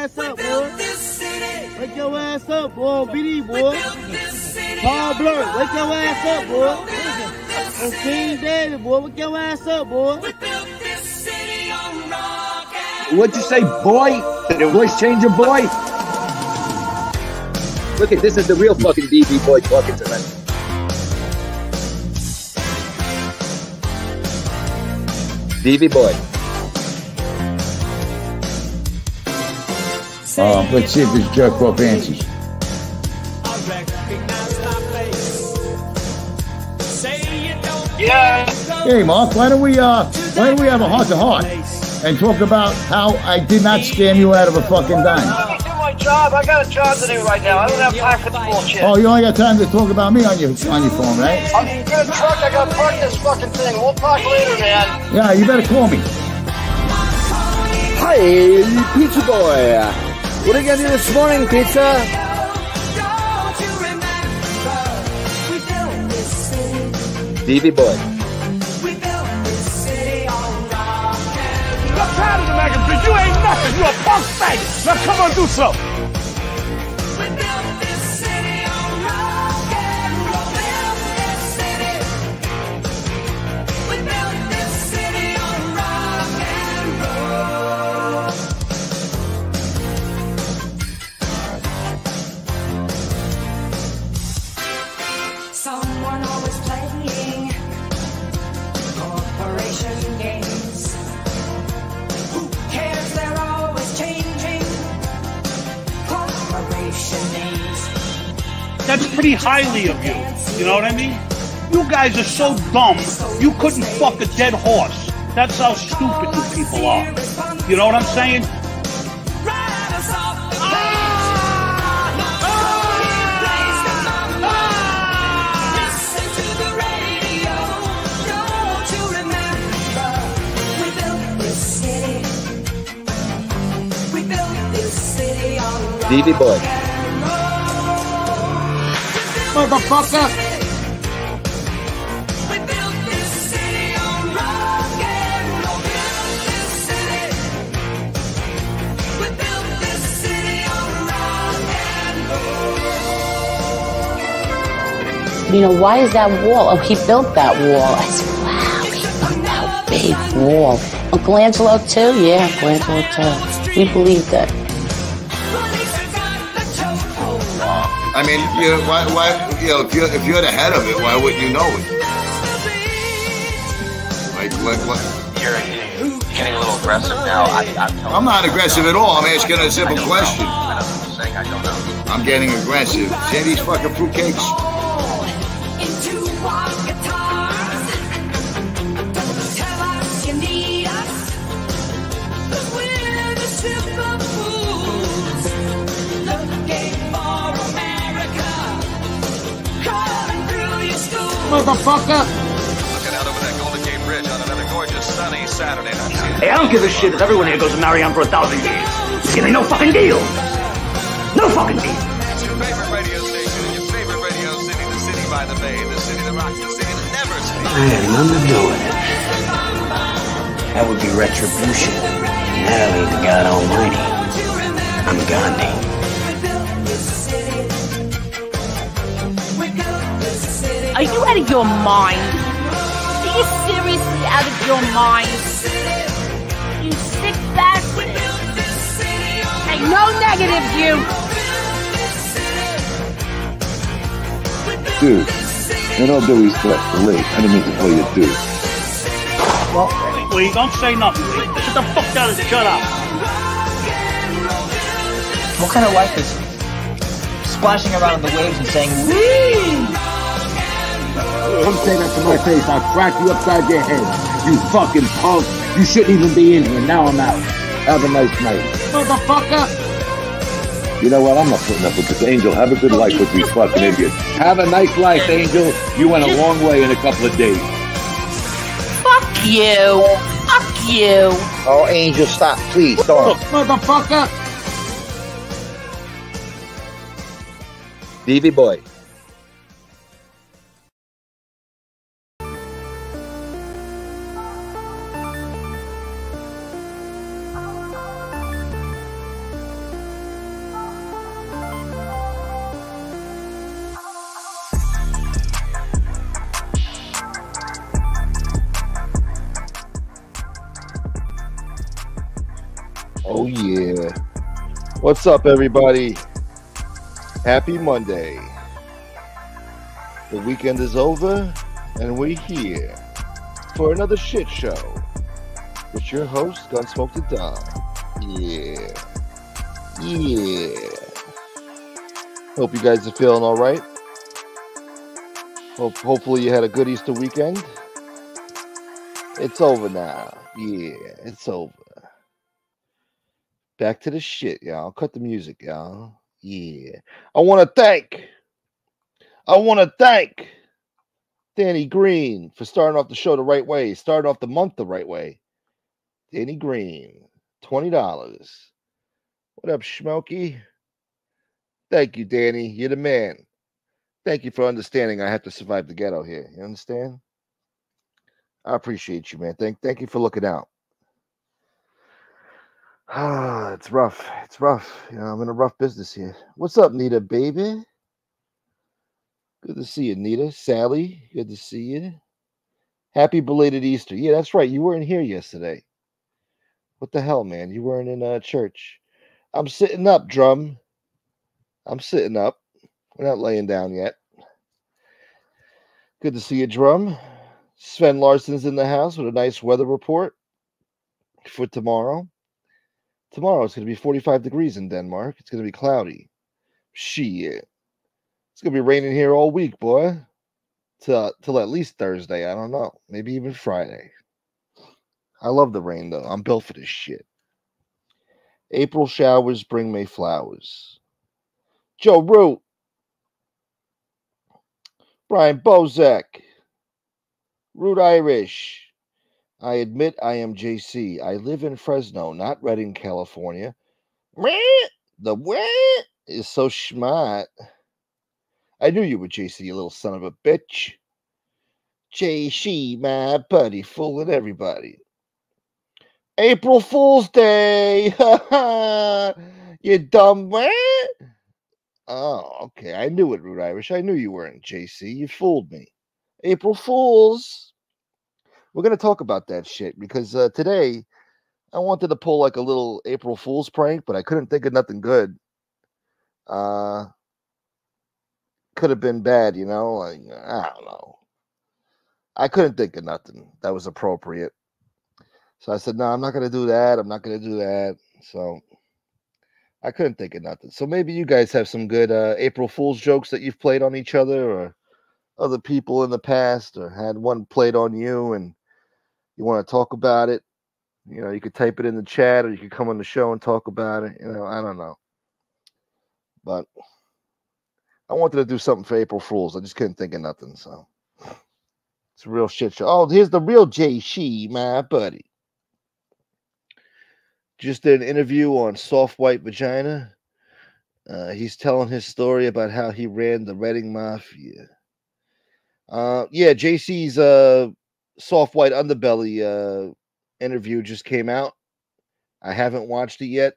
ass up, boy. Wake your ass up, boy. BD, boy. Paul Blur, wake your ass up, boy. On King David, boy. Wake your ass up, boy. What'd you say, boy? Did your voice change your boy? Look at this is the real fucking DB boy talking to tonight. DB boy. Uh, let's see if this jerk off answers. Yeah. Hey, Mark, why don't we uh, why don't we have a heart to heart and talk about how I did not scam you out of a fucking dime? Let me do my job. I got a job to do right now. I don't have time for the bullshit. Oh, you only got time to talk about me on your on your phone, right? I'm in a truck. I got to park this fucking thing. We'll talk later, man. Yeah, you better call me. Hi, Pizza Boy. What are you gonna do this morning, Pizza? DB boy. I'm tired of the magazine. You ain't nothing. You a punk faggot. Now come on, do something. That's highly of you. You know what I mean? You guys are so dumb, you couldn't fuck a dead horse. That's how stupid you people are. You know what I'm saying? DB boy. Motherfucker. You know, why is that wall? Oh, he built that wall. I said, wow, he built that big wall. Uncle Angelo too? Yeah, Uncle Angelo too. We believed it. I mean, you know, why, why, you know, if you're if you're the head of it, why wouldn't you know it? Like, like what? You're getting a little aggressive now. I, I'm, I'm not aggressive at all. I'm asking a simple question. I don't know. Saying I don't know. I'm getting aggressive. See these fucking fruitcakes? Motherfucker. Looking out over that Golden Gate Bridge on another gorgeous sunny Saturday night. Hey, I don't give a shit if everyone here goes to Marianne for a thousand years. Give me no fucking deal. No fucking deal. It's your favorite radio station in your favorite radio city, the city by the bay, the city that rocks, the city that never sleeps. I had nothing to do with it. That would be retribution. And that'll lead to God Almighty. I'm Gandhi. Are you out of your mind? Are you seriously out of your mind? You sick bastard! Hey, no negatives, you! Dude, in all due respect, Lee, I didn't mean to call you dude. Well, Lee, don't say nothing, Lee. Sit the fuck down and shut up. What kind of life is splashing around in the waves and saying, Wee! Come say that to my face. I'll crack you upside your head. You fucking punk. You shouldn't even be in here. Now I'm out. Have a nice night. Motherfucker. You know what? I'm not putting up with this. Angel, have a good life with these fucking idiots. Have a nice life, Angel. You went a long way in a couple of days. Fuck you. Fuck you. Oh, Angel, stop, please, don't. Motherfucker! BB boy. What's up, everybody? Happy Monday. The weekend is over, and we're here for another shit show with your host, Gunsmoke the Don. Yeah. Yeah. Hope you guys are feeling all right. Hope, hopefully, you had a good Easter weekend. It's over now. Yeah, it's over. Back to the shit, y'all. Cut the music, y'all. Yeah. I want to thank, I want to thank Danny Green for starting off the show the right way, starting off the month the right way. Danny Green, $20. What up, Smokey? Thank you, Danny. You're the man. Thank you for understanding I have to survive the ghetto here. You understand? I appreciate you, man. Thank thank you for looking out. Ah, it's rough. It's rough. You know, I'm in a rough business here. What's up, Nita, baby? Good to see you, Nita. Sally, good to see you. Happy belated Easter. Yeah, that's right. You weren't here yesterday. What the hell, man? You weren't in uh, church. I'm sitting up, drum. I'm sitting up. We're not laying down yet. Good to see you, drum. Sven Larson's in the house with a nice weather report for tomorrow. Tomorrow it's going to be 45 degrees in Denmark. It's going to be cloudy. Shit. It's going to be raining here all week, boy. Till, till at least Thursday. I don't know. Maybe even Friday. I love the rain, though. I'm built for this shit. April showers bring May flowers. Joe Root. Brian Bozek. Root Irish. I admit I am JC. I live in Fresno, not Redding, California. The what is so smart. I knew you were JC, you little son of a bitch. JC, my buddy, fooling everybody. April Fool's Day. you dumb what? Oh, okay. I knew it, Root Irish. I knew you weren't JC. You fooled me. April Fools. We're going to talk about that shit because uh, today I wanted to pull like a little April Fool's prank, but I couldn't think of nothing good. Uh, could have been bad, you know? Like, I don't know. I couldn't think of nothing that was appropriate. So I said, no, I'm not going to do that. I'm not going to do that. So I couldn't think of nothing. So maybe you guys have some good uh, April Fool's jokes that you've played on each other or other people in the past or had one played on you and you want to talk about it. You know, you could type it in the chat or you could come on the show and talk about it. You know, I don't know. But I wanted to do something for April Fools. I just couldn't think of nothing. So it's a real shit show. Oh, here's the real JC, my buddy. Just did an interview on Soft White Vagina. Uh, he's telling his story about how he ran the Redding Mafia. Uh, yeah, JC's uh, Soft White Underbelly uh, interview just came out. I haven't watched it yet.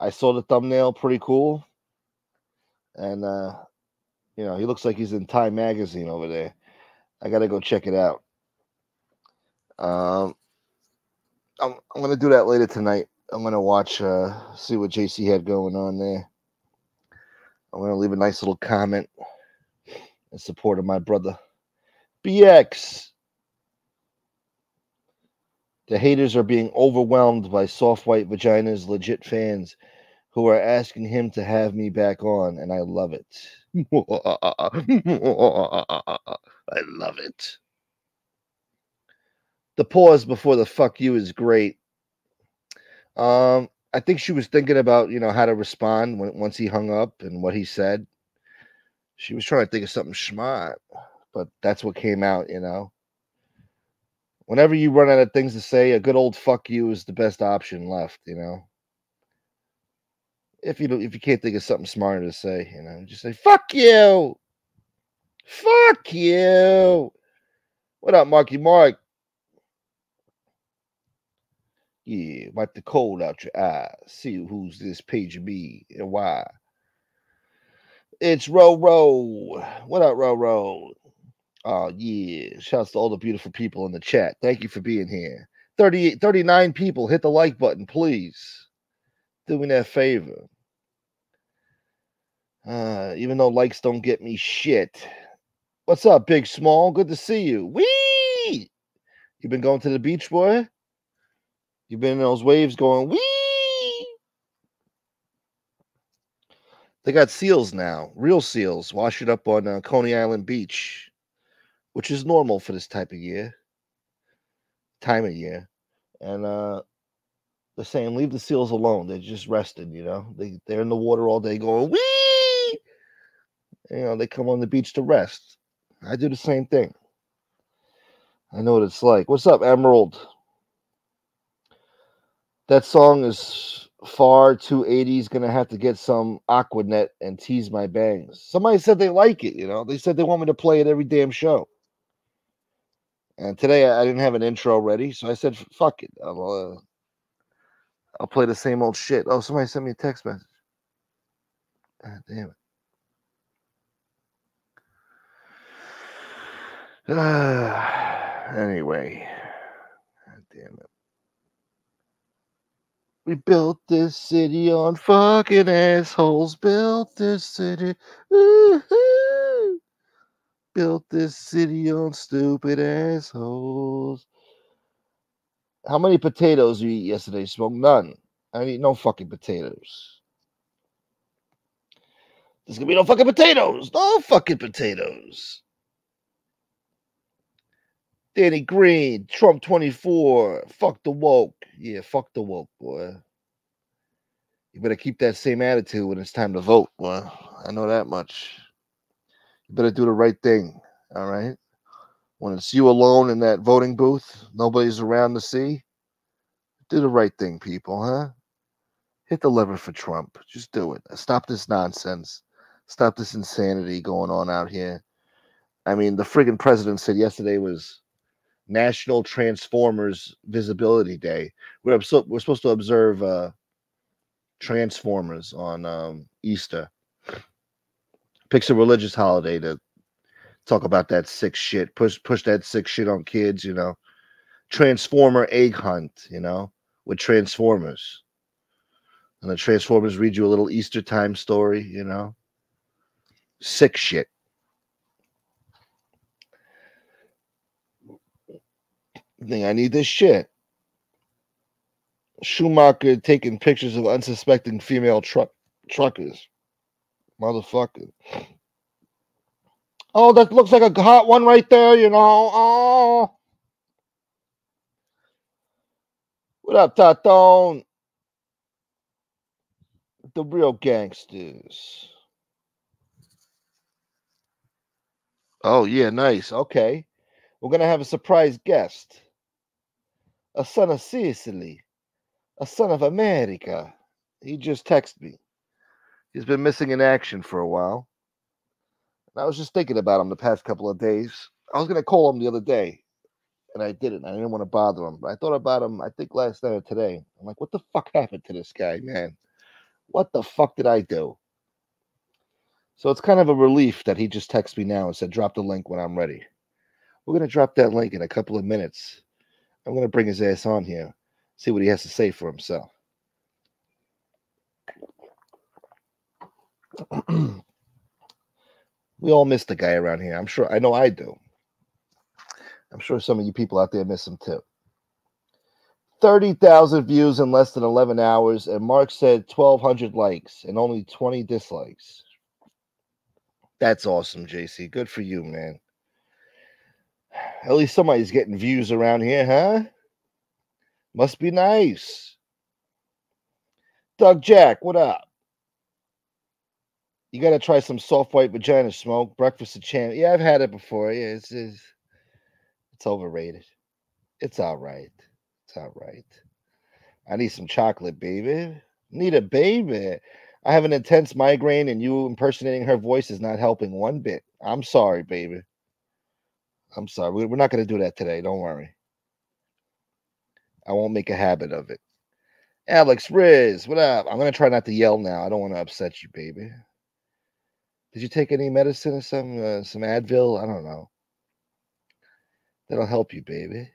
I saw the thumbnail, pretty cool. And, uh, you know, he looks like he's in Time Magazine over there. I got to go check it out. Um, I'm, I'm to do that later tonight. I'm to watch, uh, see what JC had going on there. I'm to leave a nice little comment in support of my brother. BX. The haters are being overwhelmed by soft white vaginas, legit fans who are asking him to have me back on, and I love it. I love it. The pause before the fuck you is great. Um, I think she was thinking about you know how to respond when once he hung up and what he said. She was trying to think of something smart, but that's what came out. You know. Whenever you run out of things to say, a good old "fuck you" is the best option left. You know. If you if you can't think of something smarter to say, you know, just say "fuck you." Fuck you. What up, Marky Mark? Yeah, wipe the cold out your eyes. See who's this page me and why. It's Ro Ro. What up, Ro Ro? Oh, yeah. Shouts to all the beautiful people in the chat. Thank you for being here. 38, 39 people. Hit the like button, please. Do me that favor. Uh, even though likes don't get me shit. What's up, Big Small? Good to see you. Wee! You've been going to the beach, boy? You've been in those waves going, wee! They got seals now, real seals, washing up on uh, Coney Island Beach, which is normal for this type of year, time of year. And uh, they're saying, leave the seals alone. They're just resting, you know. They, they're in the water all day going, wee! You know, they come on the beach to rest. I do the same thing. I know what it's like. What's up, Emerald? That song is far too 80s. Gonna have to get some Aquanet and tease my bangs. Somebody said they like it, you know. They said they want me to play it every damn show. And today I didn't have an intro ready, so I said, "Fuck it, I'll uh, I'll play the same old shit." Oh, somebody sent me a text message. God damn it. anyway, God damn it. We built this city on fucking assholes. Built this city. Woo-hoo. Built this city on stupid assholes. How many potatoes you eat yesterday, Smoke? None. I eat no fucking potatoes. There's gonna be no fucking potatoes. No fucking potatoes. Danny Green, Trump 24. Fuck the woke. Yeah, fuck the woke, boy. You better keep that same attitude when it's time to vote, boy. I know that much. You better do the right thing, all right? When it's you alone in that voting booth, nobody's around to see, do the right thing, people, huh? Hit the lever for Trump. Just do it. Stop this nonsense. Stop this insanity going on out here. I mean, the friggin' president said yesterday was National Transformers Visibility Day. We're, we're supposed to observe uh, Transformers on um, Easter. Picks a religious holiday to talk about that sick shit. Push push that sick shit on kids, you know. Transformer egg hunt, you know, with Transformers. And the Transformers read you a little Easter time story, you know. Sick shit. Thing I need this shit. Schumacher taking pictures of unsuspecting female truck truckers. Motherfucker. Oh, that looks like a hot one right there, you know. Oh. What up, Tatone? The real gangsters. Oh, yeah, nice. Okay. We're going to have a surprise guest. A son of Sicily. A son of America. He just texted me. He's been missing in action for a while. And I was just thinking about him the past couple of days. I was going to call him the other day, and I didn't. I didn't want to bother him. But I thought about him, I think last night or today. I'm like, what the fuck happened to this guy, man? What the fuck did I do? So it's kind of a relief that he just texted me now and said, drop the link when I'm ready. We're going to drop that link in a couple of minutes. I'm going to bring his ass on here, see what he has to say for himself. we all miss the guy around here. I'm sure. I know I do. I'm sure some of you people out there miss him too. 30,000 views in less than 11 hours, and Mark said 1,200 likes and only 20 dislikes. That's awesome, JC. Good for you, man. At least somebody's getting views around here, huh? Must be nice. Doug Jack, what up? You got to try some soft white vagina smoke. Breakfast of champ. Yeah, I've had it before. Yeah, it's it's, it's overrated. It's all right. It's all right. I need some chocolate, baby. Need a baby. I have an intense migraine, and you impersonating her voice is not helping one bit. I'm sorry, baby. I'm sorry. We- We're not going to do that today. Don't worry. I won't make a habit of it. Alex Riz, what up? I'm going to try not to yell now. I don't want to upset you, baby. Did you take any medicine or some uh, some Advil? I don't know. That'll help you, baby.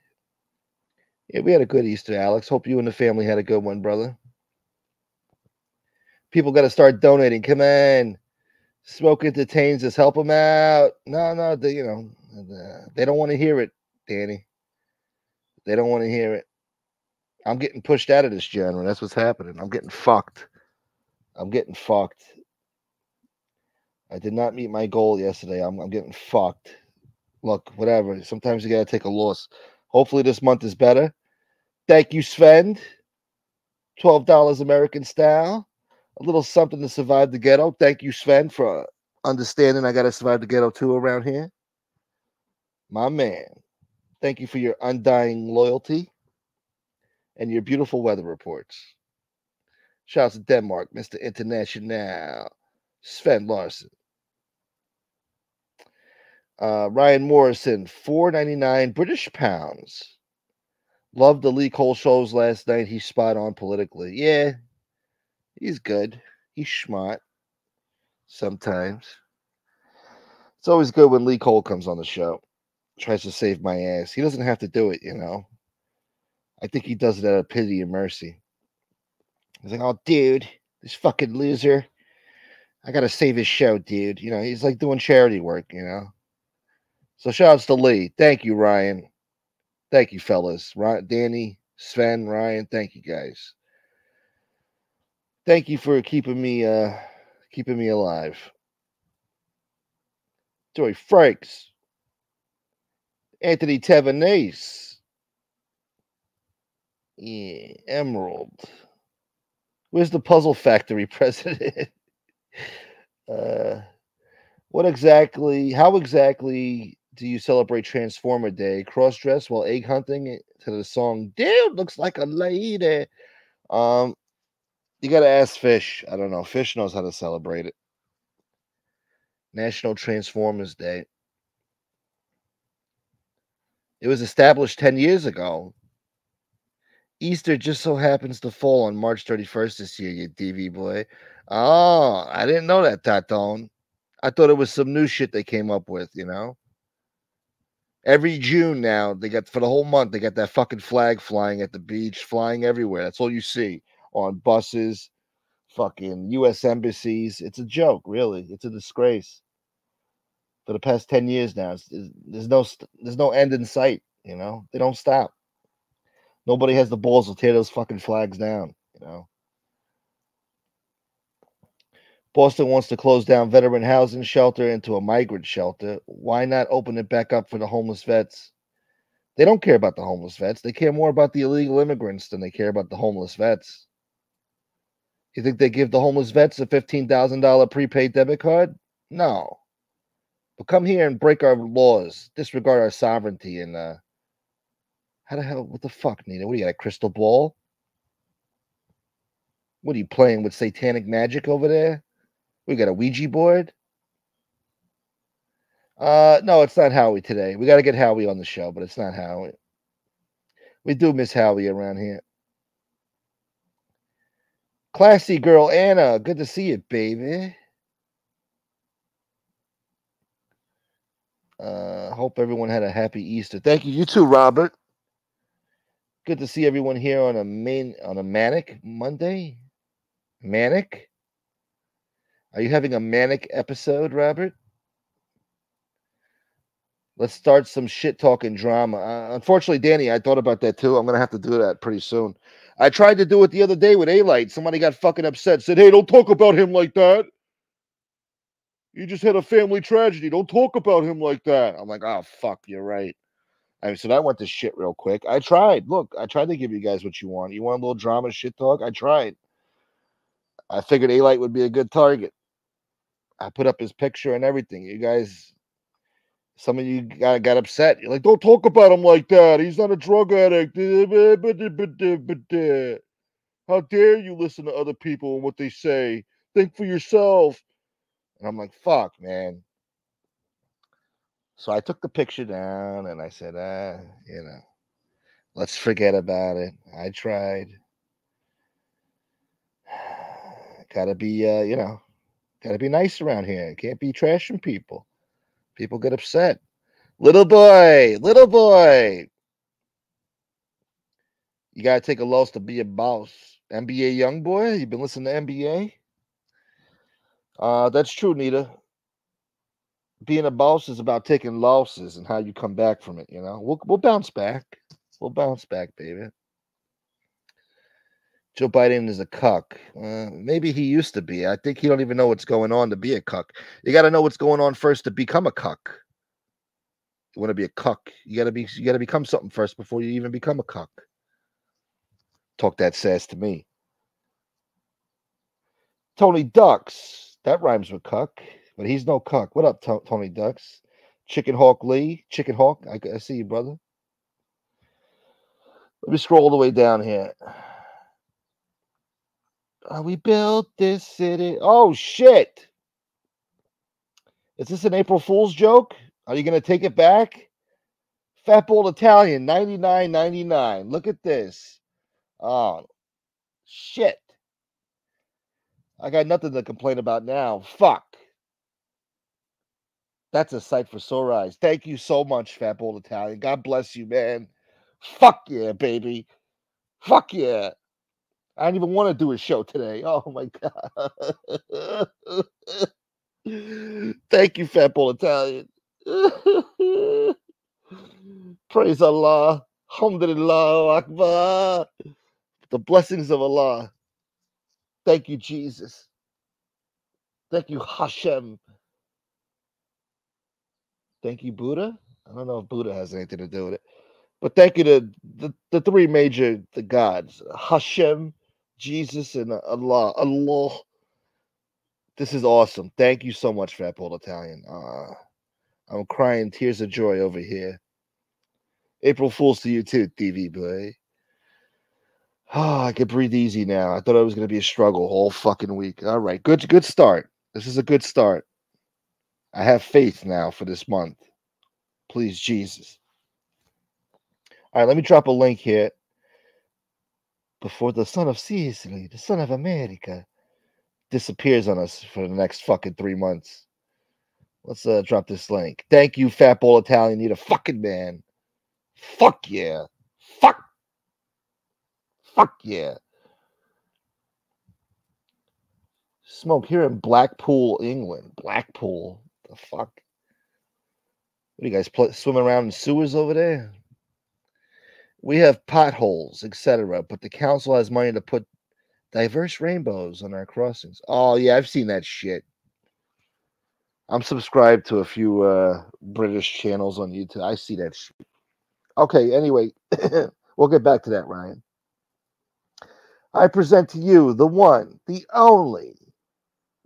Yeah, we had a good Easter, Alex. Hope you and the family had a good one, brother. People got to start donating. Come on. Smoke entertains us. Help them out. No, no, they, you know, uh, they don't want to hear it, Danny. They don't want to hear it. I'm getting pushed out of this genre. That's what's happening. I'm getting fucked. I'm getting fucked. I did not meet my goal yesterday. I'm, I'm getting fucked. Look, whatever. Sometimes you got to take a loss. Hopefully, this month is better. Thank you, Sven. $12 American style. A little something to survive the ghetto. Thank you, Sven, for understanding I got to survive the ghetto too around here. My man. Thank you for your undying loyalty and your beautiful weather reports. Shouts to Denmark, Mr. International, Sven Larson. Uh, Ryan Morrison, four ninety nine British pounds. Loved the Lee Cole shows last night. He's spot on politically. Yeah, he's good. He's smart. Sometimes it's always good when Lee Cole comes on the show. Tries to save my ass. He doesn't have to do it, you know. I think he does it out of pity and mercy. He's like, oh, dude, this fucking loser. I gotta save his show, dude. You know, he's like doing charity work, you know. So shouts to Lee. Thank you, Ryan. Thank you, fellas. Ryan, Danny, Sven, Ryan, thank you guys. Thank you for keeping me uh keeping me alive. Joey Franks. Anthony Tavernese. Yeah, Emerald. Where's the Puzzle Factory president? uh, what exactly? How exactly do you celebrate Transformer Day? Cross dress while egg hunting to the song "Dude looks like a lady." Um, you got to ask Fish. I don't know. Fish knows how to celebrate it. National Transformers Day. It was established 10 years ago. Easter just so happens to fall on March 31st this year, you DV boy. Oh, I didn't know that, Tatone. I thought it was some new shit they came up with, you know? Every June now, they got for the whole month, they got that fucking flag flying at the beach, flying everywhere. That's all you see on buses, fucking US embassies. It's a joke, really. It's a disgrace. For the past 10 years now, it's, it's- there's no there's no end in sight, you know? They don't stop. Nobody has the balls to tear those fucking flags down, you know? Boston wants to close down veteran housing shelter into a migrant shelter. Why not open it back up for the homeless vets? They don't care about the homeless vets. They care more about the illegal immigrants than they care about the homeless vets. You think they give the homeless vets a $15,000 prepaid debit card? No. But come here and break our laws, disregard our sovereignty, and uh, how the hell? What the fuck, Nina? What do you got? A crystal ball? What are you playing with satanic magic over there? We got a Ouija board? Uh, no, it's not Howie today. We got to get Howie on the show, but it's not Howie. We do miss Howie around here. Classy girl Anna, good to see you, baby. Uh, hope everyone had a happy Easter. Thank you. You too, Robert. Good to see everyone here on a main on a manic Monday. Manic? Are you having a manic episode, Robert? Let's start some shit talking drama. Uh, unfortunately, Danny, I thought about that too. I'm gonna have to do that pretty soon. I tried to do it the other day with A Light. Somebody got fucking upset. Said, "Hey, don't talk about him like that. You just had a family tragedy. Don't talk about him like that." I'm like, "Oh fuck, you're right." I mean, so that went to shit real quick. I tried. Look, I tried to give you guys what you want. You want a little drama, shit talk? I tried. I figured A Light would be a good target. I put up his picture and everything. You guys, some of you got, got upset. You're like, don't talk about him like that. He's not a drug addict. How dare you listen to other people and what they say? Think for yourself. And I'm like, fuck, man. So I took the picture down and I said, ah, you know, let's forget about it. I tried. Gotta be, uh, you know, gotta be nice around here. Can't be trashing people. People get upset. Little boy, little boy. You gotta take a loss to be a boss. NBA young boy, you been listening to NBA? Uh, that's true, Nita. Being a boss is about taking losses and how you come back from it. You know, we'll we'll bounce back. We'll bounce back, baby. Joe Biden is a cuck. Uh, maybe he used to be. I think he don't even know what's going on to be a cuck. You got to know what's going on first to become a cuck. You want to be a cuck, you got to be you got to become something first before you even become a cuck. Talk that sass to me. Tony Ducks. That rhymes with cuck, but he's no cuck. What up, To- Tony Ducks? Chicken Hawk Lee. Chicken Hawk. I, I see you, brother. Let me scroll all the way down here. Uh, we built this city. Oh shit! Is this an April Fool's joke? Are you gonna take it back? Fat Bold Italian, ninety nine ninety nine. Look at this. Oh shit! I got nothing to complain about now. Fuck. That's a sight for sore eyes. Thank you so much, Fat Bold Italian. God bless you, man. Fuck yeah, baby. Fuck yeah. I didn't even want to do a show today. Oh my god. Thank you, Fat Bowl Italian. Praise Allah. Alhamdulillah Akbar. The blessings of Allah. Thank you, Jesus. Thank you, Hashem. Thank you, Buddha. I don't know if Buddha has anything to do with it. But thank you to the, the three major the gods, Hashem, Jesus, and Allah. Allah. This is awesome. Thank you so much, Fat Paul Italian. Uh, I'm crying tears of joy over here. April Fools to you too, TV boy. Oh, I can breathe easy now. I thought it was going to be a struggle all fucking week. All right, good, good start. This is a good start. I have faith now for this month. Please, Jesus. All right, let me drop a link here. Before the son of Sicily, the son of America, disappears on us for the next fucking three months. Let's uh, drop this link. Thank you, Fat Bowl Italian. You're the fucking man. Fuck yeah. Fuck. Fuck yeah. Smoke here in Blackpool, England. Blackpool. The fuck? What are you guys swimming around in sewers over there? We have potholes, etc., but the council has money to put diverse rainbows on our crossings. Oh yeah, I've seen that shit. I'm subscribed to a few uh British channels on YouTube. I see that shit. Okay, anyway, we'll get back to that, Ryan. I present to you the one, the only,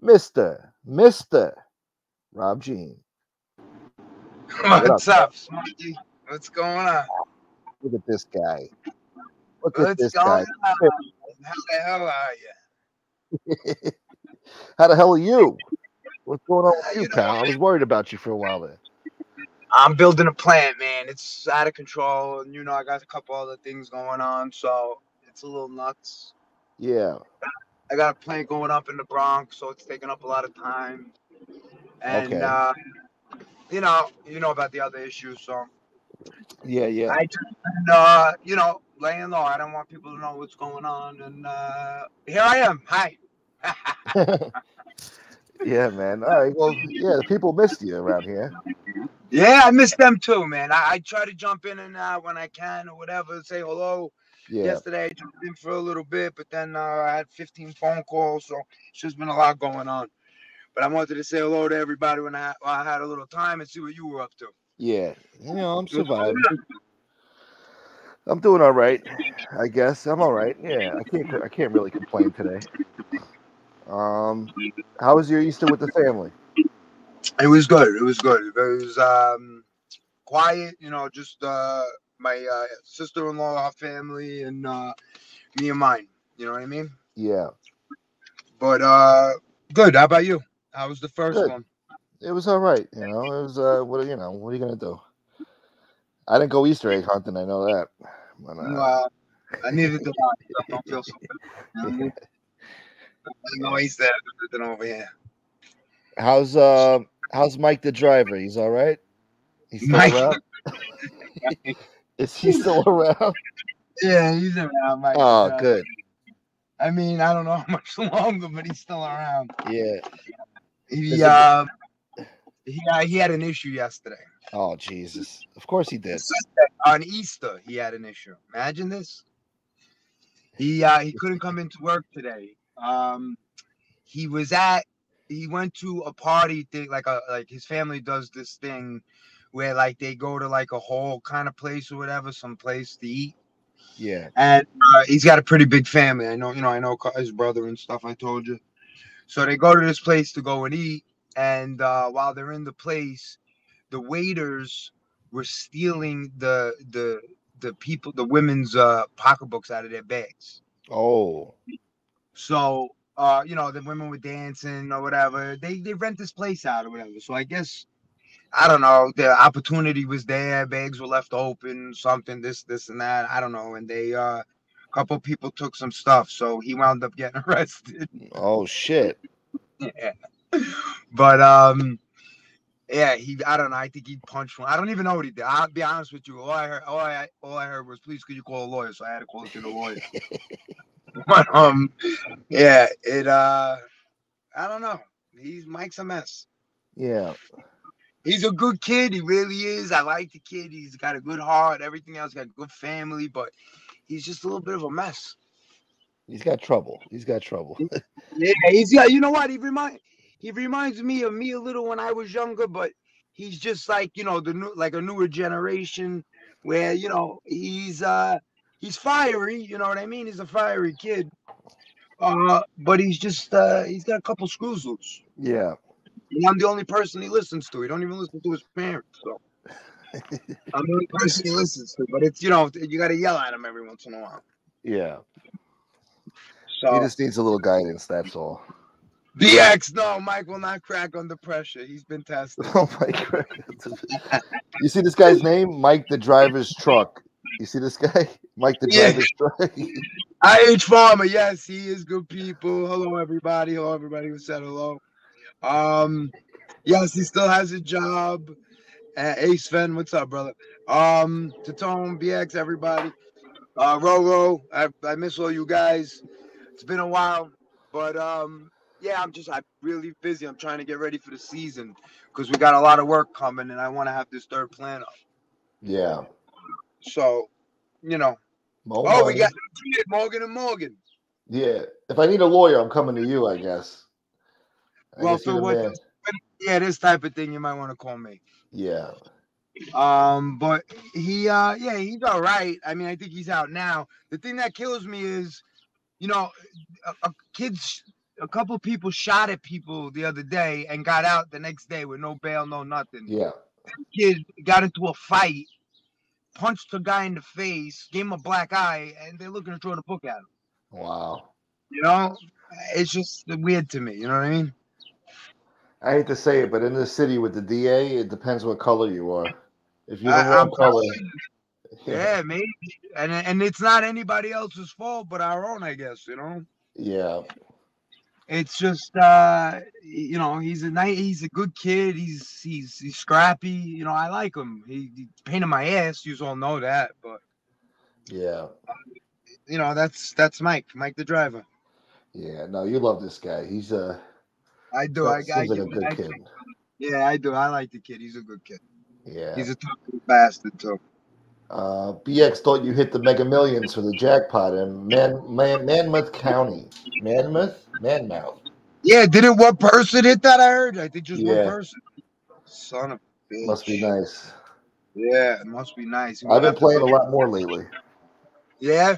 Mr. Mr. Rob Jean. What What's up, Smarty? What's going on? Look at this guy. Look at What's this going guy. on? How the hell are you? How the hell are you? What's going on with you, pal? I was worried about you for a while there. I'm building a plant, man. It's out of control, and you know I got a couple other things going on, so it's a little nuts. Yeah. I got a plant going up in the Bronx, so it's taking up a lot of time. And Okay. uh, you know, you know about the other issues, so Yeah, yeah. I just uh, you know, laying low. I don't want people to know what's going on, and uh, here I am. Hi. yeah, man. All right. Well, yeah, the people missed you around here. Yeah, I miss them too, man. I, I try to jump in and out when I can or whatever, say hello. Yeah. Yesterday I jumped in for a little bit, but then uh, I had 15 phone calls, so it's just been a lot going on. But I wanted to say hello to everybody when I, when I had a little time and see what you were up to. Yeah. You know, I'm surviving. I'm doing all right, I guess. I'm all right. Yeah, I can't. I can't really complain today. Um, how was your Easter with the family? It was good. It was good. It was um quiet, you know, just uh my uh, sister-in-law, her family, and uh me and mine. You know what I mean? Yeah, But uh good. How about you? How was the first Good. one? It was all right. You know, it was uh, what you know, what are you gonna do? I didn't go Easter egg hunting. I know that. But, uh, Uh, I needed to I don't feel so bad. Know what I mean? No, he said over here. how's uh, how's Mike the driver? He's all right. He's still Mike- around. Is he still around? Yeah, he's around, Mike. Oh, good. I mean, I don't know how much longer, but he's still around. Yeah. He uh, he uh, he had an issue yesterday. Oh Jesus! Of course he did. On Easter, he had an issue. Imagine this. He uh, he couldn't come into work today. Um, he was at he went to a party thing like a like his family does this thing where like they go to like a whole kind of place or whatever, some place to eat. Yeah. and uh, he's got a pretty big family. I know, you know, I know his brother and stuff. I told you. So they go to this place to go and eat, and uh, while they're in the place, the waiters were stealing the the the people, the women's uh, pocketbooks out of their bags. Oh. So uh, you know, the women were dancing or whatever. They they rent this place out or whatever. So I guess I don't know. The opportunity was there. Bags were left open. Something this this and that. I don't know. And they uh, a couple people took some stuff. So he wound up getting arrested. Oh shit. yeah. But um. Yeah, he. I don't know. I think he punched one. I don't even know what he did. I'll be honest with you. All I heard, all I, all I heard was, "Please, could you call a lawyer?" So I had to call it to the lawyer. but um, yeah, it. uh I don't know. He's Mike's a mess. Yeah. He's a good kid. He really is. I like the kid. He's got a good heart. Everything else. Got a good family, but he's just a little bit of a mess. He's got trouble. He's got trouble. Yeah, he's got. You know what? He remind he reminds me of me a little when I was younger, but he's just like you know the new like a newer generation where you know he's uh he's fiery. You know what I mean? He's a fiery kid. Uh, but he's just uh he's got a couple screws loose. yeah. And I'm the only person he listens to. He don't even listen to his parents. So I'm the only person he listens to. But it's you know you got to yell at him every once in a while. Yeah. So He just needs a little guidance. That's all. DX, no, Mike will not crack under pressure. He's been tested. Oh my god. You see this guy's name? Mike the driver's truck. You see this guy? Mike the Yeah. driver's truck. IH Farmer, yes, he is good people. Hello, everybody. Hello, everybody who said hello. Um, yes, he still has a job. Uh, Ace Fen, what's up, brother? Um, Tatone, BX, everybody. Uh, Roro, I, I miss all you guys. It's been a while, but um, yeah, I'm just I'm really busy. I'm trying to get ready for the season because we got a lot of work coming, and I want to have this third plan up. yeah. So, you know. Mo oh, we got Morgan and Morgan. Yeah. If I need a lawyer, I'm coming to you, I guess. I Well, guess for what? man. Yeah, this type of thing you might want to call me. Yeah. Um, but he, uh, yeah, he's all right. I mean, I think he's out now. The thing that kills me is, you know, a kids, a couple people shot at people the other day and got out the next day with no bail, no nothing. Yeah. Kid got into a fight, punched a guy in the face, gave him a black eye, and they're looking to throw the book at him. Wow. You know, it's just weird to me. You know what I mean? I hate to say it, but in this city with the DA, it depends what color you are. If you're the wrong color, Yeah, maybe. And and it's not anybody else's fault but our own, I guess, you know. yeah. It's just uh you know, he's a nice he's a good kid. He's he's he's scrappy, you know, I like him. He, he pain in my ass, you all know that, but Yeah. you know, that's that's Mike, Mike the driver. Yeah. No, you love this guy. He's a I do. I, I, seems like a good I- kid. Yeah, I do. I like the kid. He's a good kid. Yeah. He's a tough bastard too. Uh, BX thought you hit the Mega Millions for the jackpot in Man, Man, Monmouth County. Monmouth? Monmouth. Yeah, didn't one person hit that? I heard. I think just Yeah. one person. Son of a bitch. Must be nice. Yeah, it must be nice. You I've been playing a lot more lately. Yeah.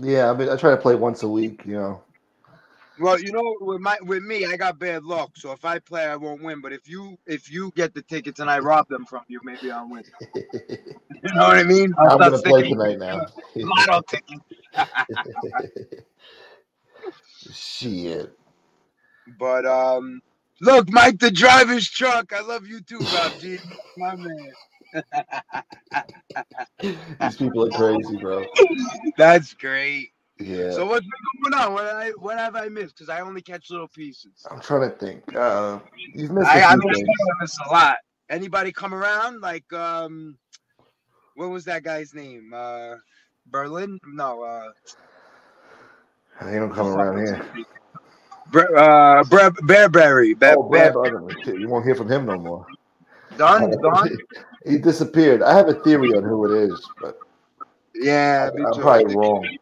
Yeah, I mean, I try to play once a week. You know, Well, you know, with my with me, I got bad luck. So if I play, I won't win. But if you if you get the tickets and I rob them from you, maybe I'll win. you know what I mean? I'll I'm gonna play tonight now. Lotto tickets. Shit. But um, look, Mike the driver's truck. I love you too, Rob G. My man. These people are crazy, bro. That's great. Yeah. So what's been going on? What I what have I missed? Because I only catch little pieces. I'm trying to think. Uh, you've missed I, a I few mean, things. I miss a lot. Anybody come around? Like um, what was that guy's name? Uh, Berlin? No. Uh, They don't come around here. Bre- uh, Bre- Bearberry. Be- Oh, Bear-. Shit, You won't hear from him no more. Done. Done. he disappeared. I have a theory on who it is, but Yeah. I'm too. Probably wrong.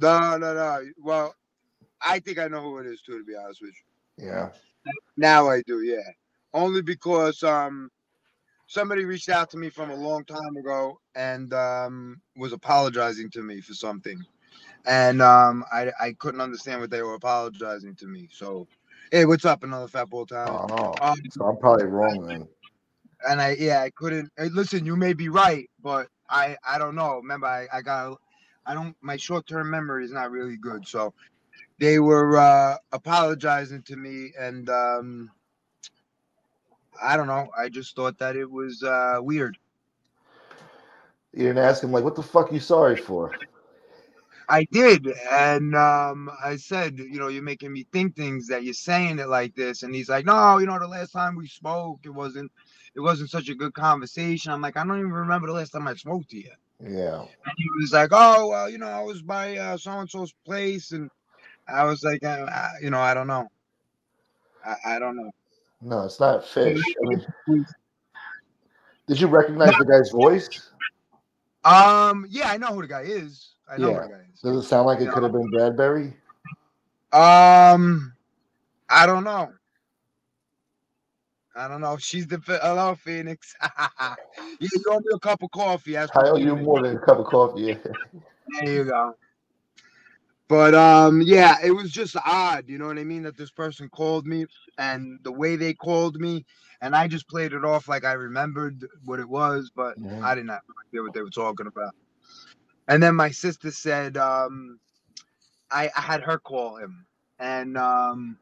No, no, no. Well, I think I know who it is too. To be honest with you. Yeah. Now I do, yeah. Only because um somebody reached out to me from a long time ago and um was apologizing to me for something. And um I I couldn't understand what they were apologizing to me. So hey, what's up, another fat ball town? Oh, Um, so I'm probably wrong then. and I yeah, I couldn't hey, listen, you may be right, but I I don't know. Remember I, I got I don't my short term memory is not really good. So they were uh apologizing to me and um I don't know. I just thought that it was uh weird. You didn't ask him like, "What the fuck you sorry for?" I did, and um, I said, you know, you're making me think things that you're saying it like this, and he's like, no, you know, the last time we spoke, it wasn't, it wasn't such a good conversation. I'm like, I don't even remember the last time I spoke to you. Yeah. And he was like, oh, well, you know, I was by uh, so and so's place, and I was like, uh, I, you know, I don't know, I, I don't know. No, it's not fish. I mean, did you recognize the guy's voice? Um, yeah, I know who the guy is. I know who Yeah. the guy is. Does it sound like it could have been Bradbury? Um, I don't know. I don't know. If she's the hello Phoenix. you owe me a cup of coffee. That's I owe you did. more than a cup of coffee. There you go. But um, yeah, it was just odd. You know what I mean? That this person called me and the way they called me, and I just played it off like I remembered what it was, but. I didn't have no idea what they were talking about. And then my sister said, um, I, I had her call him, and um,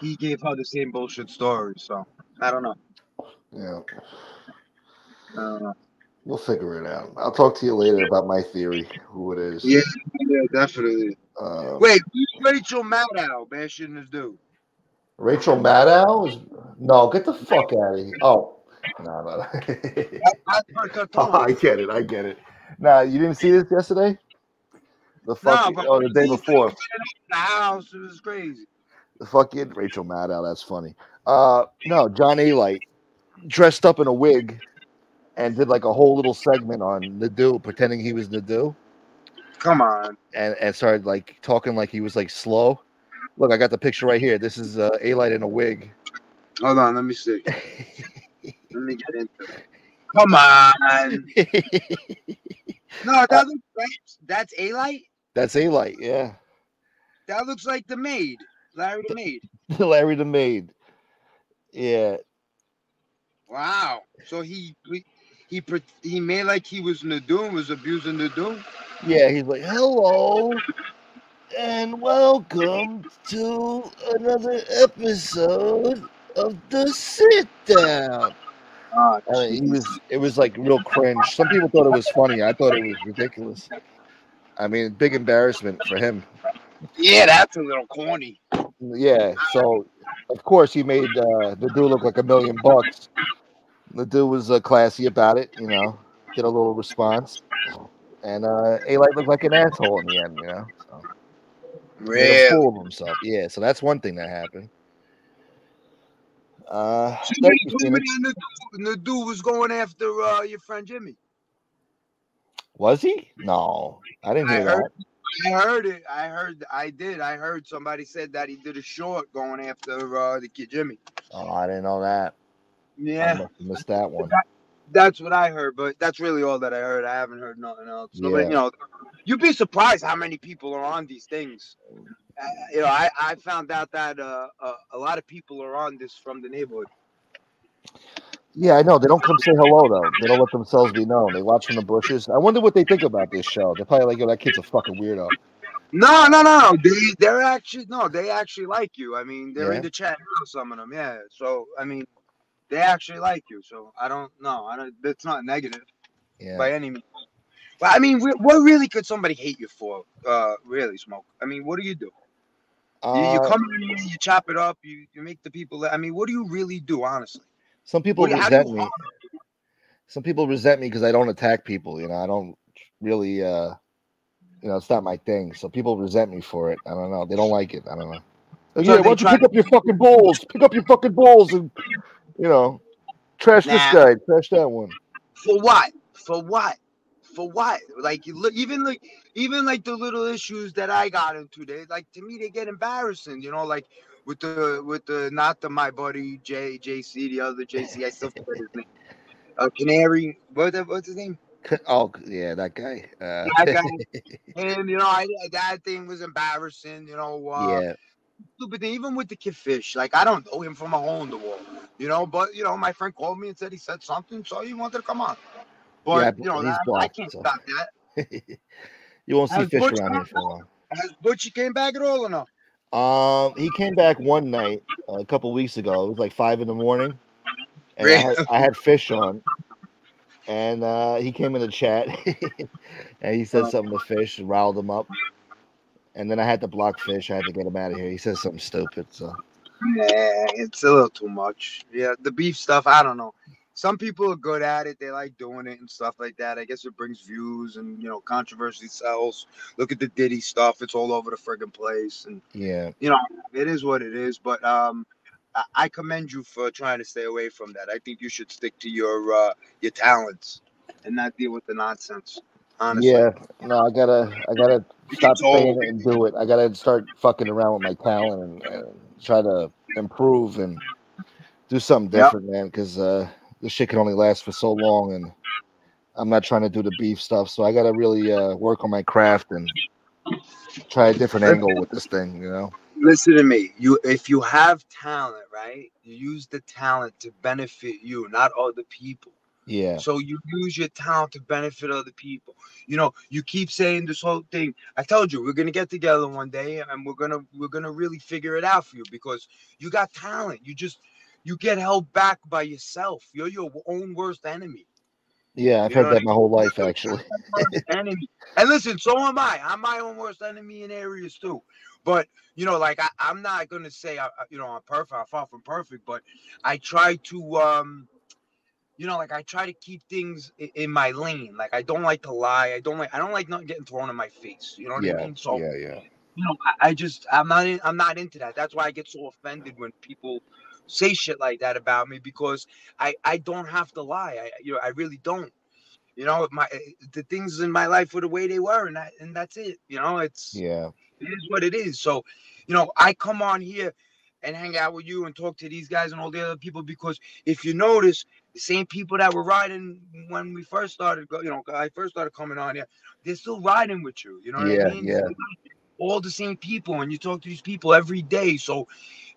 he gave her the same bullshit story. So I don't know. Yeah. I don't know. We'll figure it out. I'll talk to you later about my theory, who it is. Yeah, yeah, definitely. Uh, Wait, who's Rachel Maddow bashing this dude? Rachel Maddow is no. Get the fuck out of here. Oh, no, no. I oh, I get it. I get it. Nah, you didn't see this yesterday? The fucking but oh, the day before. the house. It was crazy. The fucking Rachel Maddow. That's funny. Uh, no, John Alite dressed up in a wig and did like a whole little segment on Nadu, pretending he was Nadu, Come on. and and started like talking like he was like slow. Look, I got the picture right here. This is uh, Alite in a wig. Hold on, let me see. let me get into it. Come on. No, that looks right. That's Alite. That's Alite, yeah. That looks like the maid, Larry the maid. Larry the Maid. Yeah, Wow. So he he he, he made like he was Nadoon, was abusing Nadoon. yeah. He's like, hello, and welcome to another episode of the Sit Down. Uh, he was. It was like real cringe. Some people thought it was funny. I thought it was ridiculous. I mean, big embarrassment for him. yeah, that's a little corny. Yeah. So, of course, he made uh, the dude look like a million bucks. The dude was uh, classy about it, you know. get a little response, and uh, Alite looked like an asshole in the end, you know. So, made a Really? fool of himself. Yeah. So that's one thing that happened. Uh, So thank you you, told me Phoenix. that Nadoon, Nadoon was going after uh, your friend Jimmy. Was he? No, I didn't I hear heard, that. I heard it. I heard. I did. I heard somebody said that he did a short going after uh, the kid Jimmy. Oh, I didn't know that. Yeah, missed that one. that's what I heard. But that's really all that I heard. I haven't heard nothing else. Nobody, Yeah. you know, you'd be surprised how many people are on these things. uh, you know, I, I found out that uh, uh, a lot of people are on this from the neighborhood. Yeah, I know. They don't come say hello though. They don't let themselves be known. They watch from the bushes. I wonder what they think about this show. They're probably like, "Yo, that kid's a fucking weirdo." No, no, no. They they're actually no, they actually like you. I mean, they're Yeah? in the chat now, some of them. Yeah. So I mean, they actually like you. So I don't know. I don't. That's not negative Yeah. by any means. But I mean, what really could somebody hate you for? Uh, really, smoke. I mean, what do you do? You, you Uh, come in you chop it up, you, you make the people. I mean, what do you really do, honestly? Some people What do you- how do you resent me. Some people resent me because I don't attack people. You know, I don't really. uh You know, it's not my thing. So people resent me for it. I don't know. They don't like it. I don't know. So yeah, why don't you pick to- up your fucking bowls? Pick up your fucking bowls and you know, trash this guy, trash that one. For what? For what? For what? Like you look, even like even like the little issues that I got into, they like to me they get embarrassing. You know, like with the with the not the my buddy J JC, the other JC, I still forget his name. Uh, Canary, what the, what's his name? Oh yeah, that guy. Uh, That guy. And you know, I that thing was embarrassing. You know, uh, yeah. stupid thing. Even with the kid fish, like I don't know him from a hole in the wall. You know, but you know, my friend called me and said he said something, so he wanted to come on. But Yeah, you know, he's I, I can't so. stop that. you won't see Has fish Butch around here for a while. Has Butchie came back at all or no? Um, he came back one night uh, a couple weeks ago. It was like five in the morning, and I had, I had fish on, and uh, he came in the chat, and he said something to fish, and riled him up, and then I had to block fish. I had to get him out of here. He said something stupid, so Yeah, it's a little too much. Yeah, the beef stuff, I don't know. Some people are good at it. They like doing it and stuff like that. I guess it brings views and you know controversy sells. Look at the Diddy stuff; it's all over the friggin' place, and yeah, you know it is what it is. But um, I, I commend you for trying to stay away from that. I think you should stick to your uh, your talents and not deal with the nonsense. Honestly, yeah. No, I gotta, I gotta stop saying it and do it. I gotta start fucking around with my talent and, and try to improve and do something Yep. different, man. Because uh, this shit can only last for so long, and I'm not trying to do the beef stuff. So I gotta really uh, work on my craft and try a different angle with this thing. You know? listen to me you if you have talent right you use the talent to benefit you not other people Yeah. so you use your talent to benefit other people you know you keep saying this whole thing i told you we're gonna get together one day and we're gonna we're gonna really figure it out for you because you got talent you just you get held back by yourself you're your own worst enemy Yeah, I've You heard that I my whole life, actually. enemy. And listen, so am I. I'm my own worst enemy in areas too. But you know, like I, I'm not gonna say I, you know I'm perfect. I'm far from perfect, but I try to um, you know, like I try to keep things in, in my lane. Like I don't like to lie. I don't like I don't like nothing getting thrown in my face. You know what yeah, I mean? So yeah, yeah. you know, I, I just I'm not in, I'm not into that. That's why I get so offended when people say shit like that about me because I I don't have to lie. I you know I really don't. You know, my eh, the things in my life were the way they were, and that and that's it. You know, it's Yeah. it is what it is. So, you know, I come on here and hang out with you and talk to these guys and all the other people because if you notice, the same people that were riding when we first started, you know, I first started coming on here, they're still riding with you. You know what Yeah, I mean? yeah. All the same people, and you talk to these people every day. So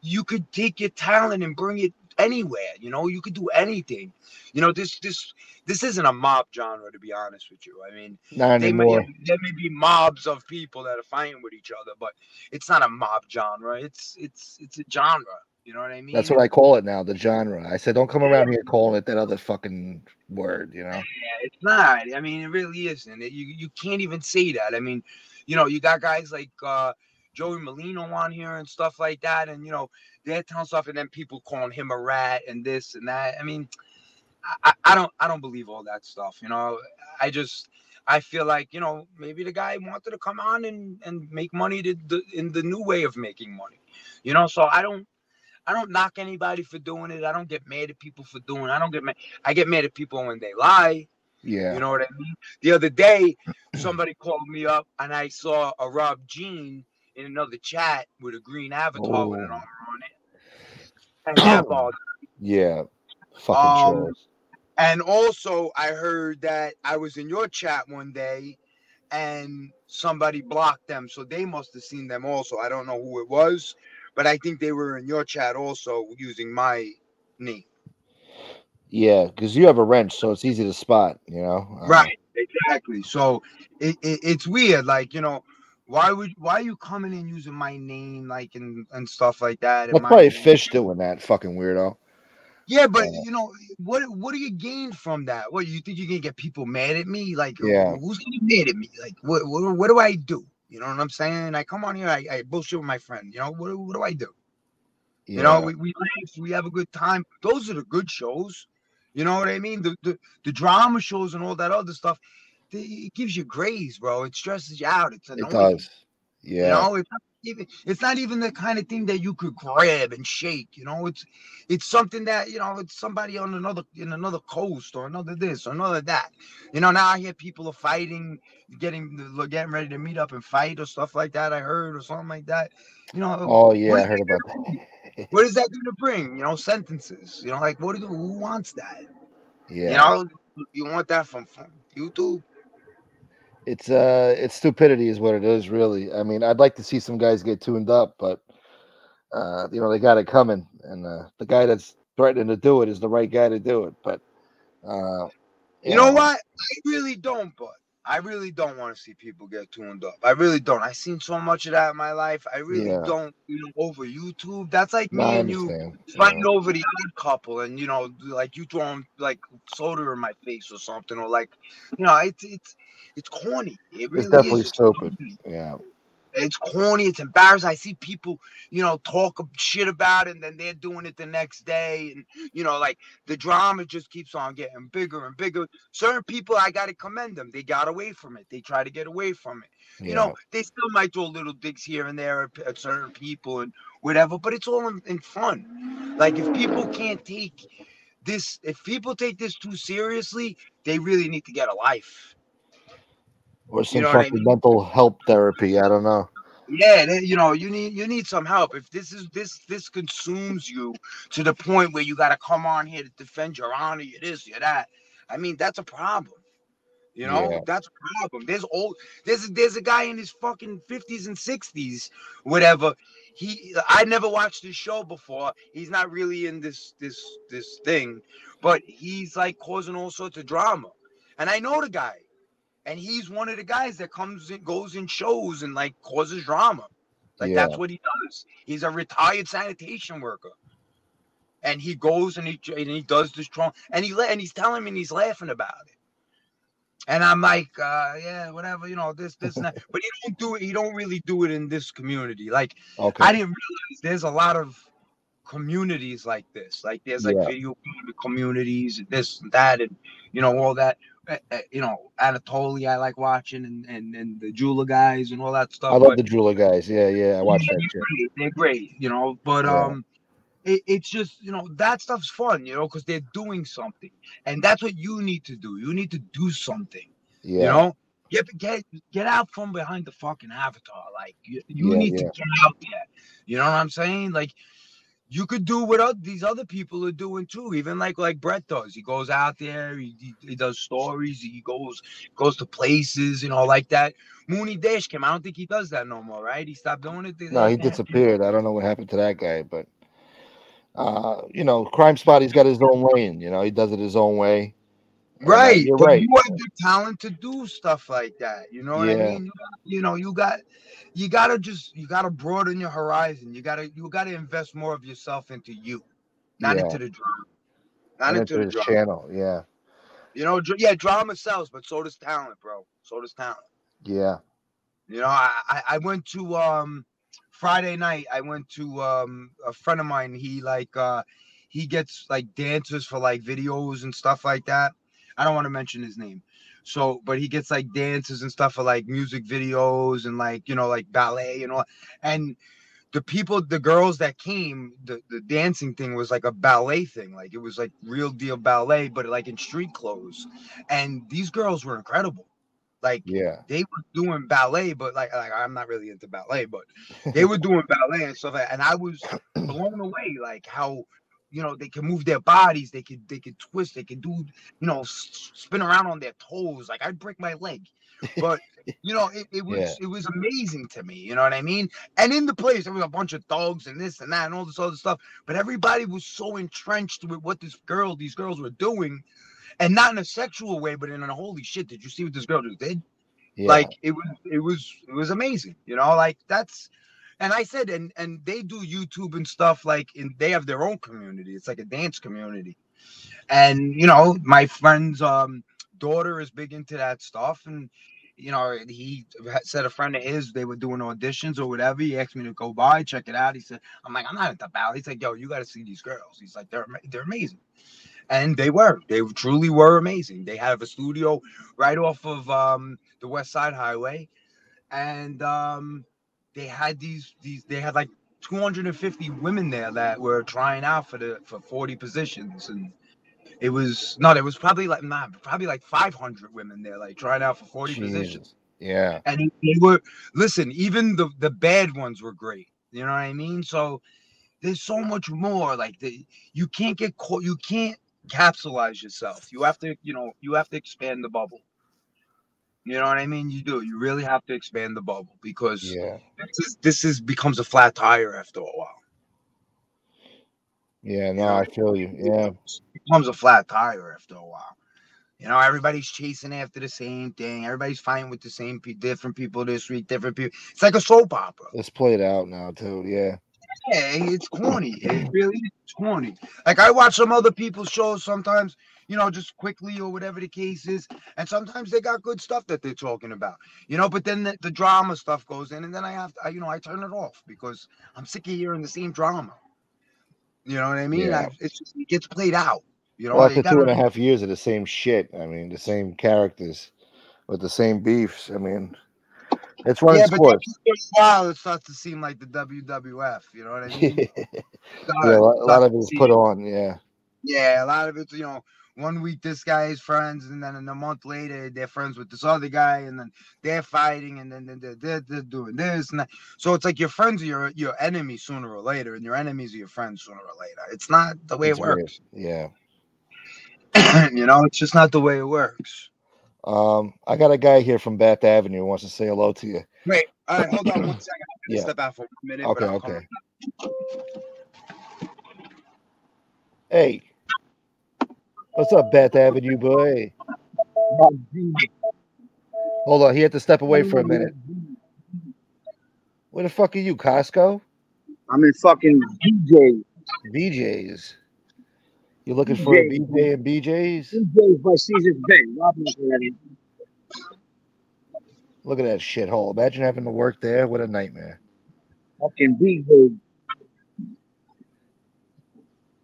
you could take your talent and bring it anywhere. You know, you could do anything. You know, this this this isn't a mob genre, to be honest with you. I mean, Not they may, there may be mobs of people that are fighting with each other, but it's not a mob genre. It's it's it's a genre. You know what I mean? That's what I call it now, the genre. I said, don't come around here calling it that other fucking word, you know? Yeah, it's not. I mean, it really isn't. It- you you can't even say that. I mean, you know, you got guys like uh Joey Molino on here and stuff like that, and you know, they're telling stuff, and then people calling him a rat and this and that. I mean, I, I don't I don't believe all that stuff. You know, I just I feel like you know maybe the guy wanted to come on and and make money to the, in the new way of making money. You know, so I don't I don't knock anybody for doing it. I don't get mad at people for doing. It. I don't get mad. I get mad at people when they lie. Yeah. You know what I mean? The other day, somebody called me up and I saw a Rob Jean in another chat with a green avatar with an Oh. armor on it. And that bothered Yeah. Fucking Um, trolls. And also, I heard that I was in your chat one day and somebody blocked them, so they must have seen them also. I don't know who it was, but I think they were in your chat also using my name. Yeah, because you have a wrench, so it's easy to spot. You know. Right, exactly. So it, it it's weird, like you know, why would why are you coming in using my name, like and and stuff like that? and Well, probably Fish doing that, fucking weirdo. Yeah, but uh, you know what? What do you gain from that? What you think you're gonna get people mad at me? Like, Yeah. who's gonna be mad at me? Like, what what, what do I do? You know what I'm saying? I come on here, I, I bullshit with my friend. You know what? What do I do? You know, we, we laugh, we have a good time. Those are the good shows. You know what I mean? The the, the drama shows and all that other stuff. It gives you grace, bro. It stresses you out. It's It annoying. does. You know, it's not even it's not even the kind of thing that you could grab and shake. You know, it's it's something that you know it's somebody on another in another coast or another this or another that. You know, now I hear people are fighting, getting getting ready to meet up and fight or stuff like that. I heard or something like that. You know. Uh, oh yeah, I heard about that. What is that going to bring? You know, sentences. You know, like what? Do, who wants that? Yeah. You know, you want that from, from YouTube. It's uh it's stupidity is what it is really. I mean, I'd like to see some guys get tuned up, but uh you know, they got it coming and uh the guy that's threatening to do it is the right guy to do it, but uh You know what? I really don't, but I really don't want to see people get tuned up. I really don't. I've seen so much of that in my life. I really Yeah. don't, you know, over YouTube. That's like No, me and you fighting over the odd couple and you know, like you throwing like soda in my face or something, or like you know, it's it's it's corny. It really It's definitely. Stupid. corny. Yeah. It's corny. It's embarrassing. I see people, you know, talk shit about it, and then they're doing it the next day, and you know, like the drama just keeps on getting bigger and bigger. Certain people, I gotta commend them. They got away from it. They try to get away from it. You know, they still might throw little digs here and there at, at certain people and whatever, but it's all in, in fun. Like if people can't take this, if people take this too seriously, they really need to get a life. Or some know what I fucking mean? mental help therapy. I don't know. Yeah, you know, you need you need some help. If this is this this consumes you to the point where you got to come on here to defend your honor, you this, you that. I mean, that's a problem. You know, Yeah. that's a problem. There's old there's there's a guy in his fucking 50s and 60s, whatever. He I never watched his show before. He's not really in this this this thing, but he's like causing all sorts of drama. And I know the guy. And he's one of the guys that comes and goes and shows and like causes drama. Like Yeah. that's what he does. He's a retired sanitation worker. And he goes and he and he does this drama and he and he's telling me and he's laughing about it. And I'm like, uh, yeah, whatever, you know, this, this, and that. But he don't do it. He don't really do it in this community. Like, Okay. I didn't realize there's a lot of communities like this. Like, there's like Yeah. video communities, this and that, and you know all that. Uh, uh, you know, Anatoly, I like watching, and and and the Jula guys and all that stuff. I love but- the jeweler guys. Yeah, yeah. I watch that shit. great. They're great, you know. But Yeah. um, it, it's just you know that stuff's fun, you know, because they're doing something, and that's what you need to do. You need to do something, Yeah. you know. Get get get out from behind the fucking avatar. Like you, you Yeah, need yeah. to get out there. You know what I'm saying? Like you could do what these other people are doing too. Even like like Brett does. He goes out there. He, he, he does stories. He goes goes to places. You know, like that. Mooney Dash came. I don't think he does that no more, right? He stopped doing it. No, he disappeared. I don't know what happened to that guy, but uh, you know, Crime Spot, he's got his own way lane. You know, he does it his own way. Right. you're right. You have the talent to do stuff like that. You know what I mean? You, know, you got you gotta just you gotta broaden your horizon. You gotta you gotta invest more of yourself into you, not Yeah. into the drama. Not And into into the drama. channel. Yeah, You know, yeah, drama sells, but so does talent, bro. So does talent. yeah. You know, I, I I went to um Friday night. I went to um a friend of mine. He like uh he gets like dancers for like videos and stuff like that. I don't want to mention his name. So, but he gets like dances and stuff for like music videos and like you know like ballet and all. And the people, the girls that came, the the dancing thing was like a ballet thing. Like it was like real deal ballet, but like in street clothes. And these girls were incredible. Like Yeah. they were doing ballet, but like, like I'm not really into ballet, but they were doing ballet and stuff. like- And I was blown away, like how you know they can move their bodies, they could they could twist, they could do you know s- spin around on their toes. Like I'd break my leg but you know, it, it was Yeah. it was amazing to me. You know what I mean? And in the place, there was a bunch of thugs and this and that and all this other stuff. But everybody was so entrenched with what this girl, these girls were doing, and not in a sexual way, but in a holy shit, did you see what this girl just did? Yeah. Like it was it was it was amazing. You know, like that's and I said, and and they do YouTube and stuff like, and they have their own community. It's like a dance community, and you know, my friend's um daughter is big into that stuff, and you know, he said a friend of his they were doing auditions or whatever. He asked me to go by, check it out. He said, I'm like, I'm not at the ballet. He's like, Yo, you got to see these girls. He's like, they're they're amazing. And they were, they truly were amazing. They have a studio right off of um, the West Side Highway, and um, they had these these they had like 250 women there that were trying out for the for 40 positions and it was no it was probably like nah, probably like 500 women there like trying out for 40 positions. Yeah. and they were listen even the the bad ones were great you know what i mean? So there's so much more like the you can't get caught you can't capsulize yourself. You have to you know you have to expand the bubble you know what i mean you do you really have to expand the bubble because Yeah. this is this is becomes a flat tire after a while Yeah. No, I feel you. Yeah. It becomes a flat tire after a while. You know, everybody's chasing after the same thing. Everybody's fighting with the same pe- different people this week, different people. It's like a soap opera. It's played out now too. Yeah. Yeah, it's corny. It really is corny. Like I watch some other people's shows sometimes, you know, just quickly or whatever the case is, and sometimes they got good stuff that they're talking about, you know. But then the, the drama stuff goes in, and then I have to, I, you know, I turn it off because I'm sick of hearing the same drama. You know what I mean? Yeah. I, it's just, it gets played out. You know, well, after two and a half years of the same shit, I mean, the same characters with the same beefs. I mean, it's running yeah, but sports. a while, it starts to seem like the WWF. You know what I mean? yeah, a lot, of it is put on. Yeah. Yeah, a lot of it's you know, one week this guy is friends, and then in a month later they're friends with this other guy, and then they're fighting, and then they're, they're, they're doing this and that. So it's like your friends are your your enemies sooner or later, and your enemies are your friends sooner or later. It's not the way It's it weird. works. Yeah. you know, it's just not the way it works. Um, I got a guy here from Bath Avenue who wants to say hello to you. Wait, all right, hold on one second. I'm gonna Yeah. step out for one minute. Okay, but I'll okay. Hey, what's up, Bath Avenue boy? Hold on, he had to step away for a minute. Where the fuck are you, Costco? I'm in fucking DJ. BJ's. You looking for a BJ and BJ's? DJ's by Caesar's Bay. Look at that shithole. Imagine having to work there. What a nightmare. Fucking DJ.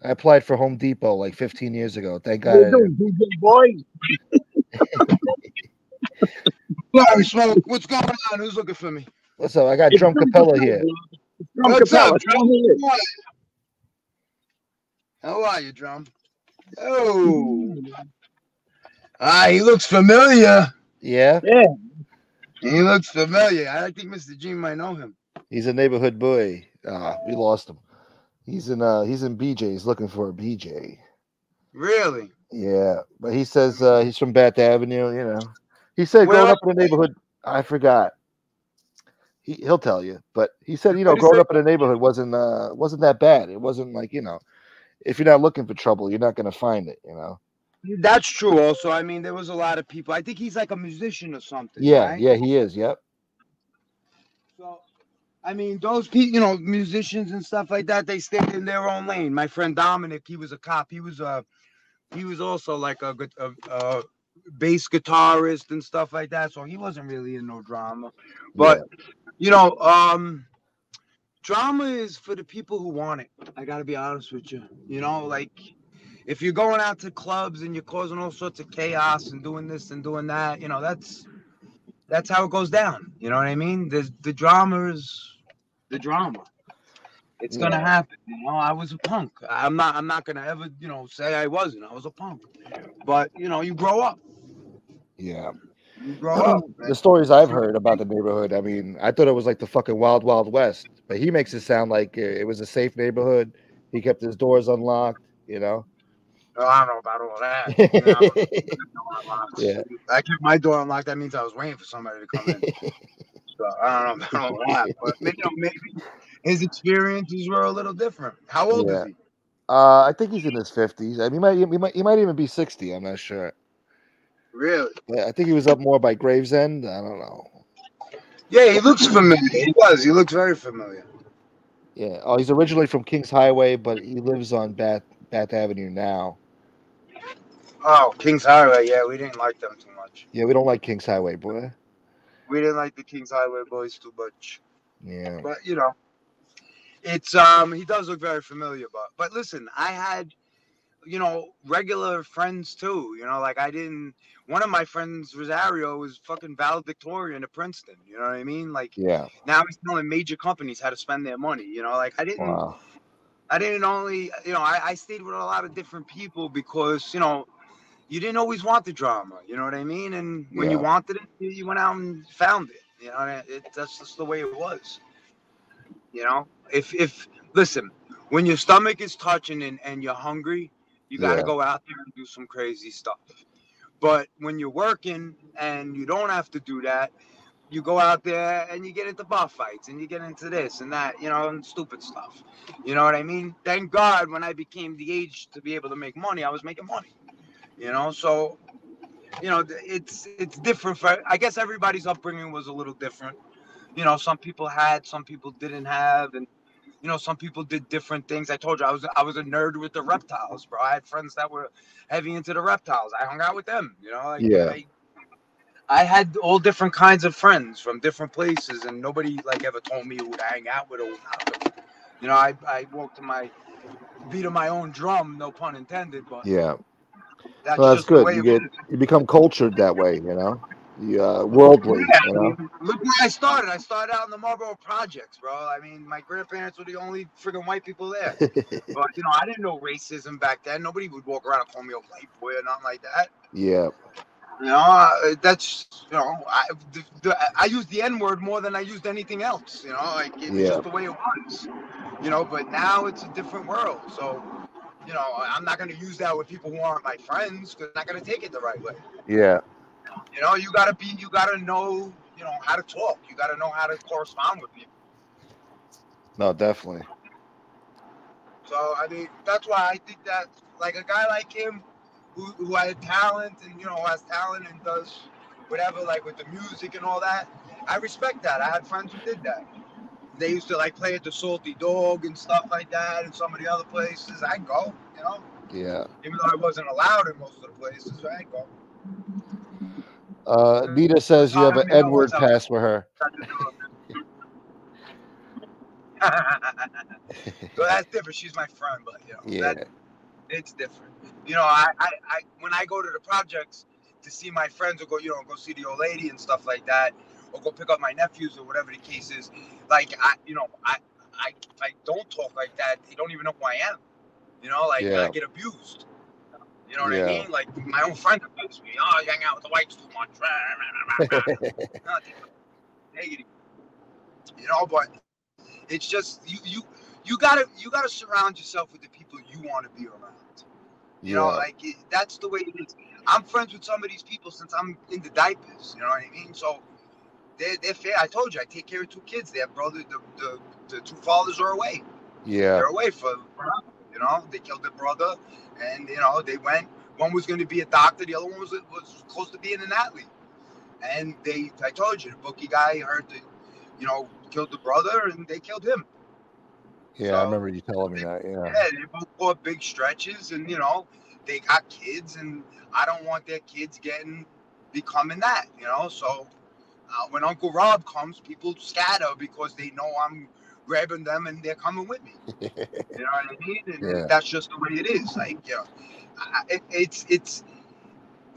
I applied for Home Depot like 15 years ago. Thank How you God. I doing, DJ boy? Larry Smoke, what's going on? Who's looking for me? What's up? I got Drumcappella here. Drum What's Capella, up, tell Drum? me this. Come on. How are you, Drum? Oh, ah, he looks familiar. Yeah, Yeah. He looks familiar. I think Mr. G might know him. he's a neighborhood boy. Ah, we lost him. He's in uh he's in BJ's looking for a BJ. Really? Yeah, but he says uh he's from Bath Avenue, you know. He said Where growing up in the neighborhood, I forgot. He he'll tell you, but he said, you know, growing up in the neighborhood wasn't uh wasn't that bad. It wasn't like, you know, if you're not looking for trouble, you're not gonna find it, you know. That's true. Also, I mean, there was a lot of people. I think he's like a musician or something. Yeah, right? yeah, he is. Yep. So, I mean, those people, you know, musicians and stuff like that, they stayed in their own lane. My friend Dominic, he was a cop. He was a, he was also like a good, a, a bass guitarist and stuff like that. So he wasn't really in no drama. But you know, um, drama is for the people who want it. I gotta be honest with you. You know, like if you're going out to clubs and you're causing all sorts of chaos and doing this and doing that, you know, that's that's how it goes down. You know what I mean? The the drama is the drama. It's gonna Yeah. happen. You know, I was a punk. I'm not I'm not gonna ever, you know, say I wasn't. I was a punk. But you know, you grow up. Yeah. You grow up. the stories I've heard about the neighborhood, I mean, I thought it was like the fucking wild, wild west, but he makes it sound like it was a safe neighborhood. He kept his doors unlocked, you know. Oh, I don't know about all that. You know, Yeah. I kept my door unlocked. That means I was waiting for somebody to come in. so I don't know about all that. But maybe, you know, maybe his experiences were a little different. How old Yeah. is he? Uh, I think he's in his fifties. I mean, he might, he might, he might even be sixty. I'm not sure. Really? Yeah, I think he was up more by Gravesend. I don't know. Yeah, he looks familiar. He does. He looks very familiar. Yeah. Oh, he's originally from Kings Highway, but he lives on Bath Bath Avenue now. Oh, Kings Highway. Yeah, we didn't like them too much. Yeah, we don't like Kings Highway, boy. We didn't like the Kings Highway boys too much. Yeah. But you know, it's um he does look very familiar. But but listen, I had you know regular friends too. You know, like I didn't. One of my friends, Rosario, was fucking valedictorian at Princeton. You know what I mean? Like Yeah. now he's telling major companies how to spend their money. You know, like I didn't. Wow. I didn't only, you know, I, I stayed with a lot of different people because, you know, you didn't always want the drama, you know what I mean? And when you Yeah. wanted it, you, you went out and found it. You know, and it, that's just the way it was. You know, if if listen, when your stomach is touching and, and you're hungry, you got to Yeah. go out there and do some crazy stuff. But when you're working and you don't have to do that, you go out there and you get into bar fights and you get into this and that, you know, and stupid stuff. You know what I mean? Thank God when I became the age to be able to make money, I was making money. You know, so you know, it's it's different for I guess everybody's upbringing was a little different. You know, some people had, some people didn't have, and you know, some people did different things. I told you I was I was a nerd with the reptiles, bro. I had friends that were heavy into the reptiles. I hung out with them, you know, like Yeah. I, I had all different kinds of friends from different places, and nobody like ever told me who to hang out with or not with. You know, I I walked to my beat of my own drum, no pun intended, but Yeah. that's Well, that's good. You get you become cultured that way, you know. You uh, worldly, Yeah, you I know. mean, look where I started. I started out in the Marlboro Projects, bro. I mean, my grandparents were the only friggin' white people there. but you know, I didn't know racism back then. Nobody would walk around and call me a white boy or nothing like that. Yeah. You know, uh, that's you know, I the, the, I used the N word more than I used anything else. You know, like it was Yeah. just the way it was. You know, but now it's a different world. So, you know, I'm not gonna use that with people who aren't my friends because I'm not gonna take it the right way. Yeah. You know, you gotta be, you gotta know, you know, how to talk. You gotta know how to correspond with people. No, definitely. So I mean, that's why I think that like a guy like him, who who had talent and you know has talent and does whatever like with the music and all that, I respect that. I had friends who did that. They used to like play at the Salty Dog and stuff like that, and some of the other places. I go, you know, Yeah. even though I wasn't allowed in most of the places. I go. Uh, Nita says you have an N word pass for her. so that's different. She's my friend, but you know, Yeah. that, it's different. You know, I, I, I when I go to the projects to see my friends or go, you know, go see the old lady and stuff like that, or go pick up my nephews or whatever the case is. Like I, you know, I, I, I don't talk like that. They don't even know who I am. You know, like Yeah. I get abused. You know what Yeah. I mean? Like my own friend abused me. Oh, you hang out with the whites too much. Negative. You know, but it's just you you you gotta you gotta surround yourself with the people you want to be around. You know, like it, that's the way it is. I'm friends with some of these people since I'm in the diapers. You know what I mean? So they're, they're fair. I told you I take care of two kids. Their brother, the, the the two fathers are away. Yeah. They're away for you know they killed their brother, and you know they went. One was going to be a doctor. The other one was was close to being an athlete. And they, I told you, the bookie guy heard the, you know, killed the brother, and they killed him. Yeah, I remember you telling me that. Yeah. Yeah, they both fought big stretches, and you know, they got kids, and I don't want their kids getting becoming that, you know. So uh, when Uncle Rob comes, people scatter because they know I'm grabbing them and they're coming with me. You know what I mean? And Yeah. that's just the way it is. Like, you know, I, it, it's it's.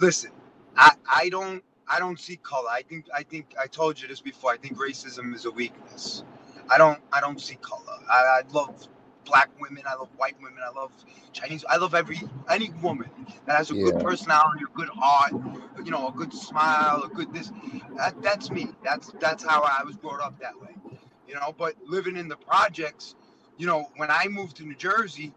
Listen, I I don't I don't see color. I think I think I told you this before. I think racism is a weakness. I don't I don't see color. I, I love black women. I love white women. I love Chinese. I love every any woman that has a good personality, a good heart, you know, a good smile, a good this. That, that's me. That's that's how I was brought up that way. You know, but living in the projects, you know, when I moved to New Jersey,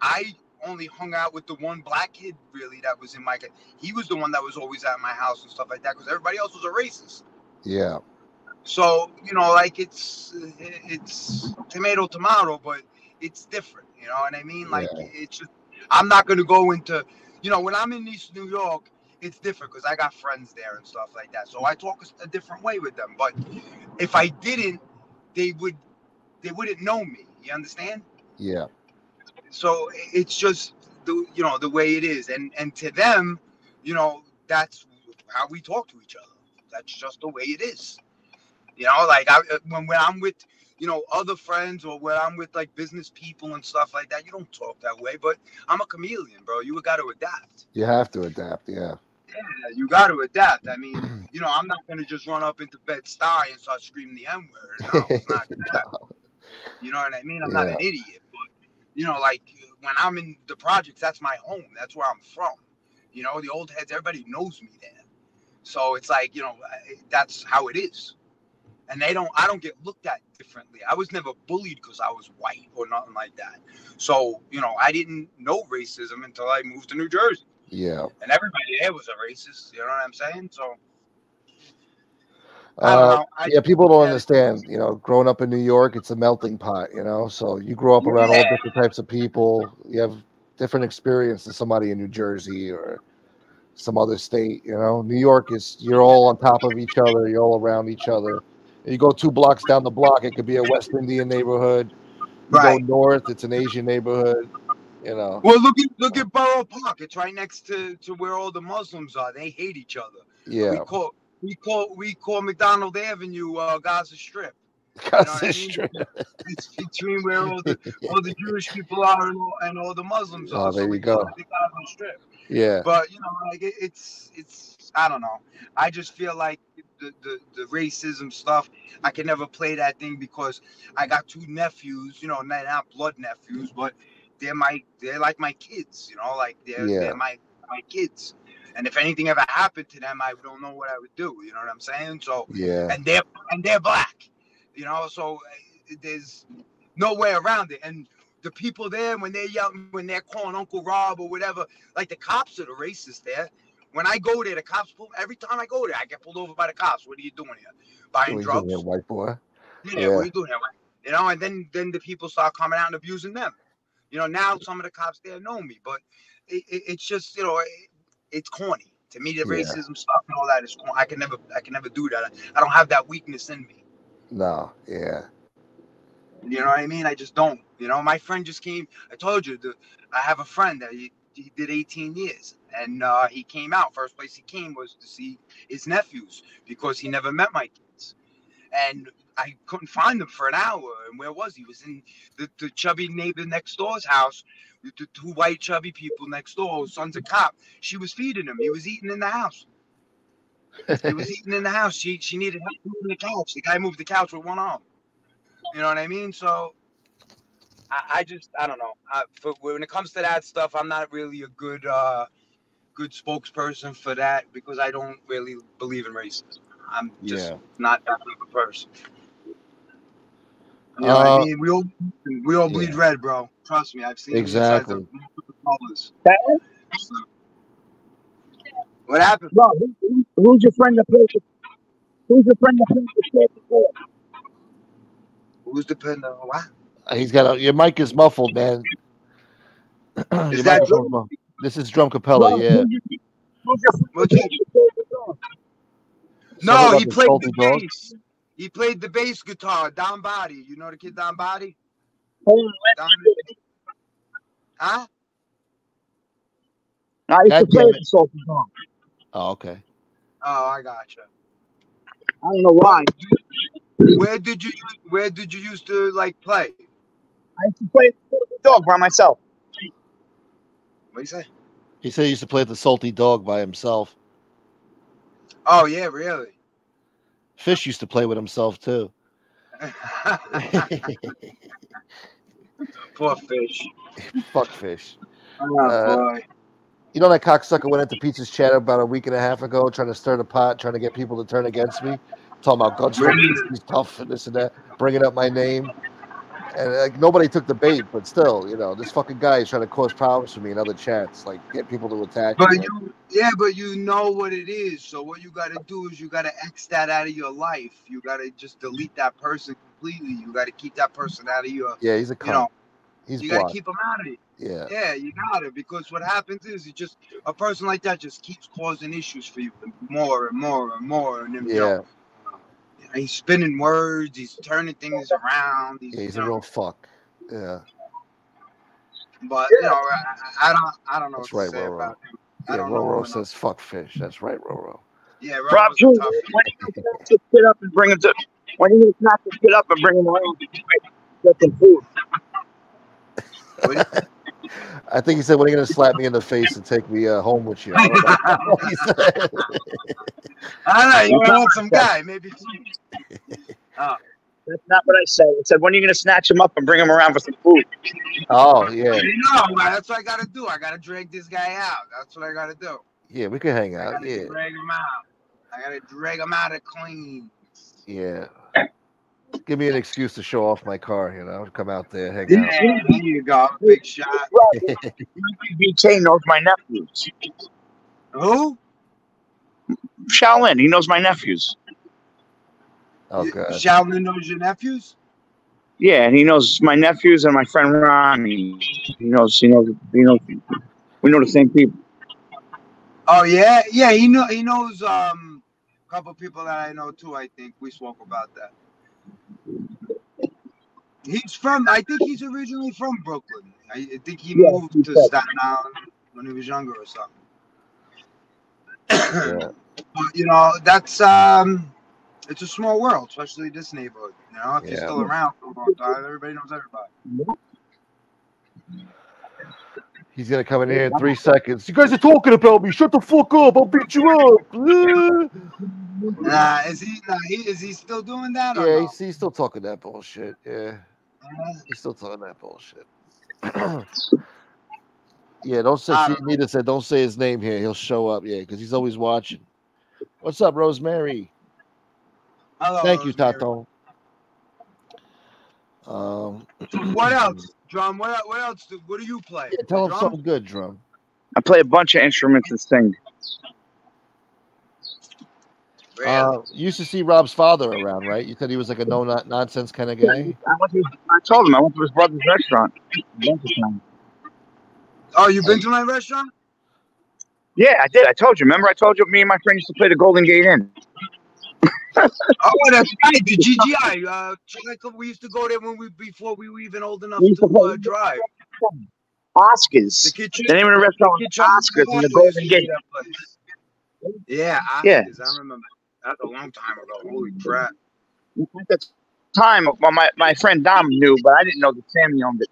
I only hung out with the one black kid really that was in my. He was the one that was always at my house and stuff like that because everybody else was a racist. Yeah. So you know, like it's it's tomato tomato, but it's different. You know what I mean? Like it's just I'm not gonna go into you know when I'm in East New York, it's different because I got friends there and stuff like that. So I talk a different way with them. But if I didn't, they would they wouldn't know me. You understand? Yeah. So it's just the you know the way it is, and and to them, you know that's how we talk to each other. That's just the way it is. You know, like I when when I'm with you know other friends or when I'm with like business people and stuff like that, you don't talk that way. But I'm a chameleon, bro. You got to adapt. You have to adapt. Yeah. Yeah, you got to adapt. I mean, you know, I'm not gonna just run up into Bed Stuy and start screaming the N word. No, it's not gonna happen. You know what I mean? I'm not an idiot, but you know, like when I'm in the projects, that's my home. That's where I'm from. You know, the old heads, everybody knows me there. So it's like, you know, that's how it is. And they don't, I don't get looked at differently. I was never bullied because I was white or nothing like that. So, you know, I didn't know racism until I moved to New Jersey. Yeah. And everybody there was a racist. You know what I'm saying? So, Uh. I- yeah, people don't understand. You know, growing up in New York, it's a melting pot. You know, so you grow up around all different types of people. You have different experience than somebody in New Jersey or some other state. You know, New York is you're all on top of each other. You're all around each other. You go two blocks down the block, it could be a West Indian neighborhood. You Right. go north, it's an Asian neighborhood. You know. Well, look at look at Borough Park. It's right next to, to where all the Muslims are. They hate each other. Yeah. We call we call we call McDonald Avenue uh, Gaza Strip. Gaza what I mean? Strip. It's between where all the all the Jewish people are and all, and all the Muslims Oh, are. there so you we call go. it the Gaza Strip. Yeah. But you know, like it, it's it's I don't know. I just feel like the, the the racism stuff. I can never play that thing because I got two nephews. You know, not, not blood nephews, but they're my they're like my kids. You know, like they're Yeah. they're my my kids. And if anything ever happened to them, I don't know what I would do. You know what I'm saying? So Yeah. and they're and they're black. You know, so uh, there's no way around it. And the people there, when they yell, when they're calling Uncle Rob or whatever, like the cops are the racists there. When I go there, the cops pull every time I go there, I get pulled over by the cops. What are you doing here? Buying What are you drugs? doing here, white boy? Yeah, Yeah. what are you doing here? You know, and then then the people start coming out and abusing them. You know, now some of the cops there know me, but it, it, it's just you know, it, it's corny to me. The Yeah. racism stuff and all that is corny. I can never, I can never do that. I don't have that weakness in me. No. Yeah. You know what I mean? I just don't. You know, my friend just came. I told you, the, I have a friend that he, he did 18 years, and uh, he came out. First place he came was to see his nephews because he never met my kids, and I couldn't find him for an hour. And where was he? He was in the, the chubby neighbor next door's house. with The two white chubby people next door, son's a cop. She was feeding him. He was eating in the house. He was eating in the house. She she needed help moving the couch. The guy moved the couch with one arm. You know what I mean? So I, I just I don't know. I, for, when it comes to that stuff, I'm not really a good uh good spokesperson for that because I don't really believe in racism. I'm just Yeah. not that type of person. You know what Uh, I mean? We all we all bleed red, bro. Trust me, I've seen these sides of Exactly. What happened? Bro, who, who- who's your friend that plays? the- Who's your friend that plays the state before? Who's depending on what? Uh, He's got a, your mic is muffled, man. your that drum? muffled. This is Drumcappella, Bro, yeah. who's your, who's your friend that plays the? No, he about played the bass. He played the bass guitar. Don Body. You know the kid Don Body? Hold on, Don, huh? I used to play damn with it. the Salty Dog. Oh, okay. Oh, I gotcha. I don't know why. Where did you Where did you used to like play? I used to play the Dog by myself. What do you say? He said he used to play the salty dog by himself. Oh yeah, really? Fish used to play with himself too. Poor fish. Fuck fish. Oh Uh. You know that cocksucker went into Pizza's chat about a week and a half ago, trying to stir the pot, trying to get people to turn against me, talking about Gunsmoke? Pizza's tough and this and that, bringing up my name. And like nobody took the bait, but still, you know, this fucking guy is trying to cause problems for me in other chats, like get people to attack But me. you, yeah, but you know what it is. So what you got to do is you got to X that out of your life. You got to just delete that person completely. You got to keep that person out of your. Yeah, he's a You know, he's you got to keep him out of it. Yeah. Yeah, you got it because what happens is it just a person like that just keeps causing issues for you more and more and more, and then you Yeah. know, he's spinning words, he's turning things around. He's, Yeah, he's you a know, real fuck. Yeah. but you know, I, I don't, I don't know That's what right, to say Roro. about him. Yeah, don't know. Roro says fuck fish. That's right, Roro. Yeah, Rob Robert's a Jr., tough. when you gonna snatch this kid up and bring him to, when you gonna snatch this kid up and bring him around to get some food? I think he said, "When are you gonna slap me in the face and take me uh, home with you?" I don't know what he said. I don't know. You want some guy, maybe. Oh, That's not what I said. I said, when are you gonna snatch him up and bring him around for some food? Oh yeah, you know, that's what I gotta do. I gotta drag this guy out. That's what I gotta do. yeah. We could hang I out. gotta Yeah, drag him out. I gotta drag him out of Queens. yeah. Give me an excuse to show off my car. You know, come out there, hang Yeah, out. there you go. Big shot. BK knows my nephews. Who? Shaolin. He knows my nephews. Oh god. Shaolin knows your nephews? Yeah, and he knows my nephews and my friend Ron. He, he knows. He knows. He knows. We know the same people. Oh yeah, yeah. He know he knows um a couple people that I know too. I think we spoke about that. He's from. I think he's originally from Brooklyn. I, I think he Yeah, moved he to said. Staten Island when he was younger or something. Yeah. But you know, that's um, it's a small world, especially this neighborhood. You know, if you're still around for a long time, everybody knows everybody. He's gonna come in here in three seconds. You guys are talking about me. Shut the fuck up. I'll beat you up. Nah, is he? Nah, he is he still doing that? Or yeah, no? he's, he's still talking that bullshit. Yeah, he's still talking that bullshit. yeah, don't say. I See, don't Nita said, don't say his name here. He'll show up. Yeah, because he's always watching. What's up, Rosemary? Hello, Thank you, Rosemary. Tato. Um, What else, Drum? What, what else? Do, what do you play? tell him something good, drum. I play a bunch of instruments and sing. Uh, you used to see Rob's father around, right? You said he was like a no not nonsense kind of guy. I, went to, I told him I went to his brother's restaurant. a bunch of times. Oh, you've been to my restaurant? Yeah, I did. I told you. Remember, I told you me and my friend used to play the Golden Gate Inn. Oh, that's right. The GGI. Uh, we used to go there when we before we were even old enough to uh, drive. Oscars. The kitchen. The name of the restaurant kitchen- Oscars in the Golden Gate. Yeah, Yeah. I remember. That's a long time ago. Holy crap. At the time, well, my, my friend Dom knew, but I didn't know that Sammy owned it.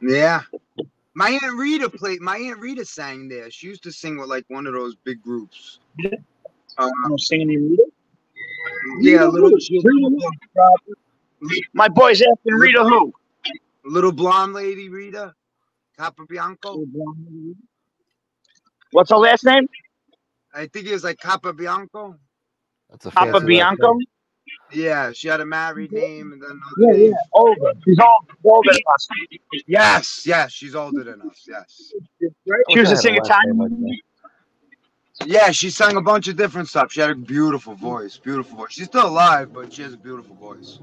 Yeah. My aunt Rita played. My aunt Rita sang there. She used to sing with like one of those big groups. Um, I'm singing in Rita. yeah, little, she little, My boy's asking Rita who? little blonde lady Rita Capabianco. What's her last name? I think it was like Capabianco. That's a Papa fancy Bianco? name. Yeah, she had a married name and then Yeah, another yeah. Older. She's old, older than us. Yes, yes, she's older than us. Yes. She was a singer last name Italian. Yeah, she sang a bunch of different stuff. She had a beautiful voice, beautiful voice. She's still alive, but she has a beautiful voice.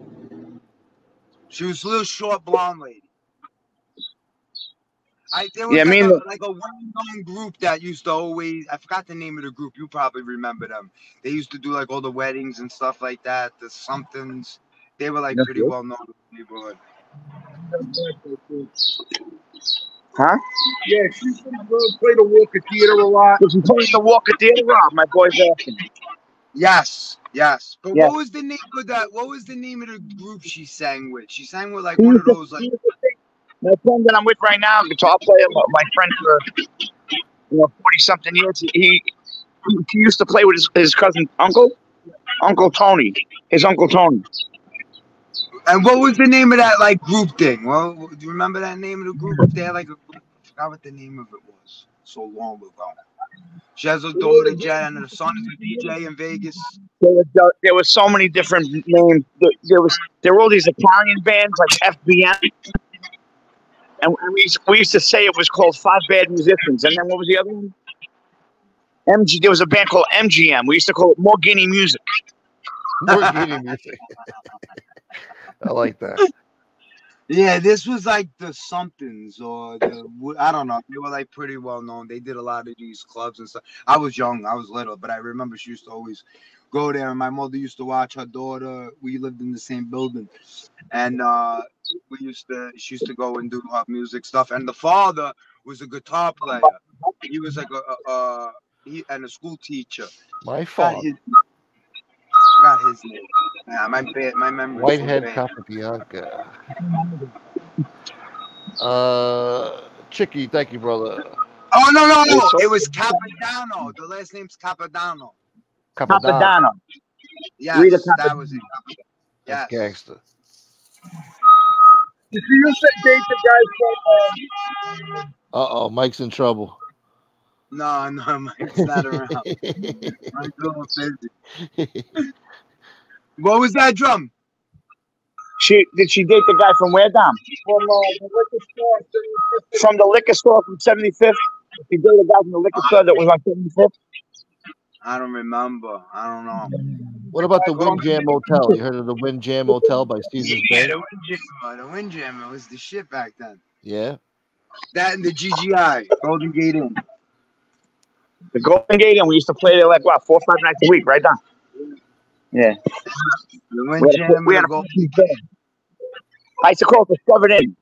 She was a little short blonde lady. I there was Yeah, like, me a, like a well-known group that used to always I forgot the name of the group. You probably remember them. They used to do like all the weddings and stuff like that. The somethings. They were like pretty good. well known in the neighborhood. Huh? Yeah, she used to play the Walker Theater a lot. she playing the Walker Theater Rob. My boy's asking. Yes, yes. But Yeah. what was the name of that? What was the name of the group she sang with? She sang with like one of those like My friend that I'm with right now, guitar player, my, my friend for you know forty something years. He, he he used to play with his, his cousin uncle, Uncle Tony, his uncle Tony. And what was the name of that like group thing? Well, do you remember that name of the group? They had like a group. I forgot what the name of it was. So long ago. She has a daughter, Jen, and her son is a DJ in Vegas. There was uh, there was so many different names. There, there was there were all these Italian bands like FBM, and we used, we used to say it was called Five Bad Musicians. And then what was the other one? MG. There was a band called MGM. We used to call it Morghini Music. Morghini Music. I like that. Yeah, this was like the somethings or the I don't know. They were like pretty well known. They did a lot of these clubs and stuff. I was young, I was little, but I remember she used to always go there. And my mother used to watch her daughter. We lived in the same building, and uh, we used to. She used to go and do her music stuff. And the father was a guitar player. He was like a, a, a he and a school teacher. My Got fault. his, got his name. Yeah, my bad. My memory. Whitehead bad. Capabianca. Uh, Chicky, thank you, brother. Oh no no no! It was Capadano. The last name's Capadano. Capadano. Yes, Rita that was it. That's gangster. Did you say date the guy from? Uh oh, Mike's in trouble. No, no, Mike's not around. Mike's a little busy. What was that drum? She did she date the guy from where, Dom? from uh, the liquor store. From the liquor store from 75th. She dated a guy from the liquor store that was on 75th. I don't remember. I don't know. What about the Windjam Motel? You heard of the Windjam Motel by Caesar's Yeah, Bay? the Windjammer. The Windjammer was the shit back then. Yeah. That and the GGI, Golden Gate Inn. The Golden Gate, and we used to play there like what four or five nights a week, right, Dom? Yeah. The We had, a- Windjammer, we had the a Golden band. I used to call it the Seven In.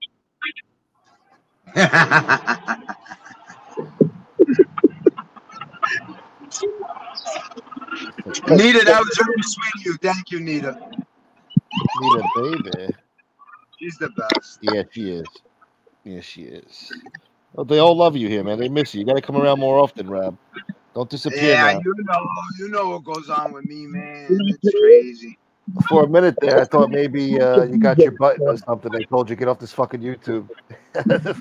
Nita, that was very sweet of you. Thank you, Nita. Nita, baby. She's the best. Yeah, she is. Yeah, she is. Oh, they all love you here, man. They miss you. You got to come around more often, Rob. Don't disappear Yeah, now. you know, you know what goes on with me, man. It's crazy. For a minute there, I thought maybe uh, you got your button or something. They told you get off this fucking YouTube.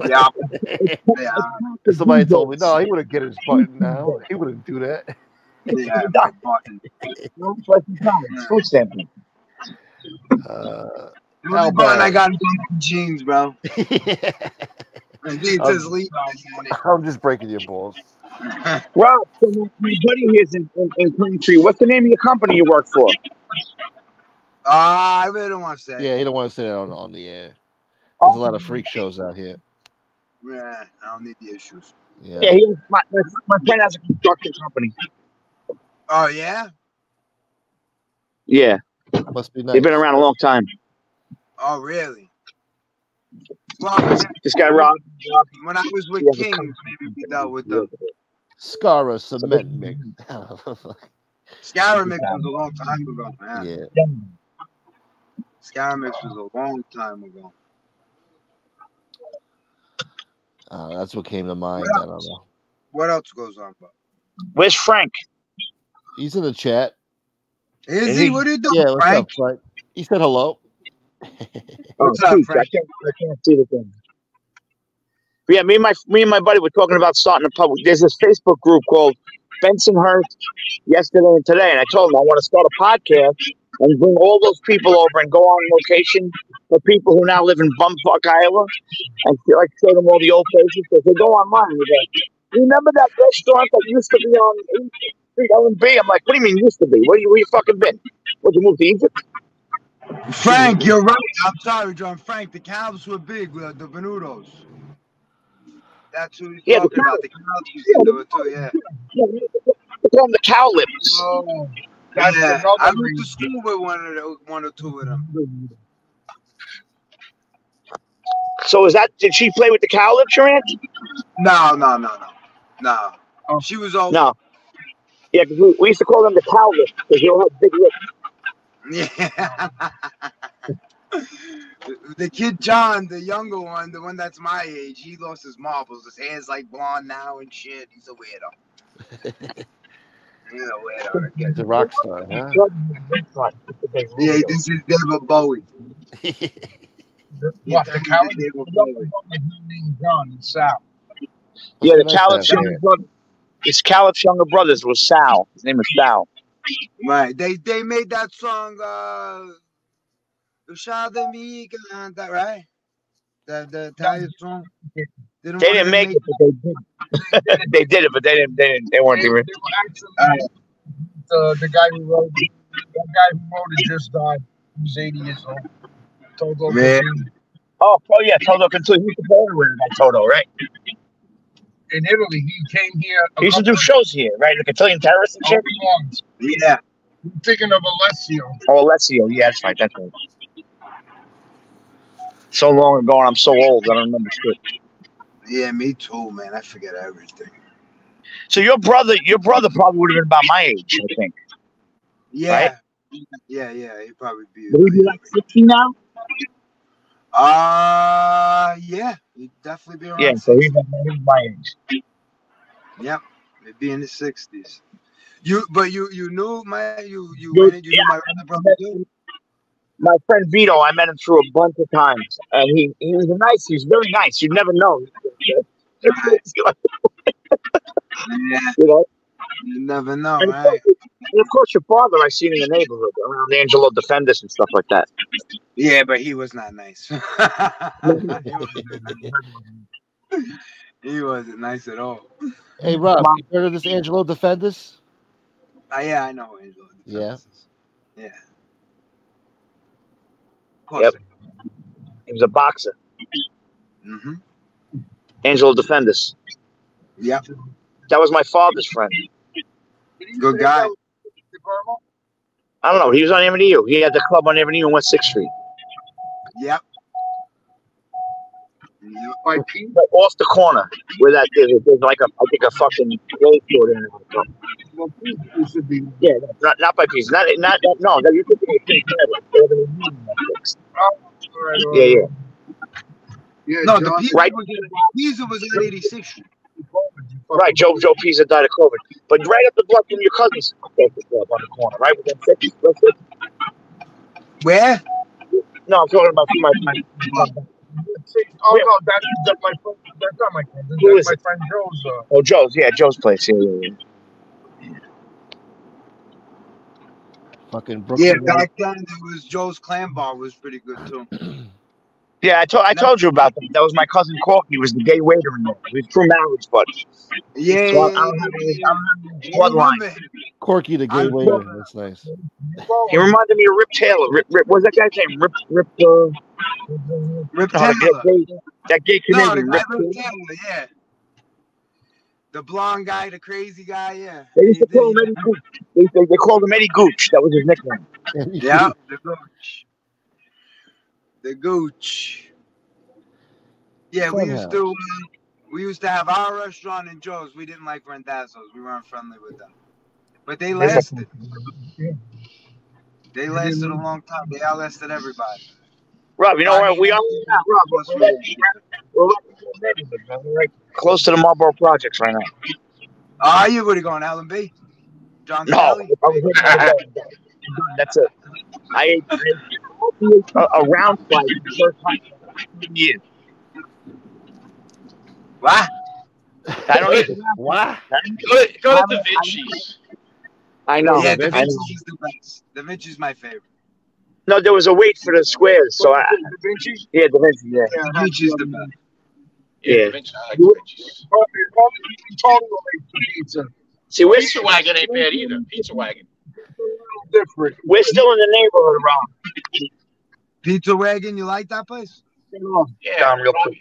Yeah. yeah. Somebody told me, no, he wouldn't get his button now. He wouldn't do that. Yeah, my button. Food stamping. Uh, The only How button I got is on my jeans, bro. And it says Levi's. I'm just breaking your balls. Well, so my my buddy here's in, in, in Country. What's the name of your company you work for? Uh, I really don't want to say. Yeah, he don't want to say that on, on the air. There's a lot of freak shows out here. Yeah, I don't need the issues. Yeah. Yeah, he, my, my, my friend has a construction company. Oh yeah. Yeah, Must be nice. they've been around a long time. Oh really? Well, This guy Rob. when I was with Yeah, the Kings, maybe we dealt with them. Scara cement mix. Scaramix was a long time ago, man. yeah. Scaramix was a long time ago. Uh, that's what came to mind. I don't know. What else goes on, bro? Where's Frank? He's in the chat. Is, Is he? he? What are you doing, Yeah, what's Frank? up, Frank? He said hello. What's oh, up, shoot, I Frank? can't, I can't see the thing. Yeah, me and my me and my buddy were talking about starting a public. There's this Facebook group called Bensonhurst yesterday and today, and I told him I want to start a podcast and bring all those people over and go on location for people who now live in Bumfuck, Iowa, and like show them all the old places. Because they go online they "Remember that restaurant that used to be on 8th Street L and B?" I'm like, "What do you mean used to be? Where you where you fucking been? What you move to Egypt?" Frank, you're right. I'm sorry, John. Frank, the Calves were big, uh, the Venutos. That's who he's Yeah, the talking about. The Calves used to do it too, yeah. Call them the cow lips. Oh, That's yeah. I went to school with one of the, one or two of them. So is that? Did she play with the cow lips, your aunt? No, no, no, no, no. Oh. She was old. No. Yeah, we, we used to call them the cow lips because they all have big lips. Yeah. the kid John, the younger one, the one that's my age, he lost his marbles. His hair's like blonde now and shit. He's a weirdo. He's a weirdo. He's a rock star, huh? Yeah, this is David Bowie. What, the cow? David Bowie. named John in South. Yeah, the Nice Calip's younger brother. His Calip's younger brothers was Sal. His name was Sal. Right. They they made that song uh Mi right? The the Italian song. Didn't They didn't them make it, but they did. they did it, but they didn't. They didn't. They weren't the original. the, the guy who wrote that guy who wrote it just died. He's 80 years old. Toto Man. Oh, oh yeah, Toto Cutugno. He to play with that Toto, right? In Italy, he came here. He used to do shows here, right? The Cotillion Terrace and Oh, shit. Yeah. I'm thinking of Alessio. Oh, Alessio. Yeah, that's right. That's right. So long ago, and I'm so old, I don't remember shit. Yeah, me too, man. I forget everything. So your brother, your brother probably would have been about my age, I think. Yeah. Right? Yeah, yeah, he'd probably be. Would he be like 60 now? Uh yeah, he'd definitely be around. Yeah, so he's, my age. Yep, he'd be in the sixties. You, but you, you knew my, you, you, went, you knew my brother too. My friend Vito, I met him through a bunch of times, and he he was nice. He was very nice. You'd never know. Yeah, you know. you never know, And, right? and of course, your father I seen in the neighborhood around Angelo DeFendis and stuff like that. Yeah, but he was not nice. he wasn't nice at all. Hey, Rob, you heard of this Angelo DeFendis? Uh, yeah, I know Angelo. Defenders. Yeah. Yeah. Yep. He was a boxer. Mm-hmm. Angelo DeFendis. Yep. That was my father's friend. Good guy. I don't know. He was on Avenue. He had the club on Avenue on West Sixth Street. Yep. By Pete. Right off the corner where that there's, there's like a I think a fucking clothes store there. Well, Pete used to be. Yeah, not not by piece. Not not, not no. No, you could be a Pink Cadillac. They have a union up there. Oh, all right, all Yeah, yeah. Yeah, No, the John- pizza Right. was pizza was at 86th Street. Right, Joe Joe Pizza died of COVID. But right up the block from your cousin's Coffee club on the corner, right? With them six, those six- Where? No, I'm talking about my my. Oh no, that's, that's my friend. That's not my friend. Who That's is my it? friend Joe's. Uh, Oh, Joe's. Yeah, Joe's place. Yeah, yeah, yeah. Fucking Yeah, Brooklyn. back then it was Joe's Clam Bar was pretty good too. Yeah, I told I told you about that. That was my cousin Corky. He was the gay waiter in there. He was true marriage, but Yeah, So I, I don't have any, I don't have any bloodline. Corky the gay waiter. That's nice. He reminded me of Rip Taylor. Rip, Rip what's that guy's name? Rip, Rip, uh, Rip no, that Taylor. gay, that gay No, the Canadian. guy Rip Rip Taylor. Taylor, yeah. The blonde guy, the crazy guy, yeah. They used to call him Eddie Gooch. They, they, they called him Eddie Gooch. That was his nickname. Yeah, the gooch. The gooch. Yeah, we used to uh, we used to have our restaurant in Joe's. We didn't like Randazzo's. We weren't friendly with them. But they lasted. They lasted a long time. They outlasted everybody. Rob, you know where we are now? Rob, we're, we're, we're, right- we're right close to the Marlboro Projects right now. Ah, you would have gone Allen B. John No, Sally. I was hitting the- that's it. I I ate a, a round flight for the first time in years. What? I don't know. Why? Go to, go to Da Vinci's. I know. Yeah, Da I. Vinci's is the best. Da Vinci's my favorite. No, there was a wait for the squares, so I. Da Vinci? Yeah, Da Vinci. Yeah. Da Vinci's the best. Yeah. Da Vinci. I like Da Vinci's. Totally relates to pizza. See, we're Pizza Wagon ain't bad either. Pizza Wagon. Different. we're still in the neighborhood, Rob. Pizza Wagon, you like that place? Yeah, Down real quick.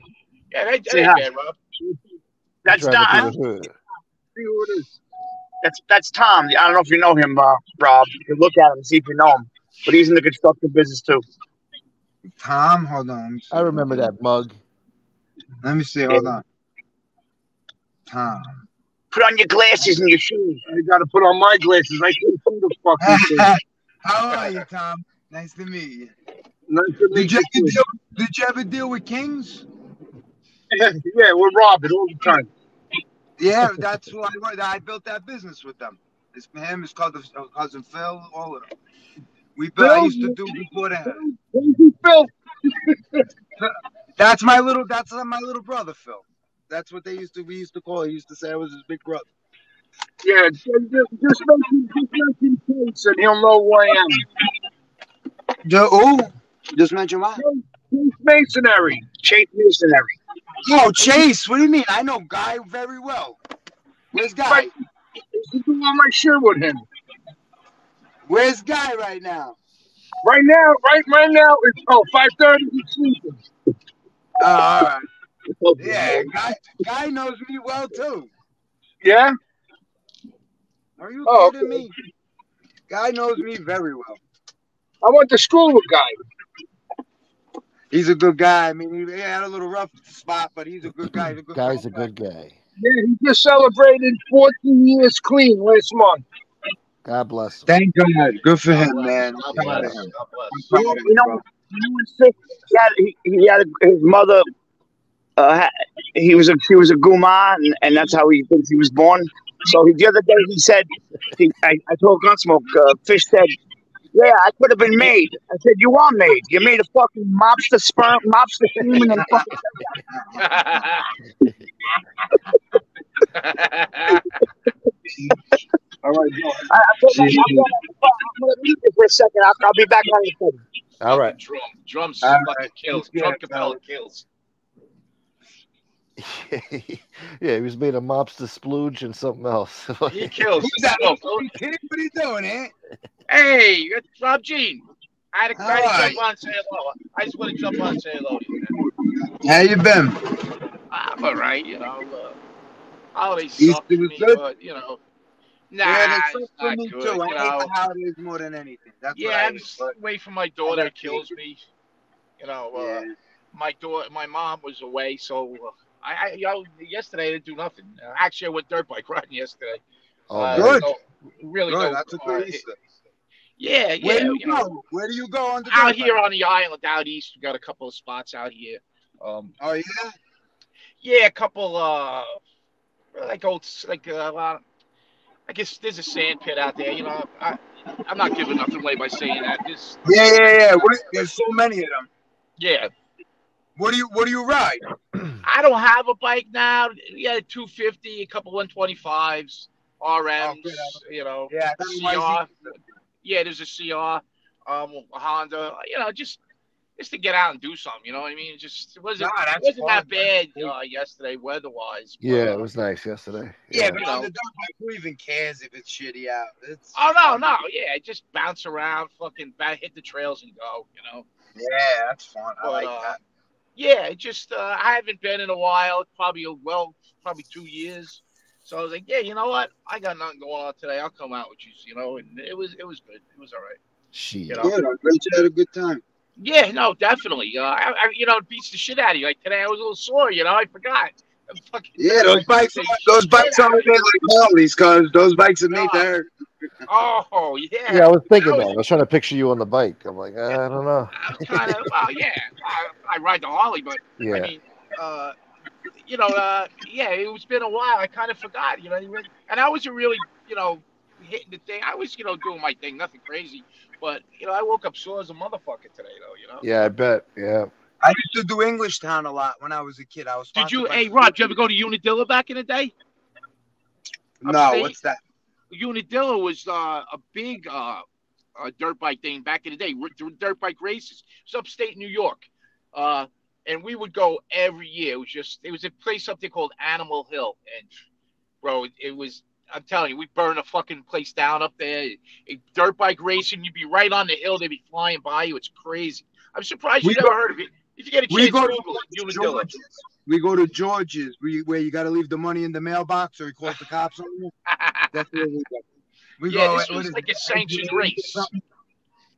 Yeah, that, that ain't bad, Rob. That's Driving Tom. through the. See who it is. That's that's Tom. I don't know if you know him, uh, Rob. You can look at him and see if you know him. But he's in the construction business too. Tom, hold on. Let me see. I remember that mug. Let me see. Hold on. Tom. Put on your glasses and your shoes. I gotta put on my glasses. I can't see the fucking thing. How are you, Tom? Nice to meet you. Nice to meet Did you, deal, did you ever deal with Kings? Yeah, we're robbing all the time. Yeah, that's who I. I built that business with them. It's him, his cousin, uh, cousin Phil, all of them. We built. I used to do before that. Phil. That's my little. That's my little brother, Phil. That's what they used to. We used to call. He used to say I was his big brother. Yeah, just, just mention, just mention Phil. Mason. He'll know who I am. The who? Just mention what? Chase Masonary. Chase Masonary. Oh, Chase. What do you mean? I know Guy very well. Where's Guy? You can on my shirt with him. Where's Guy right now? Right now, right right now, it's oh 5.30, he's sleeping. Oh, all right. Yeah, Guy, Guy knows me well too. Yeah? Are you Oh, kidding me? Guy knows me very well. I went to school with Guy. He's a good guy. I mean, he, he had a little rough spot, but he's a good guy. He's a good Guy's a good guy. Yeah, he just celebrated 14 years clean last month. God bless him. Thank God. Good for him, man. God I'm proud bless. God bless. I'm proud of him, You know, bro. he was sick. He had, he, he had a, his mother. Uh, he was a he was a guma, and, and that's how he thinks he was born. So he, the other day he said, he, I, I told Gunsmoke, uh, Fish said, "Yeah, I could have been made." I said, "You are made. You made a fucking mobster sperm, mobster semen, and fucking." All right, Joe. I, I told him, I'm, gonna, I'm gonna leave you for a second. I'll, I'll be back on the phone. All right. Drum, drums All fucking kills. Drumcappella kills. yeah, he was made a mobster splooge and something else. He kills. Who's that? Oh, Are you kidding? What are you doing, eh? Hey, it's Rob Jean. I had to, I had to jump on and say hello. I just want to jump on and say hello. Man. How you been? I'm all right, you know. Uh, holidays suck for me, good? but you know, nah, yeah, they it's suck for me good. too. I hate know, the holidays more than anything. That's yeah, I I'm just But away from my daughter. Kills me. You know, uh, yeah. my daughter, my mom was away, so uh, I, I, you know, yesterday I didn't do nothing. Actually, I went dirt bike riding yesterday. Oh, Uh, Good. so really, Good. no, That's a good Easter. yeah, yeah. Where do you, you know, go? Where do you go on the out here bike? on the island, out east, we got a couple of spots out here. Um, Oh yeah. yeah, a couple, uh, like old, like uh, a lot. Of, I guess there's a sand pit out there. You know, I, I'm not giving nothing away by saying that. This, Yeah, yeah, yeah. What, there's so many of them. yeah. What do you What do you ride? I don't have a bike now. Yeah, 250, a couple 125s, RMs. good. you know, Yeah, CR. Yeah, there's a CR, um, a Honda. You know, just just to get out and do something. You know what I mean? Just it wasn't Nah, it wasn't that bad uh, yesterday weather-wise. Yeah, uh, it was nice yesterday. Yeah, Yeah, but you on the dirt bike, who even cares if it's shitty out? It's Oh no, no, yeah, just bounce around, fucking ba- hit the trails and go. You know. yeah, that's fun. I like uh, that. Yeah, just uh, I haven't been in a while, probably a, well, probably two years. So I was like, yeah, you know what? I got nothing going on today. I'll come out with you, you know. And it was it was good. It was all right. Shit. You know. Good. I'm glad you had a good time. Yeah, no, definitely. Uh, I, I, you know, it beats the shit out of you. Like today, I was a little sore. You know, I forgot. Yeah, those bikes, those bikes aren't made like Harleys, cause those bikes are made to hurt. Oh yeah. Yeah, I was thinking I that. was- I was trying to picture you on the bike. I'm like, I don't know. I'm kind of well, yeah. I, I ride the Harley, but I Yeah. mean, uh, you know, uh, yeah, it's been a while. I kind of forgot, you know, and I wasn't really, you know, hitting the thing. I was, you know, doing my thing, nothing crazy, but you know, I woke up sore as a motherfucker today, though. You know. Yeah, I bet. Yeah. I used to do Englishtown a lot when I was a kid. I was. Did you, hey Rob? Did you ever go to Unadilla back in the day? No, upstate? what's that? Unadilla was uh, a big uh, uh, dirt bike thing back in the day. Dirt bike races. It was upstate New York, uh, and we would go every year. It was just it was a place up there called Animal Hill, and bro, it, it was. I'm telling you, we burned a fucking place down up there. A dirt bike racing, you'd be right on the hill. They'd be flying by you. It's crazy. I'm surprised you never heard of it. If you get a We chance, go to Google it. Unadilla. George's. We go to George's, where you, where you got to leave the money in the mailbox, or he calls the cops on you. That's where we go. We yeah, go. this what was is like it, a sanctioned race.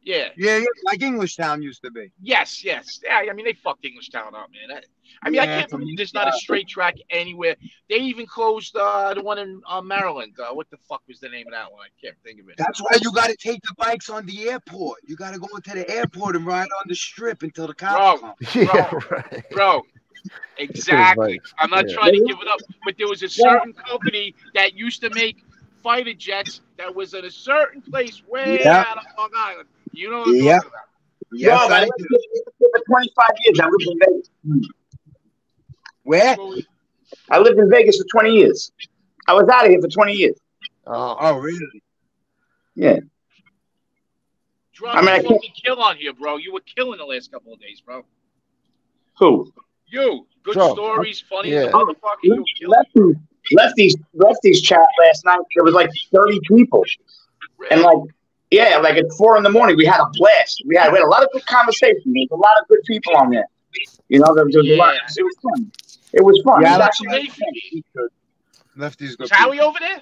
Yeah. Yeah, yeah, like Englishtown used to be. Yes, yes. Yeah, I mean they fucked Englishtown up, man. I, I mean I can't believe there's not a straight track anywhere. They even closed uh, the one in uh, Maryland. Uh, what the fuck was the name of that one? I can't think of it. That's why you got to take the bikes on the airport. You got to go into the airport and ride on the strip until the cops Bro, come. Yeah, right. bro. Exactly. I'm not Yeah. trying to give it up, but there was a certain company that used to make fighter jets that was at a certain place way Yeah. out of Long Island. You know what I'm Yeah. talking about? Yes, Rob, I I lived for 25 years. I lived in Vegas. Where? I lived in Vegas for 20 years. I was out of here for 20 years. Oh, Oh, really? Yeah. dropped I mean, I a can't- kill on here, bro. You were killing the last couple of days, bro. Who? You. Good Joe. stories, funny Yeah. as a motherfucker. You were killing. Lefties, lefties, lefties chat last night. There was like thirty people, and like, yeah, like at four in the morning, we had a blast. We had we had a lot of good conversation. There was a lot of good people on there. You know, there, there was a lot. It was fun. It was fun. Yeah, It was Lefty's good. Is Howie over there?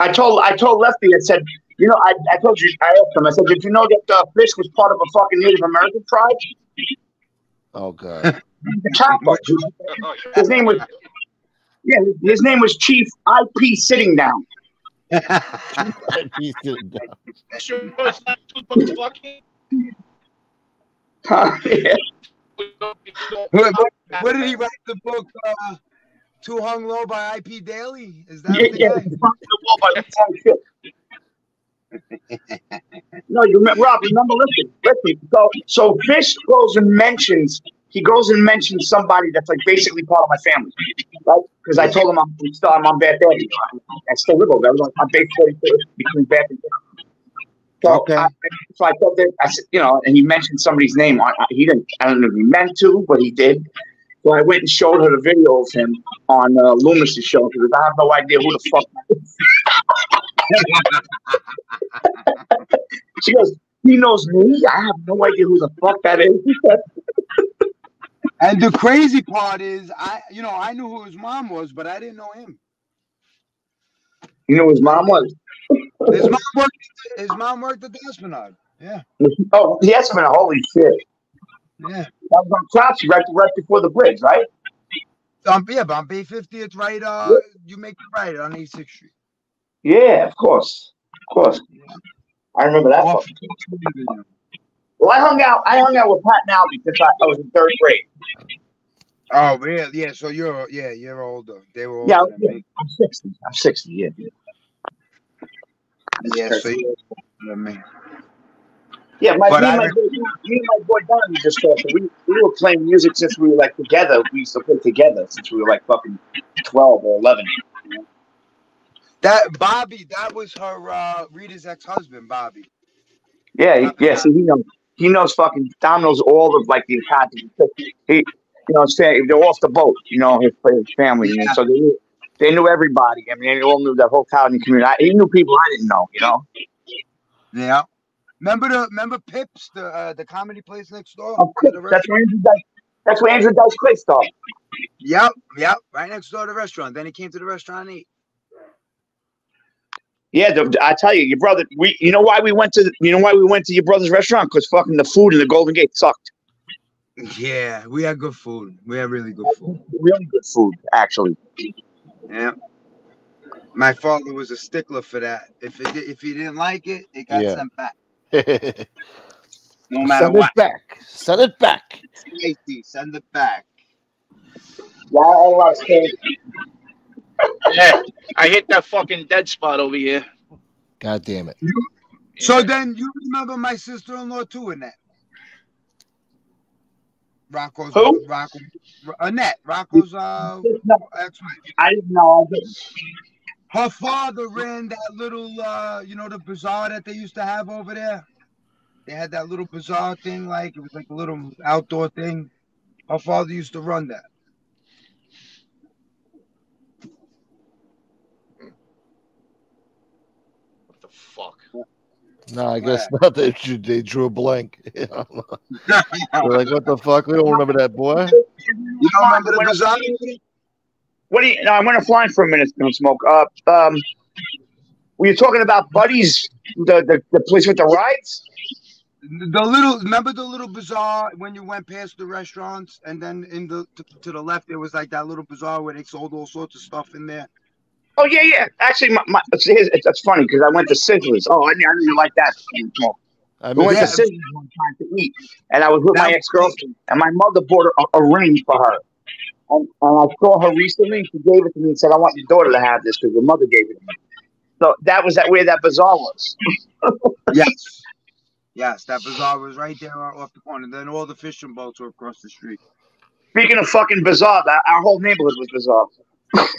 I told I told Lefty. I said, you know, I, I told you. I asked him. I said, did you know that uh, Fish was part of a fucking Native American tribe? Oh god. The Chapo. His name was. Yeah, his name was Chief IP Sitting Down. He's sitting down. Sure, it's not too much fucking. Huh? Yeah. What, what, what did he write the book? Uh, Too Hung Low by IP Daily? Is that Yeah, the yeah. guy? it's from the wall by the wrong shit. No, you remember, Rob. Remember, listen, listen. So, so Fish goes and mentions. He goes and mentions somebody that's like basically part of my family, right? Because I told him I'm still I'm on Bad Daddy. I still live over there. I was on, on base 42 between Bath and so, I, so I told him, I said, you know, and he mentioned somebody's name. He didn't, I don't know if he meant to, but he did. So I went and showed her the video of him on uh, Loomis's show because I have no idea who the fuck. she goes, he knows me. I have no idea who the fuck that is. And the crazy part is, I you know I knew who his mom was, but I didn't know him. you know who his mom was? His mom worked. His mom worked at the Esplanade. Yeah, Oh, he has been a holy shit. yeah. That was on Cropsey right, right before the bridge, right? Um, yeah, but on Bay 50, it's right. Uh, you make it right on 86th Street. Yeah, of course, of course. I remember that. Well, I hung out. I hung out with Pat now because I, I was in third grade. Oh, yeah, yeah. So you're, yeah, you're older. They were older Yeah, me. I'm sixty. I'm sixty. Yeah. Yeah, so you're older than me. Yeah, my, But me, and my, boy- me and my boy Donnie just talked. We, we were playing music since we were like together. We used to play together since we were like fucking twelve or eleven. That Bobby, that was her uh Rita's ex-husband, Bobby. Yeah, he, yeah. See, he knows. He knows fucking. Dom knows all of like the accounting. He, you know, I'm saying they're off the boat. You know, his, his family. You know, so they knew, they knew everybody. I mean, they all knew that whole Italian community. I, he knew people I didn't know. You know. Yeah. Remember the remember Pips, the uh, the comedy place next door? Of to the course, That's where Andrew Dice. That's where Andrew Dice Clay started. Yep, yep, right next door to the restaurant. Then he came to the restaurant and ate. Yeah, the, I tell you, your brother. We, you know why we went to, you know why we went to your brother's restaurant? Because fucking the food in the Golden Gate sucked. Yeah, we had good food. We had really good food. Really good food, actually. Yeah. My father was a stickler for that. If it, if he didn't like it, it got Yeah. sent back. No matter it what. back. Send it back. Safety, send it back. Yeah, I was saying, Yeah, I hit that fucking dead spot over here. God damn it. So then you remember my sister-in-law too, Annette. Rocco's Who? Rocco, Annette, Rocco's uh, ex-wife. I didn't know. Her father ran that little, uh, you know, the bazaar that they used to have over there. They had that little bazaar thing, like it was like a little outdoor thing. Her father used to run that. What the fuck? No, I guess not. They, drew- they drew a blank. They're like, what the fuck? We don't remember that boy. You don't remember the bazaar? What do you? No, I'm gonna fly for a minute. Don't smoke. Uh, um, were you talking about Buddies, the, the the place with the rides? The little, remember the little bazaar when you went past the restaurants, and then in the to, to the left there was like that little bazaar where they sold all sorts of stuff in there. Oh yeah, yeah. Actually, my, my it's, it's, that's funny because I went to Sizzlers. Oh, I, knew- I knew you like that. I We went Yeah. to Sizzlers one time to eat, and I was with my ex girlfriend, and my mother bought a, a ring for her. And, and I saw her recently. She gave it to me and said, "I want your daughter to have this because your mother gave it to me." So that was that where that bazaar was. Yes. Yes, that bazaar was right there off the corner. Then all the fishing boats were across the street. Speaking of fucking bazaar, our whole neighborhood was bizarre.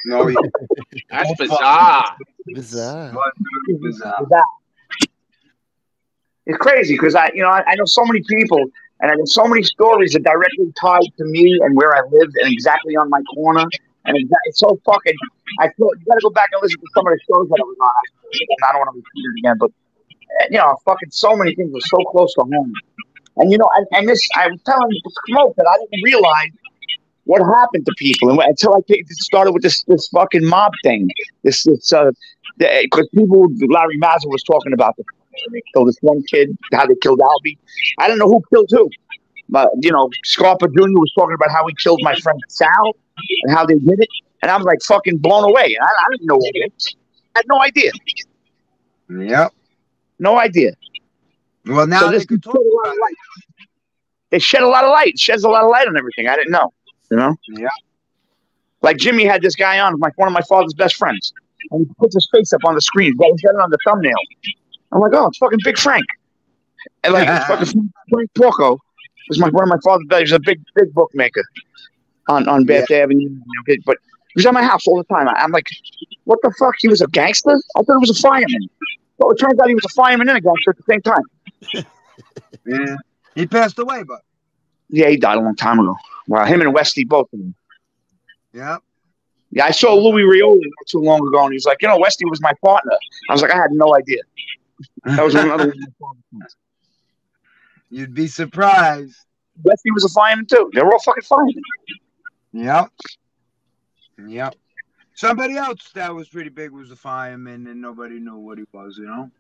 No, yeah. That's bizarre. Bizarre. bizarre. Bizarre. It's crazy because I, you know, I, I know so many people, and I know so many stories that directly tied to me and where I lived, and exactly on my corner. And exa- it's so fucking. I feel you got to go back and listen to some of the shows that I was on. I don't want to repeat it again, but uh, you know, fucking so many things were so close to home. And you know, and, and this, I was telling the Smoke that I didn't realize what happened to people and until I started with this this fucking mob thing. This this uh, because people, Larry Mazza was talking about the they killed this one kid, how they killed Albie. I don't know who killed who. But you know, Scarpa Jr. was talking about how he killed my friend Sal and how they did it, and I'm like fucking blown away. I, I didn't know all this. I had no idea. Yep. No idea. Well, now So they this shed a lot. They shed a lot of light. Sheds a lot of light on everything. I didn't know. You know. Yeah. Like Jimmy had this guy on, my one of my father's best friends, and he puts his face up on the screen. He's got it on the thumbnail. I'm like, oh, it's fucking Big Frank. And like, it's fucking Frank Porco was my one of my father's best. He was a big, big bookmaker on on Bath Avenue. okay, But he was at my house all the time. I, I'm like, what the fuck? He was a gangster? I thought he was a fireman. Well, it turns out he was a fireman and a gangster at the same time. Yeah. He passed away, but Yeah, he died a long time ago. Wow, him and Westy both of them. yeah. Yeah, I saw Louis Rioli not too long ago, and he's like, you know, Westy was my partner. I was like, I had no idea. That was another one. You'd be surprised. Westy was a fireman too. They were all fucking firemen. Yep. Yep. Somebody else that was pretty big was a fireman, and nobody knew what he was. You know.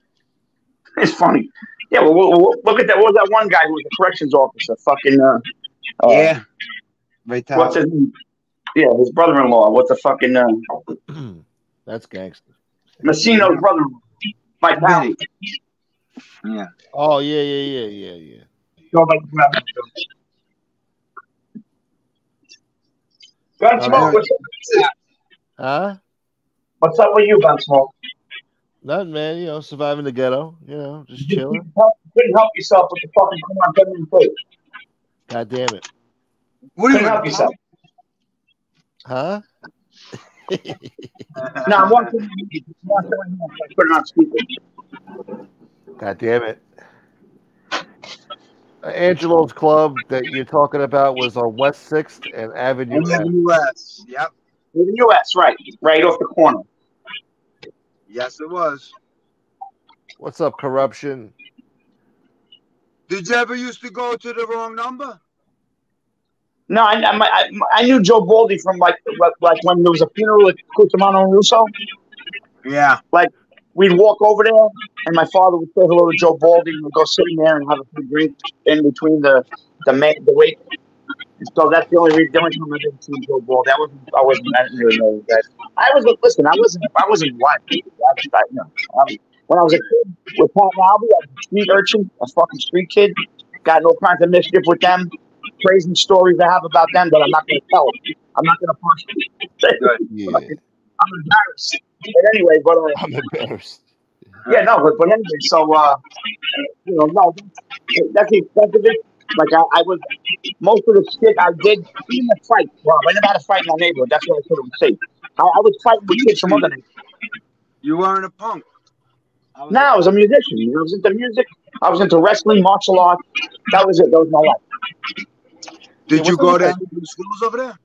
It's funny. Yeah, well, well, well, look at that. What was that one guy who was a corrections officer? Fucking. Uh, uh, yeah. Right. What's his? Yeah, his brother-in-law. What's the fucking uh, That's gangster. Messino's brother-in-law? Mike Pally. Yeah. Oh yeah, yeah, yeah, yeah, yeah. Nobody grabbed him. Gunsmoke, what's up? Huh? What's up with you, Gunsmoke? Nothing, man. You know, surviving the ghetto. You know, just You chilling. couldn't help- couldn't help yourself with the fucking come on, come in place. God damn it. What Couldn't help yourself. Huh? No, I'm watching. I'm watching right now, so I put it on speaker. God damn it. Uh, Angelo's club that you're talking about was on West Sixth and Avenue. In F. the U.S. Yep. In the U.S., right, right off the corner. Yes, it was. What's up, corruption? Did you ever used to go to the wrong number? No, I, I, I, I knew Joe Baldy from like like- when there was a funeral at Cusimano and Russo. Yeah. Like we'd walk over there, and my father would say hello to Joe Baldy, and we'd go sit in there and have a few drinks in between the the ma- the wait. So that's the only reason. The only time I've ever seen Joe Baldy. I wasn't. I wasn't. I didn't really know that. I was. Listen, I wasn't. I wasn't blind. I was, I, you know, I was, when I was a kid with Pat and Albie, I was a street urchin, a fucking street kid. Got no kinds of mischief with them. Crazy stories I have about them that I'm not going to tell. I'm not going to punch. Yeah. I'm embarrassed. But anyway, but uh, I'm embarrassed. yeah, no, but, but anyway, so uh, you know, no, that's the that's the big. Like I, I was most of the shit I did, in the fight. Well, I never had a fight in my neighborhood. That's what I could have say. I, I was fighting with kids from other neighborhoods. You weren't a punk. No, I was a musician. I was into music. I was into wrestling, martial arts. That was it. That was my life. Did Yeah, you go to any of the schools over there?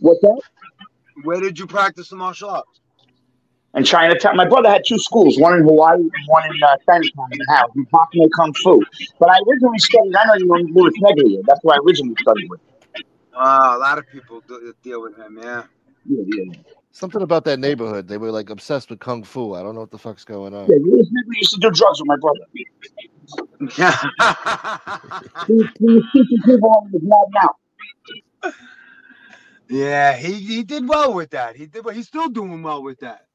What's that? Where did you practice the martial arts? in Chinatown. My brother had two schools, one in Hawaii and one in uh, Chinatown in the house, in Pak Mei Kung Fu. But I originally studied, I know you know Louis Neglia. That's where I originally studied with. Uh, a lot of people do, deal with him. Yeah. Yeah, yeah. Something about that neighborhood. They were like obsessed with kung fu. I don't know what the fuck's going on. Yeah, Louis Neglia used to do drugs with my brother. He, he was teaching people on his mad now. Yeah, he, he did well with that. He did. well. He's still doing well with that.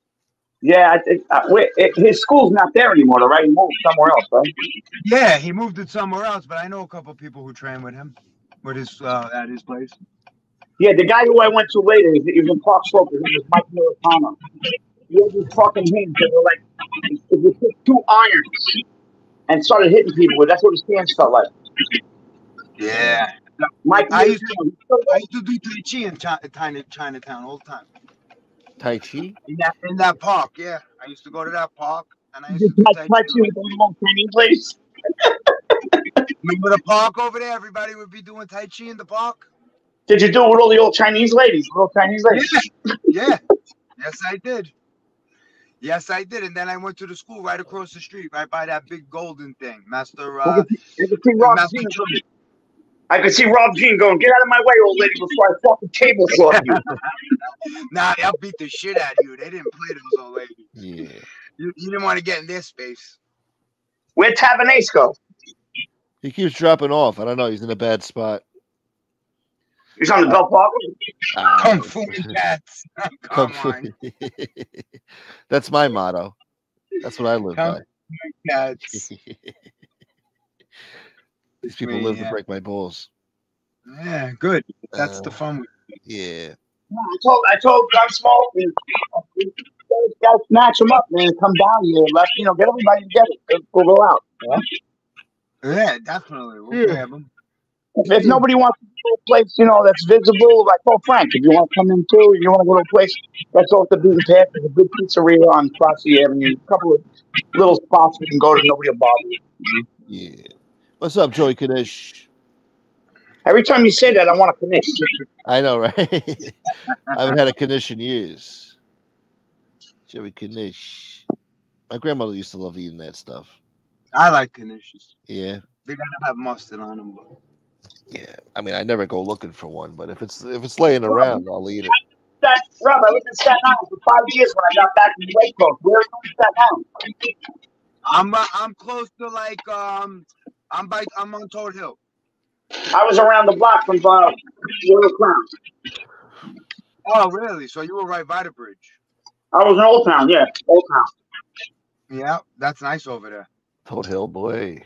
Yeah, I think uh, it, his school's not there anymore, though, right? He moved somewhere else, right? Yeah, he moved it somewhere else, but I know a couple people who train with him, with his uh, at his place. Yeah, the guy who I went to later, he, he was in Park Slope. His name was Mike Militano. He had these fucking hands that were like, if you took two irons and started hitting people with, that's what his hands felt like. Yeah. Mike I used to I used to do Tai Chi in Chi- China, Chinatown all the time. Tai Chi? In that in that park, yeah. I used to go to that park. And I used You to do touch Tai touch Chi. you with those little Chinese ladies. Remember the park over there? Everybody would be doing Tai Chi in the park? Did you do it with all the old Chinese ladies? Little Chinese ladies. Yeah. yeah. Yes, I did. Yes, I did. And then I went to the school right across the street, right by that big golden thing. Master I uh could, I could see Rob Master Jean going. I could see Rob Jean going, "Get out of my way, old lady, before I fucking tablecloth you." Nah, they'll beat the shit out of you. They didn't play those old ladies. Yeah. You, you didn't want to get in their space. Where'd Tavernese go? He keeps dropping off. I don't know. He's in a bad spot. He's on the Bell Park. Ah, Kung Fu and cats. Kung Come Fu. on. That's my motto. That's what I live Kung by. Fu and cats. These people Me, live to yeah. break my balls. Yeah, good. That's the Uh, fun. Yeah. I told I told Gunsmoke, and, guys, guys, snatch him up, man. Come down here, let you know, get everybody together. We'll go out. you know? Yeah, definitely. We'll Yeah. grab 'em. If, if nobody wants to go to a place, you know, that's visible, like oh Frank, if you want to come in too, you want to go to a place that's off the beaten path. There's a good pizzeria on Foxy Avenue. A couple of little spots we can go to. Nobody will bother you. Yeah. What's up, Joey Knish? Every time you say that, I want to finish. I know, right? I haven't had a Kanish in years. Joey Knish. My grandmother used to love eating that stuff. I like knishes. Yeah. They gotta have mustard on them. But Yeah. I mean, I never go looking for one, but if it's if it's laying around, I'll eat it. That, Rob, I lived in Staten Island for five years when I got back from the West Coast. Where are you in Staten Island? I'm uh, I'm close to like um I'm by I'm on Todt Hill. I was around the block from uh, Royal Crown. Oh really? So you were right by the bridge. I was in Old Town, yeah, Old Town. Yeah, that's nice over there. Todt Hill boy.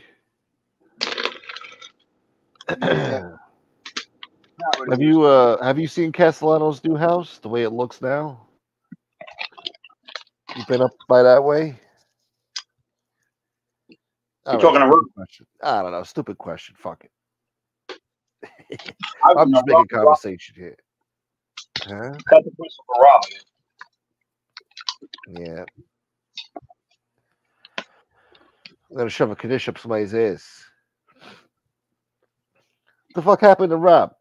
Have you uh have you seen Castellano's new house? The way it looks now? You've been up by that way? All talking to stupid question. I don't know. Stupid question. Fuck it. I I'm just making conversation here. Huh? That's the question for Rob. Yeah. I'm gonna shove a condition up somebody's ass. What the fuck happened to Rob?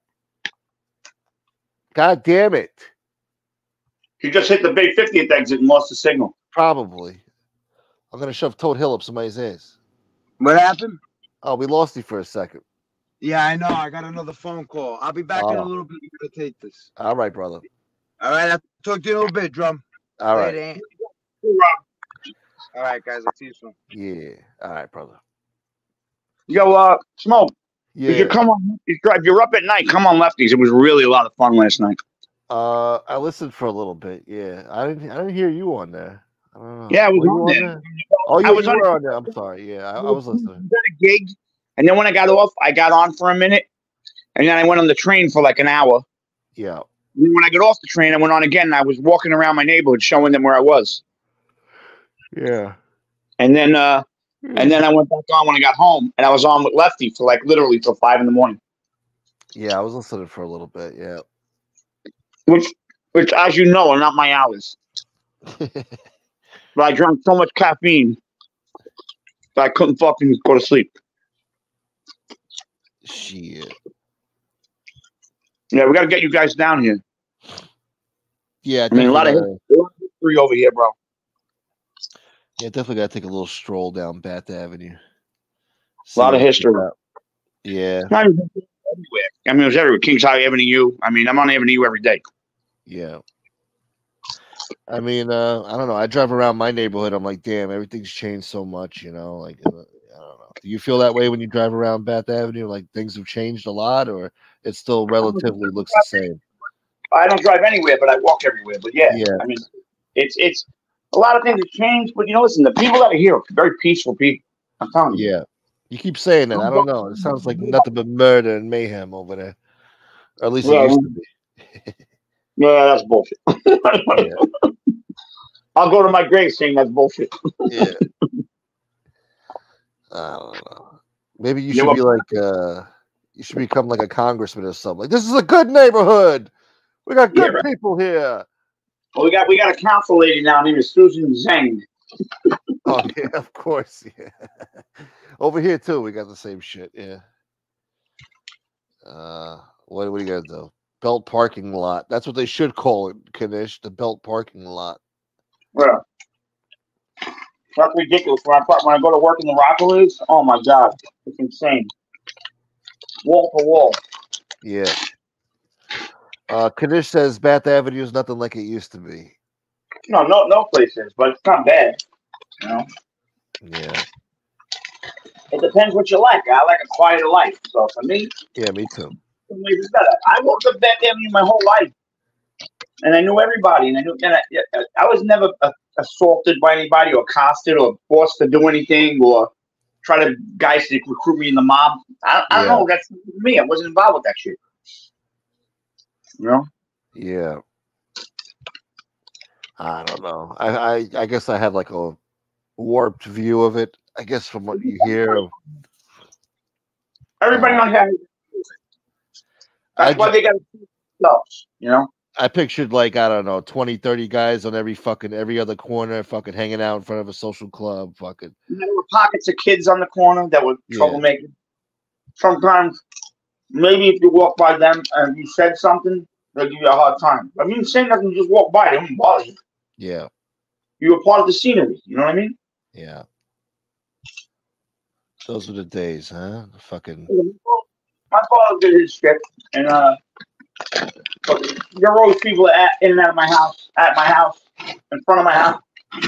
God damn it. He just hit the Bay 50th exit and lost the signal. Probably. I'm gonna shove Todt Hill up somebody's ass. What happened? Oh, we lost you for a second. Yeah, I know. I got another phone call. I'll be back in a Oh. little bit. You gotta take this. All right, brother. All right, I'll talk to you in a little bit, drum. All right. Later. All right, guys. I'll see you soon. Yeah. All right, brother. Yo, uh, Smoke. Yeah. If you come on, if you're- up at night, come on Lefties. It was really a lot of fun last night. Uh, I listened for a little bit. Yeah, I didn't. I didn't hear you on there. I don't know. Yeah, I was on there. Oh, yeah, I was you on- were on there. I'm sorry. Yeah, I, I was listening. Got a gig, and then when I got off, I got on for a minute, and then I went on the train for like an hour. Yeah. And when I got off the train, I went on again. I was walking around my neighborhood, showing them where I was. Yeah. And then, uh, and mm. then I went back on when I got home, and I was on with Lefty for like literally till five in the morning. Yeah, I was listening for a little bit. Yeah. Which, which, as you know, are not my hours. but I drank so much caffeine that I couldn't fucking go to sleep. Shit. Yeah, we got to get you guys down here. Yeah. I mean, a lot of definitely a lot of history over here, bro. Yeah, definitely got to take a little stroll down Bath Avenue. A lot of history. Yeah. Not even everywhere. I mean, it was everywhere. Kings High Avenue. I mean, I'm on Avenue every day. Yeah. I mean, uh, I don't know. I drive around my neighborhood. I'm like, damn, everything's changed so much. You know, like uh, I don't know. Do you feel that way when you drive around Bath Avenue? Like things have changed a lot, or it still relatively looks the same? I don't drive anywhere, but I walk everywhere. But yeah, Yeah. I mean, it's it's a lot of things have changed. But you know, listen, the people that are here are very peaceful people. I'm telling you. Yeah. You keep saying that. I don't know. It sounds like nothing but murder and mayhem over there. Or at least Well, it used to be. Yeah, that's bullshit. I'll go to my grave saying that's bullshit. Yeah. I don't know. Maybe you You should be like uh you should become like a congressman or something. Like this is a good neighborhood. We got Yeah, good right. people here. Well, we got we got a council lady now named Susan Zhuang. Oh yeah, of course. Yeah. Over here too, we got the same shit. Yeah. Uh, what, what are you gonna do? Belt parking lot. That's what they should call it, Knish. The belt parking lot. Yeah. That's ridiculous. When I park- when I go to work in the Rockaways, oh my god, it's insane. Wall to wall. Yeah. Uh, Knish says Bath Avenue is nothing like it used to be. No, no, no places, but it's not bad. You know, Yeah. it depends what you like. I like a quieter life, so for me, Yeah, me too. it's better. I worked up that avenue my whole life, and I knew everybody, and I knew. And I, I- was never uh, assaulted by anybody, or accosted, or forced to do anything, or try to guys to recruit me in the mob. I, I don't Yeah. know. That's me. I wasn't involved with that shit. You know. Yeah. I don't know. I, I I guess I have like a warped view of it. I guess from what you hear. Everybody on here. That's I why they got themselves. You know. I pictured like I don't know 20, 30 guys on every fucking every other corner, fucking hanging out in front of a social club, fucking And there were pockets of kids on the corner that were Yeah. troublemakers. Sometimes, maybe if you walk by them and you said something, they'll give you a hard time. If you say nothing, just walk by, they won't bother you. yeah, You were part of the scenery. You know what I mean? yeah. Those were the days, huh? The fucking My father did his shit, and uh, but there were always people at, in and out of my house, at my house, in front of my house.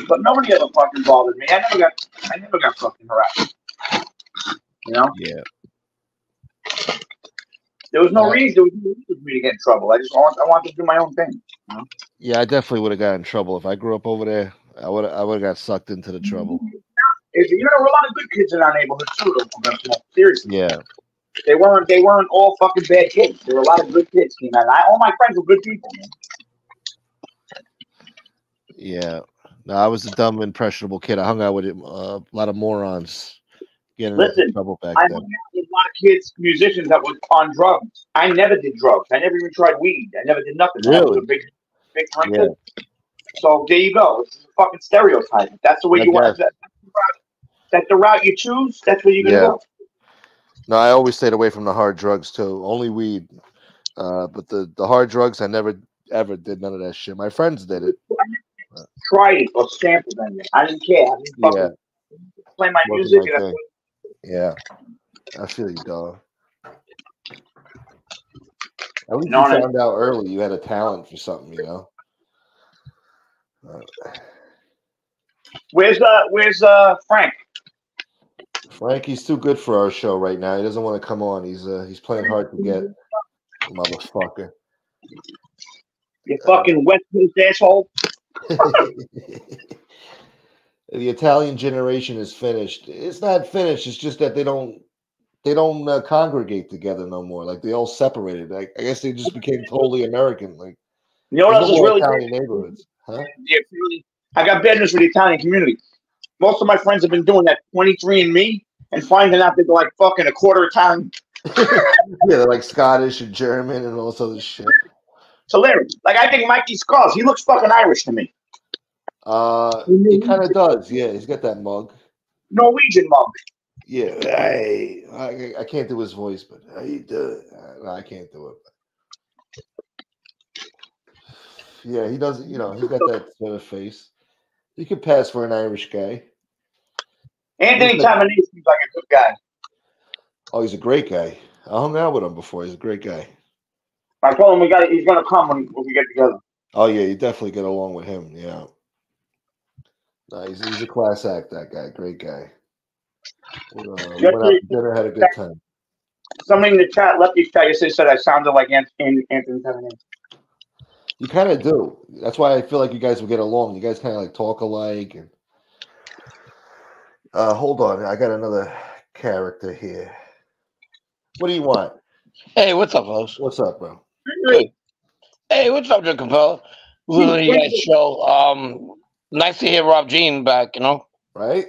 But nobody ever fucking bothered me. I never got, I never got fucking harassed. You know? yeah, There was no reason. There was no reason for me to get in trouble. I just want, I wanted to do my own thing. You know? yeah. I definitely would have got in trouble if I grew up over there. I would I would have got sucked into the trouble. If- you know, there were a lot of good kids in our neighborhood too. though, Seriously, Yeah, they weren't. They weren't all fucking bad kids. There were a lot of good kids came out. I, all my friends were good people. Man. yeah. No, I was a dumb, impressionable kid. I hung out with uh, a lot of morons. Getting Listen, trouble back I then. a lot of kids, musicians that were on drugs. I never did drugs. I never even tried weed. I never did nothing. Really? big, big drinker. So there you go. It's a fucking stereotype. That's the way I you want. guess. That, that's the route you choose. That's where you're gonna Yeah. go. No, I always stayed away from the hard drugs too. Only weed. Uh, but the the hard drugs, I never ever did none of that shit. My friends did it. Tried it or sampled it. I didn't care. I didn't fucking Yeah, play my wasn't music. my and I- thing. Yeah, I feel you, dog. At least No, you found out early you had a talent for something, you know. Uh, Where's uh Where's uh Frank? Frank, he's too good for our show right now. He doesn't want to come on. He's uh, he's playing hard to get, motherfucker. You fucking West Coast asshole. the Italian generation is finished. It's not finished. It's just that they don't they don't uh, congregate together no more. Like they all separated. Like, I guess they just became totally American. Like You know what else is really Italian neighborhoods, huh? I got bad news for the Italian community. Most of my friends have been doing that 23 and me and finding out they're like fucking a quarter Italian. yeah, they're like Scottish and German and all this other shit. It's hilarious. Like I think Mikey Scars, he looks fucking Irish to me. Uh, he kind of does. Yeah, he's got that mug. Norwegian mug. Yeah, hey, I, I can't do his voice, but how you do it? Uh, I can't do it. Yeah, he doesn't. You know, he's got that sort of face. He could pass for an Irish guy. Anthony Tavernese seems like a good guy. Oh, he's a great guy. I hung out with him before. He's a great guy. I told him we got he's gonna come when, when we get together. Oh yeah, you definitely get along with him. Yeah. No, he's, he's a class act. That guy, great guy. We, uh, went out to dinner, had a good time. Somebody in the chat, Lefty chat, yesterday said I sounded like Ant- Ant- Anthony You kind of do. That's why I feel like you guys will get along. You guys kind of like talk alike. And uh, hold on, I got another character here. What do you want? Hey, what's up, folks? What's up, bro? Hey, hey what's up, Joe Capella? Listening to you guys' show. Um, nice to hear Rob Jean back. You know, Right?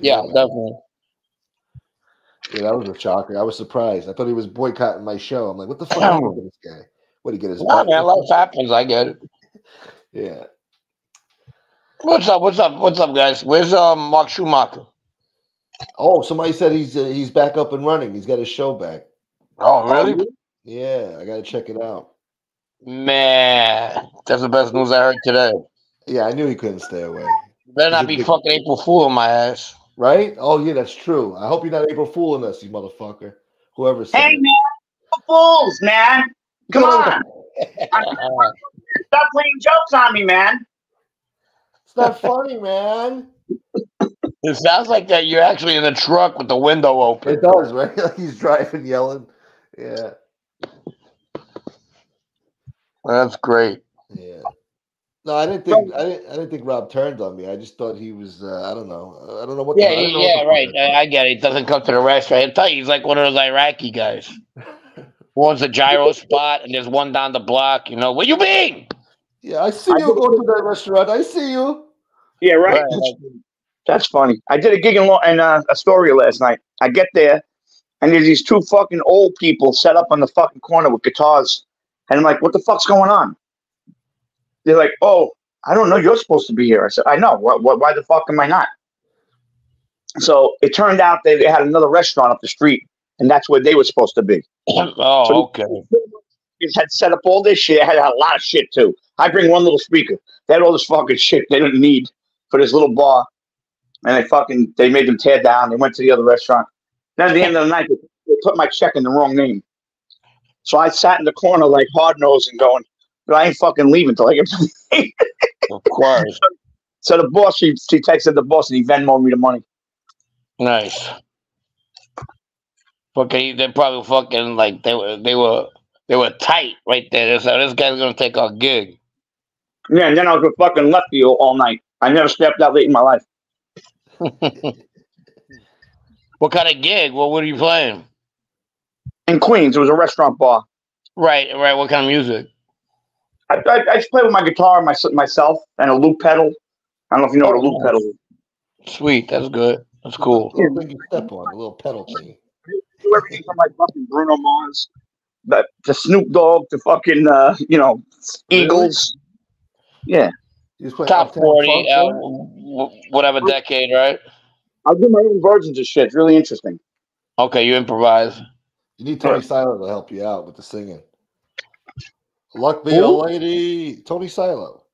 yeah, definitely. Yeah, that was a shocker. I was surprised. I thought he was boycotting my show. I'm like, what the fuck happened to this guy? What did he get his Nah, man, life happens. I get it. Yeah. What's up? What's up? What's up, guys? Where's um Mark Schumacher? Oh, somebody said he's uh, he's back up and running. He's got his show back. Oh, really? Yeah, I gotta check it out. Man, that's the best news I heard today. Yeah, I knew he couldn't stay away. Better not be fucking April Fool my ass. Right? Oh yeah, that's true. I hope you're not April fooling us, you motherfucker. Whoever said Hey it. man, fools, man. Come on. Stop playing jokes on me, man. It's not funny, man. It sounds like that you're actually in the truck with the window open. It does, right? Like he's driving, yelling. Yeah. That's great. Yeah. No, I didn't think I didn't I didn't think Rob turned on me. I just thought he was uh, I don't know. I don't know what. Yeah, the, I don't know yeah, what the right. I, I get it. He doesn't come to the restaurant. I'll tell you, he's like one of those Iraqi guys. One's a gyro spot, and there's one down the block. You know, where you been? Yeah, I see you go to that restaurant. I see you. Yeah, right. That's funny. I did a gig in, Lo- in uh, Astoria last night. I get there, and there's these two fucking old people set up on the fucking corner with guitars, and I'm like, "What the fuck's going on?" They're like, "Oh, I don't know. You're supposed to be here." I said, "I know. What? what why the fuck am I not?" So it turned out they, they had another restaurant up the street, and that's where they were supposed to be. Oh, So- okay. They had set up all this shit. I had a lot of shit too. I bring one little speaker. They had all this fucking shit they didn't need for this little bar, and they fucking they made them tear down. They went to the other restaurant. Then at the end of the night, they, they put my check in the wrong name. So I sat in the corner like hard nosed and going, "But I ain't fucking leaving till I get." paid. of course. So the boss, she she texted the boss and he Venmoed me the money. Nice. Fucking, they're probably fucking like they were they were they were tight right there. So this guy's gonna take our gig. Yeah, and then I was with fucking Lefty all, all night. I never stepped out late in my life. What kind of gig? Well, What were you playing? In Queens, it was a restaurant bar. Right, right. What kind of music? I, I, I just play with my guitar my, myself and a loop pedal. I don't know if you know what a loop pedal is. Sweet, that's good. That's cool. Little thing you step on, a little pedal thing. do everything from like fucking Bruno Mars, but to Snoop Dogg to fucking uh, you know Eagles. Yeah, Top forty, uh, whatever decade, right? I do my own versions of shit. It's really interesting. Okay, you improvise. You need Tony Silo to help you out with the singing. Luck be a lady. Tony Silo.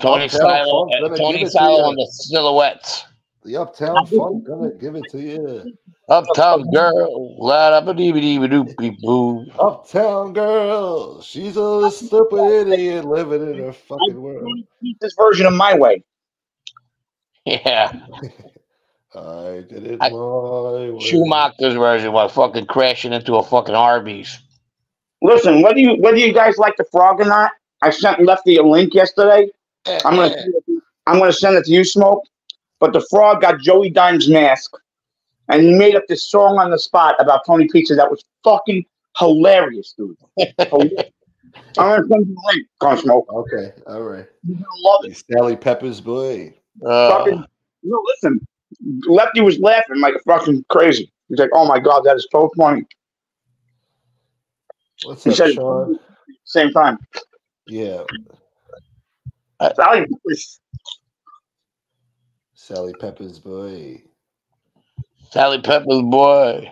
Tony Silo, Funk uh, Tony give it to Silo on the silhouettes. The Uptown Funk gonna give it to you. Uptown girl, la da ba dee ba dee ba doo boo. Uptown girl, she's a stupid idiot living in her fucking world. This version of my way. Yeah, I did it I- my way. Schumacher's version was fucking crashing into a fucking Arby's. Listen, whether you whether you guys like the frog or not, I sent Lefty a link yesterday. I'm gonna I'm gonna send it to you, Smoke. But the frog got Joey Dime's mask, and he made up this song on the spot about Tony Pizza that was fucking hilarious, dude. Hilarious. I'm gonna send you the link, Gun Smoke. Okay, all right. You're gonna love it. Sally Pepper's boy. Uh, fucking, no, listen. Lefty was laughing like fucking crazy. He's like, "Oh my god, that is so funny." What's He up, said, Sean? Same time. Yeah, Sally, Sally Pepper's boy. Sally Pepper's boy.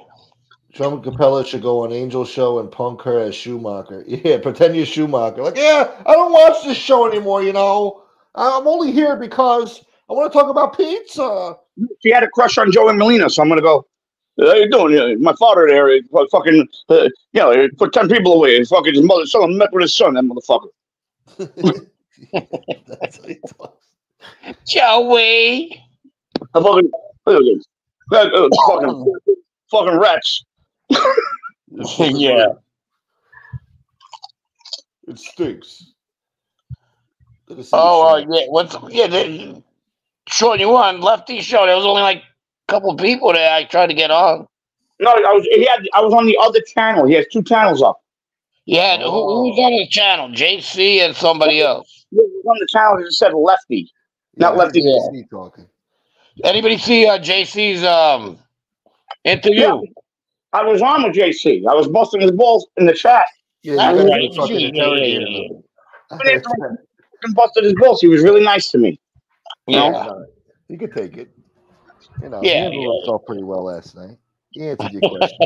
Drumcappella should go on Angel Show and punk her as Schumacher. Yeah, pretend you're Schumacher. Like, yeah, I don't watch this show anymore, you know. I'm only here because I want to talk about pizza. she had a crush on Joey Molina, so I'm gonna go. How you doing? My father there, fucking, uh, you know, put ten people away. He fucking his mother, son met with his son. That motherfucker. That's what he talks. Joey. I fucking, look at this. That, uh, fucking, fucking rats. yeah. It stinks. Let us see Oh, uh, yeah. What's yeah? The, Sean, you were on Lefty show. There was only like a couple people there. I tried to get on. No, I was. He had. I was on the other channel. He has two channels up. Yeah, who, who's on his channel? JC and somebody else. Yeah, he was on the channel. It said Lefty, not Yeah, Lefty. that's me talking. Anybody see uh, JC's um interview? Yeah. I was on with JC. I was busting his balls in the chat. Yeah, That's you guys right. Yeah, yeah, interrogating yeah, him. Fucking busted his balls. He was really nice to me. Yeah, Yeah. no, you could take it. You know, Yeah, he handled yeah. himself pretty well last night. He answered your question.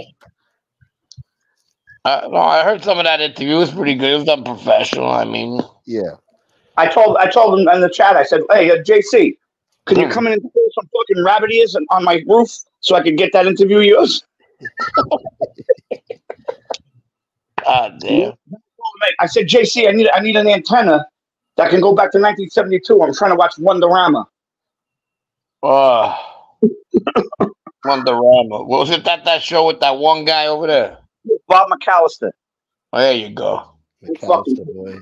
Uh, no, I heard some of that interview. It was pretty good. It was done professional. I mean, yeah. I told I told him in the chat. I said, "Hey, uh, JC, can Hmm. you come in and pull some fucking rabbit ears on- on my roof so I could get that interview of yours?" God damn. I said, "JC, I need I need an antenna that can go back to 1972. I'm trying to watch Wonderama." Oh, Wonderama. What was it that that show with that one guy over there? Bob McAllister. Oh, there you go. McAllister boy.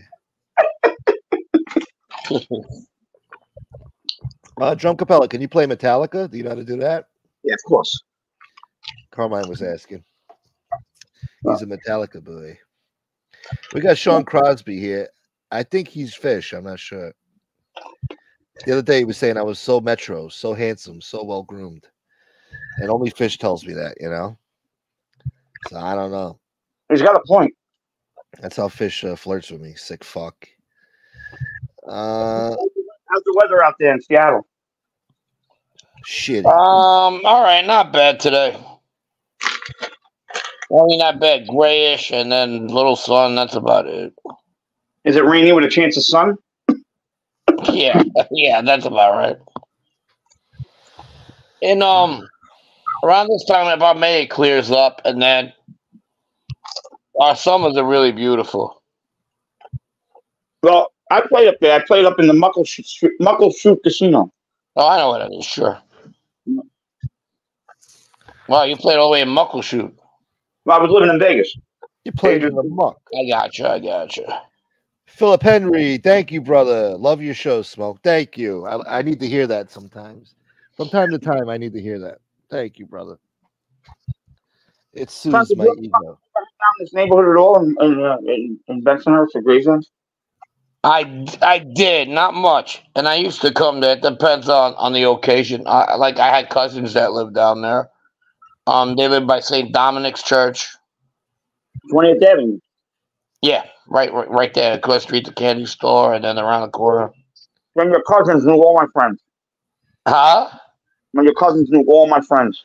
Uh, Drumcappella, can you play Metallica? Do you know how to do that? Yeah, of course. Carmine was asking. He's a Metallica boy. We got Sean Crosby here. I think he's fish. I'm not sure. The other day he was saying I was so metro, so handsome, so well groomed. And only fish tells me that, you know? So I don't know. He's got a point. That's how fish uh, flirts with me. Sick fuck. Uh, How's the weather out there in Seattle? shit. Um, all right, not bad today. Only not bad. Grayish and then little sun. That's about it. Is it rainy with a chance of sun? Yeah, yeah, that's about right. And um, around this time about May it clears up, and then our summers are really beautiful. Well, I played up there. I played up in the Muckleshoot, Muckleshoot Casino. Oh, I know what it is. Sure. Wow, you played all the way in Muckleshoot. Well, I was living in Vegas. You played in the muck. I got you. I got you. Philip Henry, thank you, brother. Love your show, Smoke. Thank you. I, I need to hear that sometimes. From time to time, I need to hear that. Thank you, brother. It soothes my ego. Down this neighborhood at all in, in, uh, in, in Bensonhurst or Gravesend? I, I did not much, and I used to come there. It depends on on the occasion. I like I had cousins that lived down there. Um, they lived by St. Dominic's Church. 20th Avenue. Yeah, right, right, right there across the street, the candy store, and then around the corner. When your cousins knew all my friends. Huh? When your cousins knew all my friends.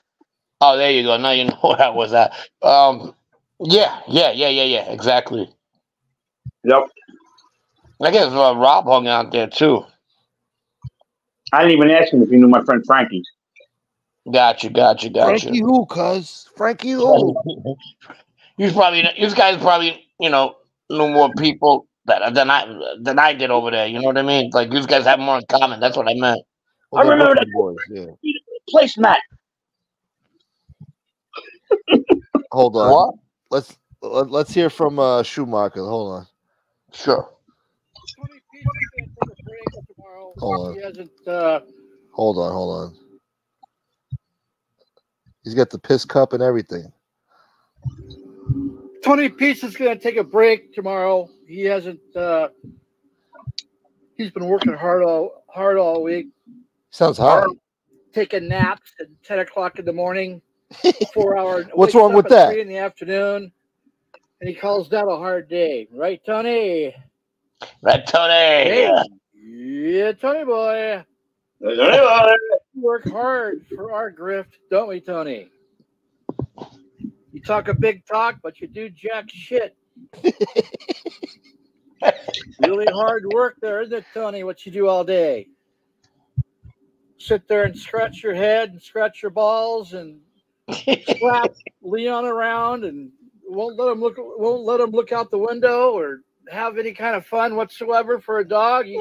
Oh, there you go. Now you know where I was at. Um, yeah, yeah, yeah, yeah, yeah. Exactly. Yep. I guess uh, Rob hung out there too. I didn't even ask him if he knew my friend Frankie. Gotcha, gotcha, gotcha. Frankie who, cuz? Frankie who? You probably, this guys probably, you know, knew more people that than I than I did over there. You know what I mean? Like you guys have more in common. That's what I meant. I remember that boys, yeah. place, Matt. Hold on. What? Let's let, let's hear from uh Schumacher. Hold on. Sure. Hold on. Hasn't. Uh, Hold on. Hold on. He's got the piss cup and everything. Tony Peace is going to take a break tomorrow. He hasn't. Uh, he's been working hard all hard all week, Sounds hard. taking naps at ten o'clock in the morning, four hour. What's wrong with that? Three in the afternoon, and he calls that a hard day, right, Tony? Right, Tony. Hey, yeah, Tony boy. Tony boy. We work hard for our grift, don't we, Tony? Talk a big talk, but you do jack shit. really hard work there, isn't it, Tony? What you do all day? Sit there and scratch your head and scratch your balls and slap Leon around and won't let him look won't let him look out the window or have any kind of fun whatsoever for a dog. You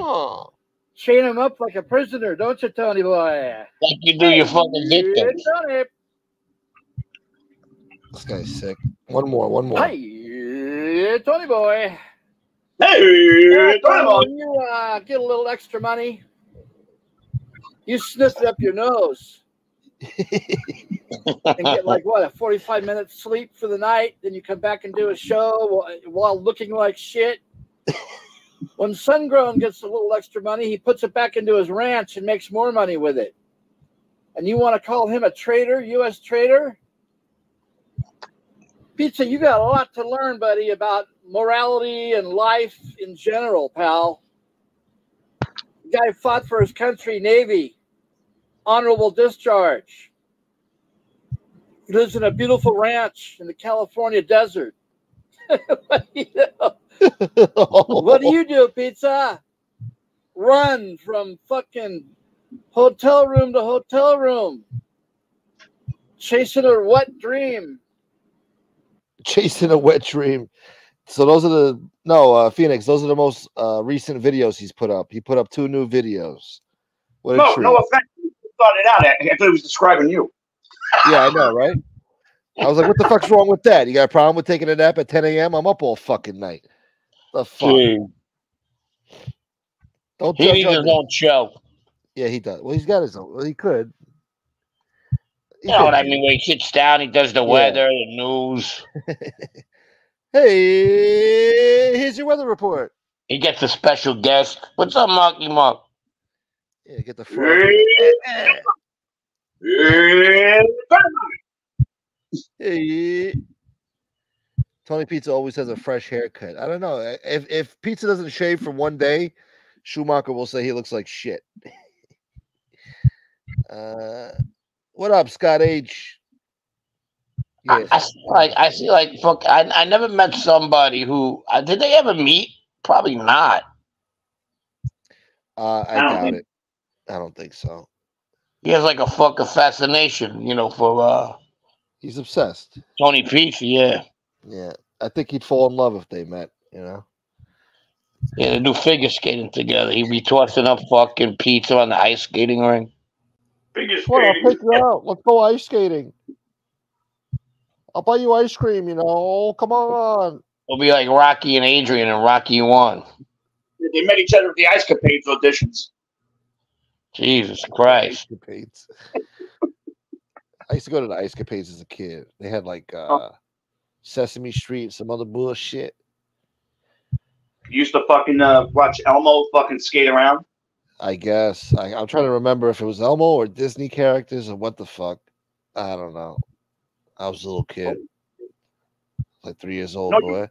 chain him up like a prisoner, don't you, Tony boy? Like you do your fucking victims. Tony. This guy's sick. One more. One more. Hey, Tony boy. Hey, Tony boy. when you uh, get a little extra money, you sniff it up your nose and get like what a forty-five minute sleep for the night. Then you come back and do a show while, while looking like shit. When Sungrown gets a little extra money, he puts it back into his ranch and makes more money with it. And you want to call him a traitor, U.S. traitor? Pizza, you got a lot to learn, buddy, about morality and life in general, pal. Guy fought for his country, Navy. Honorable discharge. He lives in a beautiful ranch in the California desert. what, do you do? what do you do, pizza? Run from fucking hotel room to hotel room, chasing a wet dream. Chasing a wet dream. So those are the no uh, Phoenix. Those are the most uh, recent videos he's put up. He put up two new videos. What a No, treat. no offense. You thought it out. I, I thought he was describing you. Yeah, I know, right? I was like, what the fuck's wrong with that? You got a problem with taking a nap at 10 a.m.? I'm up all fucking night. The fuck? Gee. Don't He judge needs his own show. Yeah, he does. Well, he's got his own. Well, he could. You know what I mean? Where he sits down, he does the Yeah. weather, the news. Hey, here's your weather report. He gets a special guest. What's up, Marky Mark? Yeah, get the. Hey. Tony Pizza always has a fresh haircut. I don't know. If if Pizza doesn't shave for one day, Schumacher will say he looks like shit. uh, what up, Scott H? I, I see like I see like fuck. I I never met somebody who uh, did they ever meet? Probably not. Uh, I, I don't doubt think- it. I don't think so. He has like a fucking fascination, you know, for uh He's obsessed. Tony Pizza. Yeah, Yeah, I think he'd fall in love if they met. You know. yeah. They do figure skating together. He'd be tossing up fucking pizza on the ice skating ring. Figure What? I'll pick you out. Let's go ice skating. I'll buy you ice cream. You know. Come on. It'll be like Rocky and Adrian and Rocky One. They met each other at the Ice Capades auditions. Jesus Christ. Capades. I used to go to the Ice Capades as a kid. They had like uh Sesame Street, some other bullshit. You used to fucking uh, watch Elmo fucking skate around. I guess. I, I'm trying to remember if it was Elmo or Disney characters or what the fuck. I don't know. I was a little oh. kid. Like three years old, No, you- boy.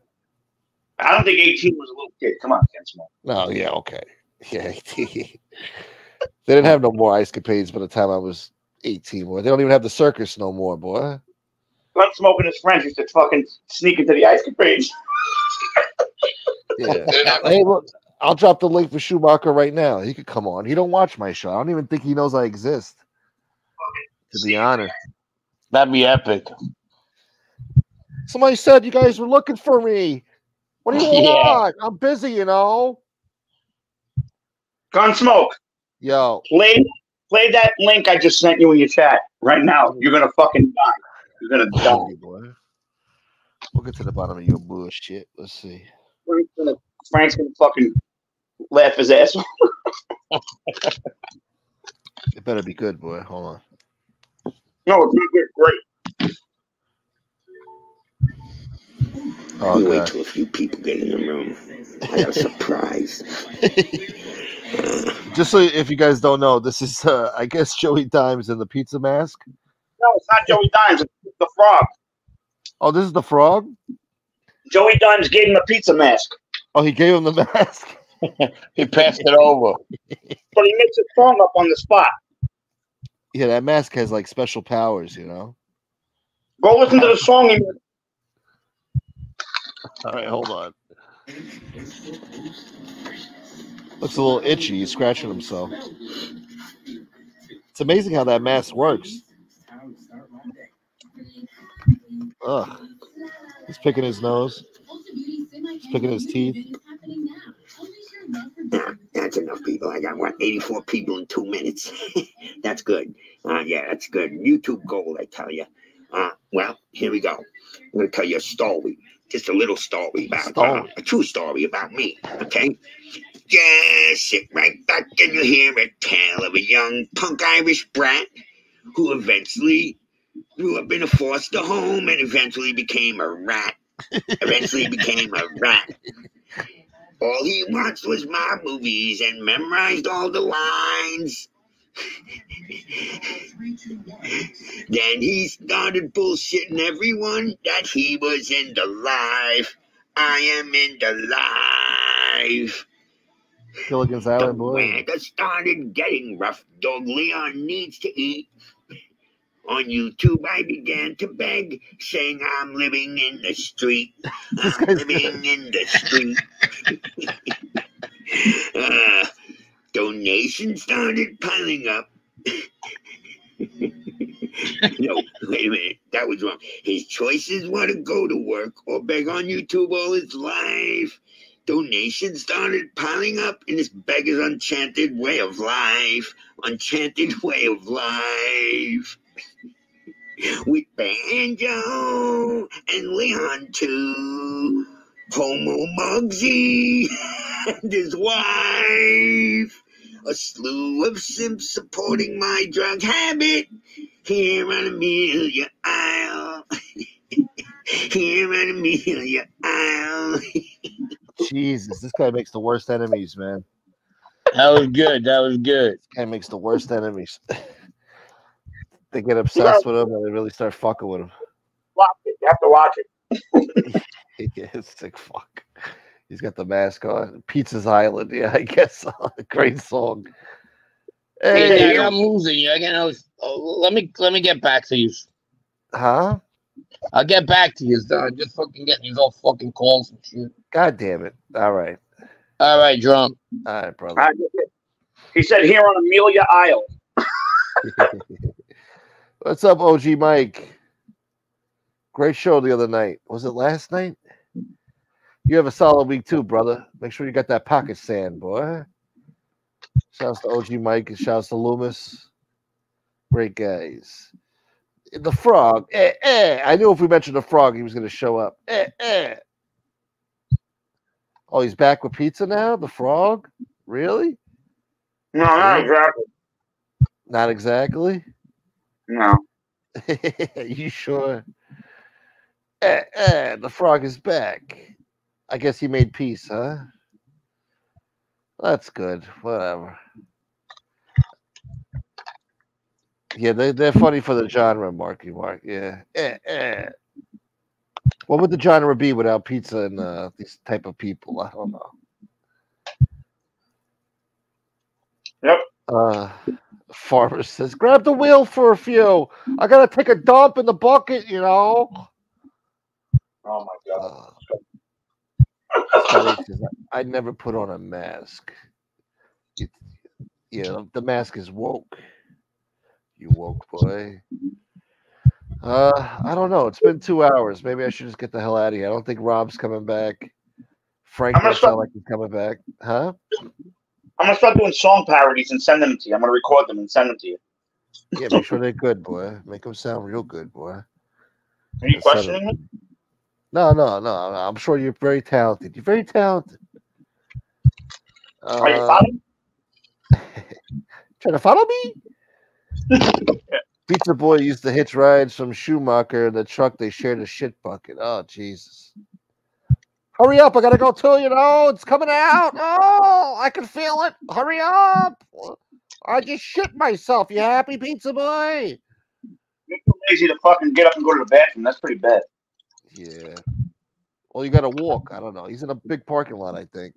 I don't think 18 was a little kid. Come on, Ken Small. No, yeah, okay. Yeah. they didn't have no more ice capades by the time I was 18, boy. They don't even have the circus no more, boy. Gunsmoke and his friends used to fucking sneak into the Ice Capades. Yeah. hey, look, I'll drop the link for Schumacher right now. He could come on. He don't watch my show. I don't even think he knows I exist. To be honest. That'd be epic. Somebody said you guys were looking for me. What do you Yeah. want? I'm busy, you know. Gunsmoke, Yo, play play that link I just sent you in your chat right now. You're gonna fucking die. You're gonna die. Hey, boy. We'll get to the bottom of your bullshit. Let's see. Frank's gonna, Frank's gonna fucking laugh his ass off. It better be good, boy. Hold on. No, it's not good. Great. Oh, you wait till a few people get in the room. I got a surprise. Just so if you guys don't know, this is uh, I guess Joey Dimes in the pizza mask. No, it's not Joey Dimes. It's the frog. Oh, this is the frog. Joey Dimes gave him a pizza mask, Oh, he gave him the mask. He passed it over. but he makes a song up on the spot. Yeah, that mask has like special powers, you know. Go listen to the song. He All right, hold on. Looks a little itchy. He's scratching himself. It's amazing how that mask works. Ugh. He's picking his nose. He's picking his teeth. That's enough people. I got what, 84 people in two minutes. that's good. Uh, yeah, that's good. YouTube gold, I tell you. Uh, well, here we go. I'm going to tell you a story. Just a little story about uh, a true story about me. Okay. Just sit right back and you hear a tale of a young punk Irish brat who eventually grew up in a foster home and eventually became a rat. eventually became a rat. All he watched was my movies and memorized all the lines. then he started bullshitting everyone that he was in the life. I am in the life. Gilligan's Island boy. Weather started getting rough. Dog Leon needs to eat. On YouTube, I began to beg, saying I'm living in the street. I'm living in the street. uh, donations started piling up. no, wait a minute. That was wrong. His choices were to go to work or beg on YouTube all his life. Donations started piling up in this beggar's enchanted way of life. Enchanted way of life. With Banjo and Leon too. Homo Muggsy and his wife. A slew of simps supporting my drug habit. Here on Amelia Isle. Here on Amelia Isle. Jesus, this guy makes the worst enemies, man. That was good. That was good. This guy makes the worst enemies. they get obsessed with him and they really start fucking with him. Watch it. You have to watch it. yeah, sick fuck. He's got the mask on. Pizza's Island. Yeah, I guess. Great song. Hey, Hey, Dad, I'm losing you. I can always, oh, let me let me get back to you. huh? I'll get back to you. Son. Just fucking getting these all fucking calls and shit. God damn it. All right. All right, drum. All right, brother. He said here on Amelia Isle. What's up, OG Mike? Great show the other night. Was it last night? You have a solid week too, brother. Make sure you got that pocket sand, boy. Shouts to OG Mike and shouts to Loomis. Great guys. The frog. Eh, eh. I knew if we mentioned the frog, he was going to show up. Eh, eh. Oh, he's back with pizza now? The frog? Really? No, not exactly. Not exactly. No. you sure? Eh, eh, the frog is back. I guess he made peace, huh? That's good. Whatever. Yeah, they, they're funny for the genre, Marky Mark. Yeah. Eh, eh. What would the genre be without pizza and uh, these type of people? I don't know. Yep. Uh, farmer says, grab the wheel for a few. I gotta take a dump in the bucket, you know. Oh my god. Says, I never put on a mask. It, you know, the mask is woke. You woke boy. Uh, I don't know. It's been two hours. Maybe I should just get the hell out of here. I don't think Rob's coming back. Frank doesn't sound like he's coming back. Huh? I'm gonna start doing song parodies and send them to you. I'm gonna record them and send them to you. Yeah, make sure they're good, boy. Make them sound real good, boy. Are you Just send questioning me? No, no, no. I'm sure you're very talented. You're very talented. Are you Uh, following? Trying to follow me? Pizza Boy used to hitch rides from Schumacher in the truck. They shared a shit bucket. Oh, Jesus. Hurry up. I got to go too, you know. It's coming out. Oh, I can feel it. Hurry up. I just shit myself. You happy, Pizza Boy? You're too lazy to fucking get up and go to the bathroom. That's pretty bad. Yeah. Well, you got to walk. I don't know. He's in a big parking lot, I think.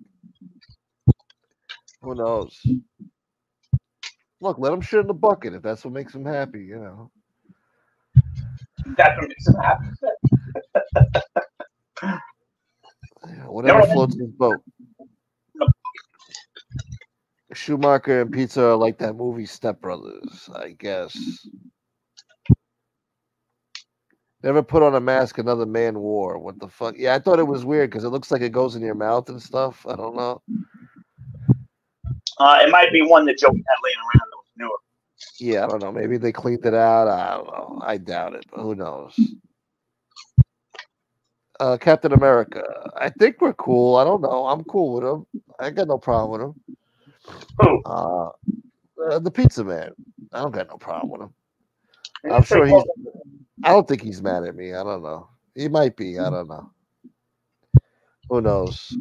Who knows? Look, let him shit in the bucket if that's what makes him happy, you know. That's what makes him happy. Whatever floats his boat. Schumacher and pizza are like that movie Step Brothers, I guess. Never put on a mask another man wore. What the fuck? Yeah, I thought it was weird because it looks like it goes in your mouth and stuff. I don't know. Uh, it might be one that Joey had laying around that was newer. Yeah, I don't know. Maybe they cleaned it out. I don't know. I doubt it, but who knows? Uh, Captain America. I think we're cool. I don't know. I'm cool with him. I got no problem with him. Uh, uh, the Pizza Man. I don't got no problem with him. I'm sure he's. I don't think he's mad at me. I don't know. He might be. I don't know. Who knows?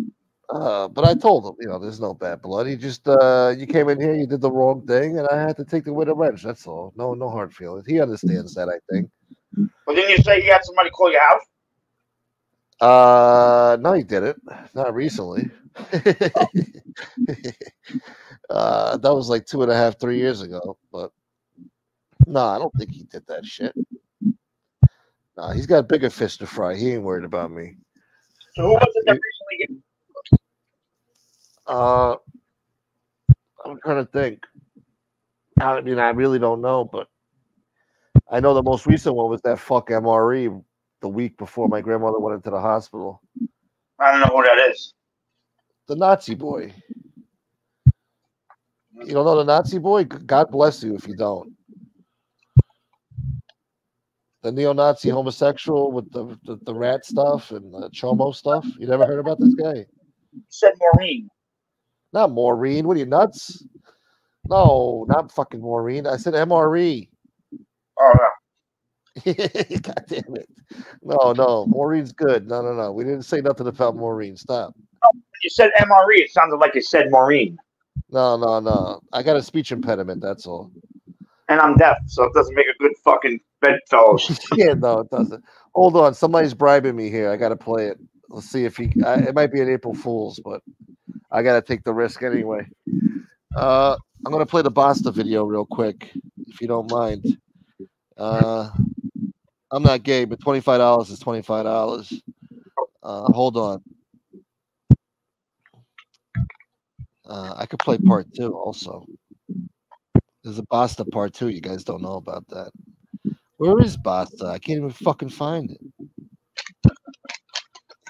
Uh, but I told him, you know, there's no bad blood. He just, uh, you came in here, you did the wrong thing, and I had to take the with a wrench. That's all. No, no hard feelings. He understands that. I think. But didn't you say you had somebody call your house? Uh, no, he didn't. Not recently. uh, that was like two and a half, three years ago. But no, I don't think he did that shit. Nah, he's got bigger fish to fry. He ain't worried about me. So who was it that recently? Uh, I'm trying to think. I mean, I really don't know, but I know the most recent one was that fuck MRE the week before my grandmother went into the hospital. I don't know who that is. The Nazi boy. You don't know the Nazi boy? God bless you if you don't. The neo-Nazi homosexual with the, the, the rat stuff and the chomo stuff. You never heard about this guy? said Maureen. Not Maureen. What are you nuts? No, not fucking Maureen. I said MRE. Oh no. God damn it. No, no. Maureen's good. No, no, no. We didn't say nothing about Maureen. Stop. You said MRE. It sounded like you said Maureen. No, no, no. I got a speech impediment. That's all. And I'm deaf, so it doesn't make a good fucking bedfellow. yeah, no, it doesn't. Hold on. Somebody's bribing me here. I got to play it. Let's see if he. I, it might be an April Fool's, but I got to take the risk anyway. Uh, I'm gonna play the Basta video real quick, if you don't mind. Uh, I'm not gay, but twenty five dollars is twenty five dollars. Uh, hold on. Uh, I could play part two also. There's a Basta part two. You guys don't know about that. Where is Basta? I can't even fucking find it.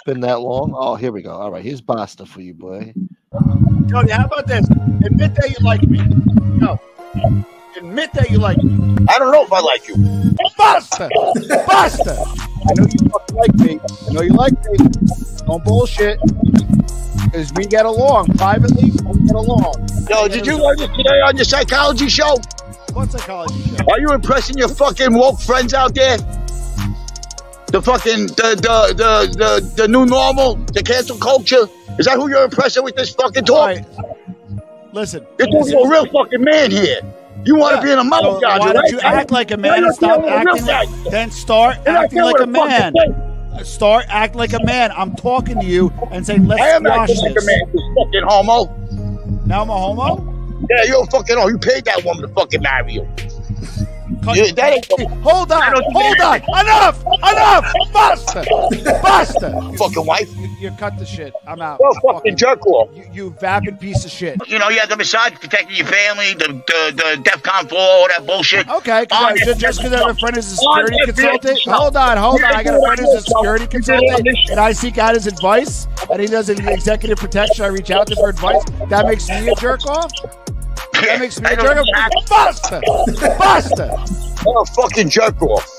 Been that long. Oh, here we go. All right, here's Basta for you, boy. Tony, how about this? Admit that you like me. No. Admit that you like me. I don't know if I like you. Basta! Basta! I know you fucking like me. I know you like me. Don't bullshit. Because we get along. Privately, we get along. Yo, did you learn this today on your psychology show? What psychology show? Are you impressing your fucking woke friends out there? The fucking the the the the, the new normal, the cancel culture. Is that who you're impressing with this fucking talk? Listen. You're talking to a real fucking man here. You want to be in a mouth So guy, why don't you act like a man and stop acting like then start You're acting like a doing a fucking man. Uh, start act like a man. I'm talking to you and saying let's I am squash acting like a man, you fucking homo. Now I'm a homo? Yeah, you're a fucking homo. You paid that woman to fucking marry you. Yeah, that ain't Hold on, hold on, enough, enough, basta, basta. Fucking wife. You, you cut the shit. I'm out. You're a fucking jerk off. You, you vapid piece of shit. You know, you have the massage protecting your family, the the, the DEFCON 4, all that bullshit. Okay, On I- just, just because I have a friend who's a security this consultant. Hold on, hold on. I got a friend who's a security You did it on consultant, and I seek out his advice, and he does an executive protection. I reach out to him for advice. That makes me a jerk off. That makes me a jerk off. Basta, basta. You're a fucking jerk off.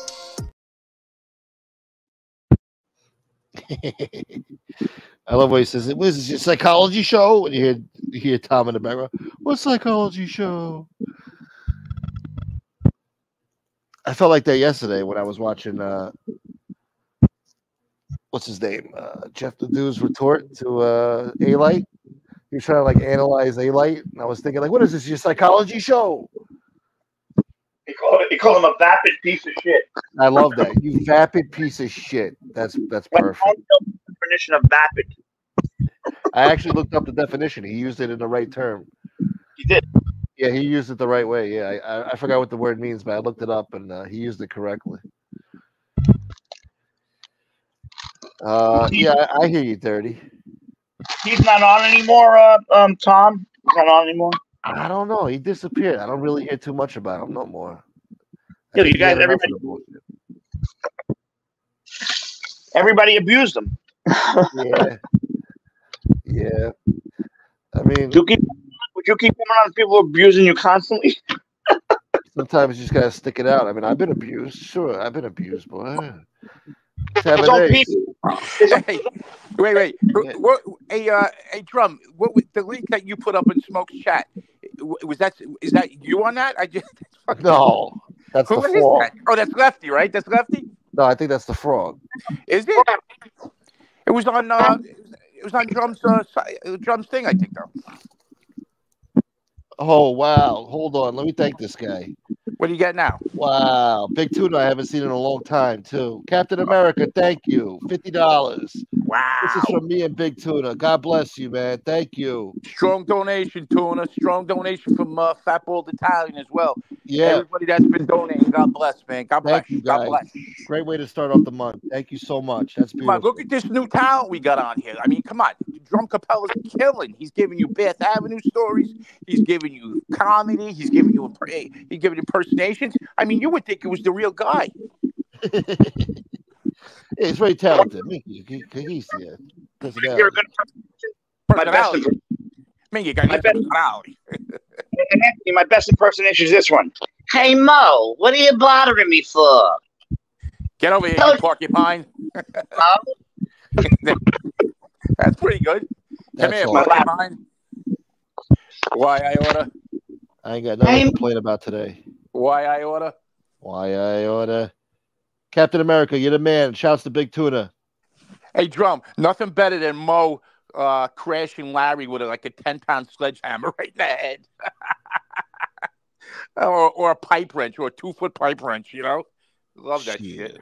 I love what he says. It was your psychology show? And you hear you hear Tom in the background. What psychology show? I felt like that yesterday when I was watching uh what's his name? Uh Jeff the Dude's retort to uh Alite. He was trying to like analyze Alite, and I was thinking, like, what is this? Your psychology show? They call, it, they call him a vapid piece of shit. I love that. You vapid piece of shit. That's that's perfect. Definition of vapid. I actually looked up the definition. He used it in the right term. He did. Yeah, he used it the right way. Yeah, I, I, I forgot what the word means, but I looked it up and uh, he used it correctly. Uh, yeah, I, I hear you, dirty. He's not on anymore, uh, um, Tom. He's not on anymore. I don't know. He disappeared. I don't really hear too much about him no more. Think you guys, everybody, everybody abused him. yeah, yeah. I mean, you keep, would you keep coming on people abusing you constantly? sometimes you just gotta stick it out. I mean, I've been abused. Sure, I've been abused, boy. Seven It's on days. Hey, wait, wait. What, hey, uh, hey, drum. What was the link that you put up in Smoke's chat? Was that is that you on that? I just No, that's Who the is that? frog. Oh, that's Lefty, right? That's Lefty. No, I think that's the frog. Is it? It was on. Uh, it was on drums. Uh, uh, drums thing, I think though. Oh wow! Hold on, let me thank this guy. What do you get now? Wow, big tuna I haven't seen in a long time too. Captain America, thank you. Fifty dollars. Wow. This is from me and Big Tuna. God bless you, man. Thank you. Strong donation, Tuna. Strong donation from uh, Fat Bald Italian as well. Yeah. Everybody that's been donating, God bless, man. God bless. Thank you, God guys. bless. Great way to start off the month. Thank you so much. That's Come on, beautiful. look at this new talent we got on here. I mean, come on. Drumcappella's killing. He's giving you Bath Avenue stories. He's giving you comedy. He's giving you imp- he's giving impersonations. I mean, you would think it was the real guy. Yeah, he's very talented. Mickey, he, he's uh, yeah. personality. You're a good My best, Personality. Man, got my best, personality. Anthony, my best impersonation is this one. Hey Mo, what are you bothering me for? Get over here, you porcupine. That's pretty good. Come here, all. porcupine. Why I order? I ain't got nothing Hey. to complain about today. Why I order? Why I oughta. Captain America, you're the man. Shouts to Big Tuna. Hey, drum. Nothing better than Mo uh, crashing Larry with a, like a ten pound sledgehammer right in the head, or or a pipe wrench or a two foot pipe wrench. You know, love that shit.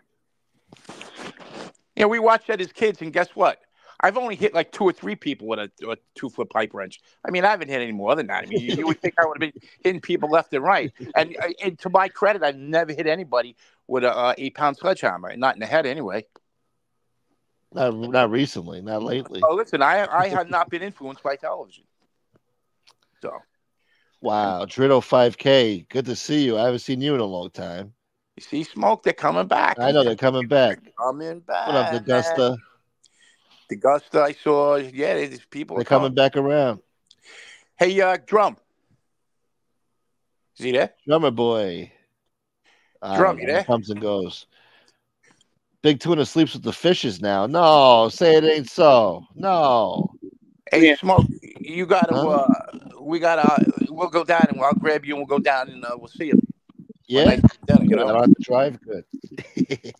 Yeah, we watched that as kids, and guess what? I've only hit like two or three people with a, a two foot pipe wrench. I mean, I haven't hit any more than that. I mean, you, you would think I would have been hitting people left and right. And, uh, and to my credit, I've never hit anybody with a uh, eight pound sledgehammer, not in the head anyway. Not, not recently, not lately. Oh, listen, I I have not been influenced by television. So Wow, Dritto 5K. Good to see you. I haven't seen you in a long time. you see, smoke, they're coming back. I know they're coming back. Coming back. What up, Augusta? Augusta, I saw. Yeah, there's people. They're are coming back around. Hey, uh, drum. Is he there? Drummer boy. Drum, don't you there? Comes and goes. Big Tuna sleeps with the fishes now. No, say it ain't so. No. Hey, smoke. You gotta. Huh? Uh, we gotta. We'll go down and I'll grab you and we'll go down and uh, we'll see him. Yeah. Dinner, you Good, I know? don't have to drive. Good.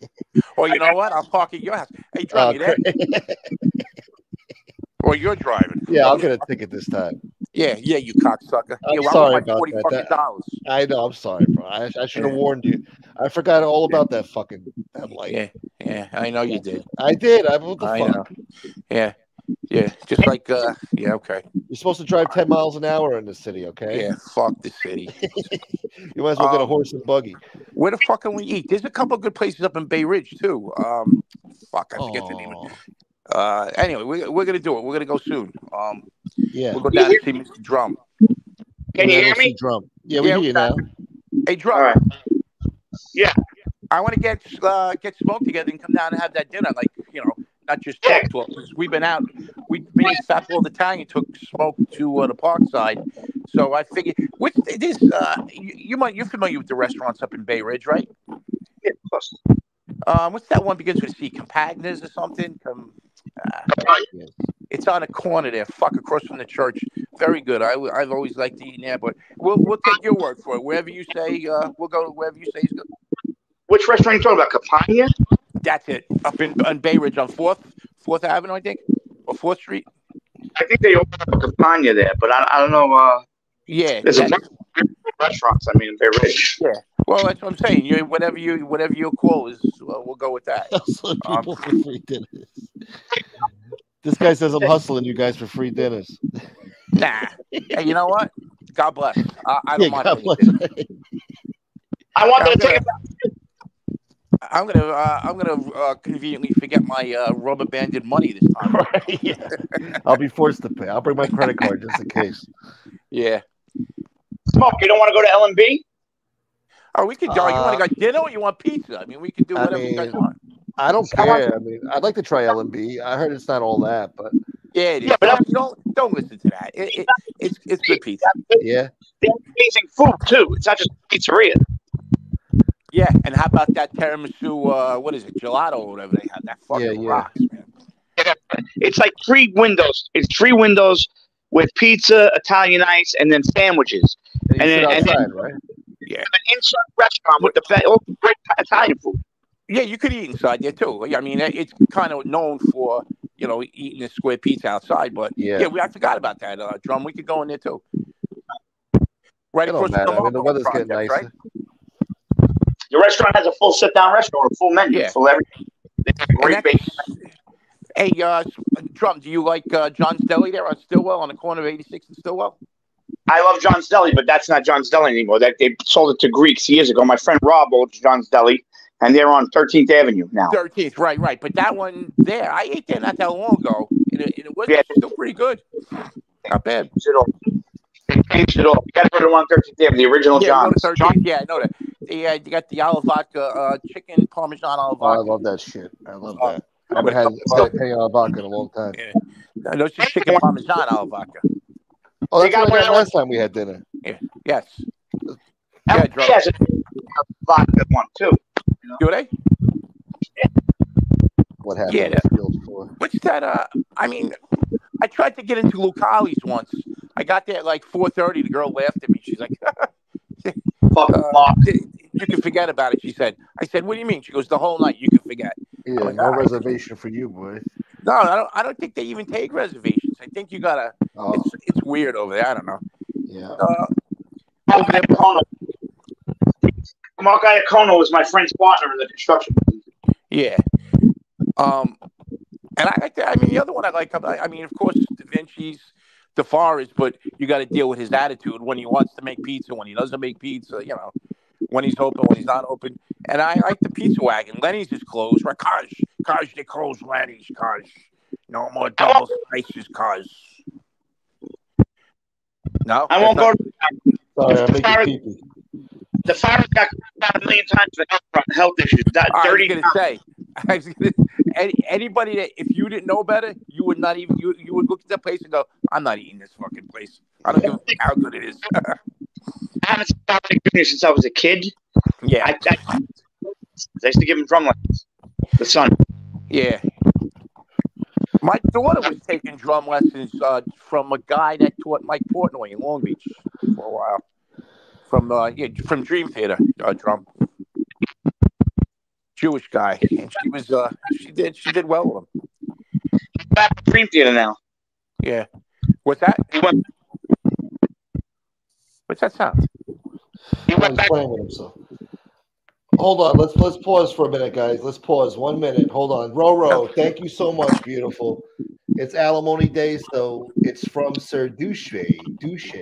Or you know what? I'll park at your house. Hey, drive Oh, you there? or you're driving. Yeah, I'll get a ticket this time. Yeah, yeah, you cocksucker. I'm yeah, sorry I want my about forty that. That- dollars. I know. I'm sorry, bro. I, I should have warned you. I forgot all about that fucking that light. Yeah, yeah, I know you did. I did. I what the I fuck? know. Yeah, yeah, just like uh, yeah, okay. You're supposed to drive 10 miles an hour in the city, okay? Yeah, fuck the city. You might as well get a Um, horse and buggy. Where the fuck can we eat? There's a couple of good places up in Bay Ridge too. Um, fuck, I forget the name. of it. Uh, anyway, we, we're gonna do it. We're gonna go soon. Um, Yeah. we'll go down and see Mr. Drum. Can you hear me? Drum. Yeah, we Yeah, hear you now. Hey, Drum. Yeah. I want to get uh, get smoke together and come down and have that dinner. Like you know, not just talk to us. 'cause We've been out. We've been south all the time. Italian took smoke to uh, the park side. So I figured, which this uh, you, you might you're familiar with the restaurants up in Bay Ridge, right? Yeah, of course. Um, what's that one begins with C? Compagnas or something? Com- uh, it's on a corner there, fuck across from the church. Very good. I, I've always liked eating there, but we'll we'll take your word for it. Wherever you say, uh, we'll go wherever you say is good. Which restaurant are you talking about? Campania? That's it. Up in on Bay Ridge on Fourth Fourth Avenue, I think, or Fourth Street. I think they opened up a Campania there, but I, I don't know. Uh, Yeah, there's a that's- bunch of restaurants. I mean, in Bay Ridge. Yeah. Well, that's what I'm saying. You whatever you whatever your call is, uh, we'll go with that. Hustling Um, people for free dinners. This guy says I'm hustling you guys for free dinners. Nah. Hey, you know what? God bless. I, I don't Yeah, mind. God bless. I wanted I'm to take gonna, I'm gonna uh, I'm gonna uh, conveniently forget my uh, rubber banded money this time. Right, yeah. I'll be forced to pay. I'll bring my credit card just in case. Yeah. Smoke. You don't want to go to L and B? Oh, we could go. you want Uh, to go dinner or you want pizza? I mean, we could do I whatever you guys want. I don't care. I mean, I'd like to try L and B. I heard it's not all that, but Yeah, it is. Yeah, but don't, don't don't listen to that. It, it, it's it's good pizza. yeah. They have amazing food too. It's not just pizzeria. Yeah, and how about that tiramisu? Uh, what is it, gelato or whatever they have? That fucking Yeah, yeah. rocks, man. It's like three windows. It's three windows with pizza, Italian ice, and then sandwiches. And And sit then, and then right? Yeah. an inside restaurant with the be- all great Italian food. Yeah, you could eat inside there too. I mean, it's kind of known for you know eating a square pizza outside, but Yeah. yeah, we I forgot about that. Uh, drum, we could go in there too. Right It across don't. I mean, the Logo weather's getting nicer. right? Your restaurant has a full sit down restaurant, a full menu, Yeah. full everything. Great bacon. Hey, uh, Drum, do you like uh, John's Deli there on Stillwell on the corner of 86 and Stillwell? I love John's Deli, but that's not John's Deli anymore. That they sold it to Greeks years ago. My friend Rob owns John's Deli, and they're on 13th Avenue now. 13th, right, right. But that one there, I ate there not that long ago, and it, and it was still pretty good. Not bad. Changed it all. They changed it all. You got to go to 113th Avenue, the original Yeah, to John's. Yeah, I know that. They, uh, you got the olive vodka, uh, chicken parmesan olive Oh, I love that shit. I love Oh, that. I haven't had jalapeno vodka in a long time. No, no, it's just chicken parmesan olive vodka. Oh, They that's what I got one- last time we had dinner. Yeah. Yes. Yeah, Drum. has a vodka one too. Do they? What happened? Yeah, with Fields? What's that? Uh, I mean, I tried to get into Lucali's once. I got there at like 4:30. The girl laughed at me. She's like, Fuck uh, "You can forget about it." She said. I said, "What do you mean?" She goes, "The whole night. You can forget." Yeah, like, no "All right." reservation for you, boy. No, I don't. I don't think they even take reservations. I think you gotta. Oh. It's it's weird over there. I don't know. Yeah. Uh, Mark Iacono. Mark Iacono was my friend's partner in the construction. Yeah. Um, and I like that. I mean, the other one I like. I I mean, of course, Da Vinci's, Di Fara's, but you got to deal with his attitude when he wants to make pizza, when he doesn't make pizza. You know, when he's open, when he's not open. And I like the Pizza Wagon. Lenny's is closed. Right? Cars, cars, they close Lenny's. Cars, no more double slices. Cars. No, I won't go. To, Sorry, I'm the making Di Fara's got out a million times for health, health issues. That I was dirty. gonna say, I was gonna, any, anybody that if you didn't know better, you would not even you you would look at that place and go, "I'm not eating this fucking place. I don't give a how good it is." I haven't stopped at Junior since I was a kid. yeah, I, I, I used to give him drum lessons. The son. yeah. My daughter was taking drum lessons uh, from a guy that taught Mike Portnoy in Long Beach for a while. From uh, yeah, from Dream Theater uh, drum. Jewish guy, and she was uh, she did she did well with him. Back at Dream Theater now. Yeah. What's that? He went. What's that sound? He went back. playing with himself. Hold on, let's let's pause for a minute, guys. Let's pause one minute. Hold on, Roro. Thank you so much, beautiful. It's alimony day, so it's from Sir Douche. Douche.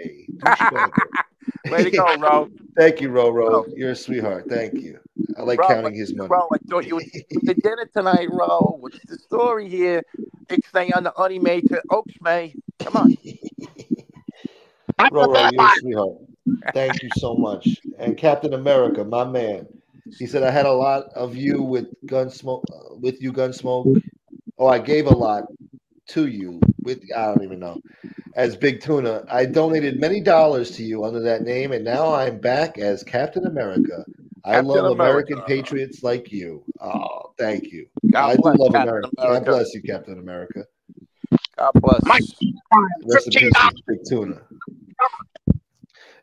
Way to go, Ro. Thank you, Roro. You're a sweetheart. Thank you. I like Ro, counting his money. Ro, I thought you the dinner tonight, Ro. What's the story here? Big thing on the honey made to Oaks May. Come on. Roro, you're a sweetheart. Thank you so much. And Captain America, my man. He said I had a lot of you with Gunsmoke. Uh, with you, Gunsmoke. Oh, I gave a lot to you with I don't even know. As Big Tuna, I donated many dollars to you under that name, and now I'm back as Captain America. I Captain love America. American patriots like you. Oh, thank you. God I bless love Captain America. God bless you, Captain America. God bless. Rest in peace, Big Tuna.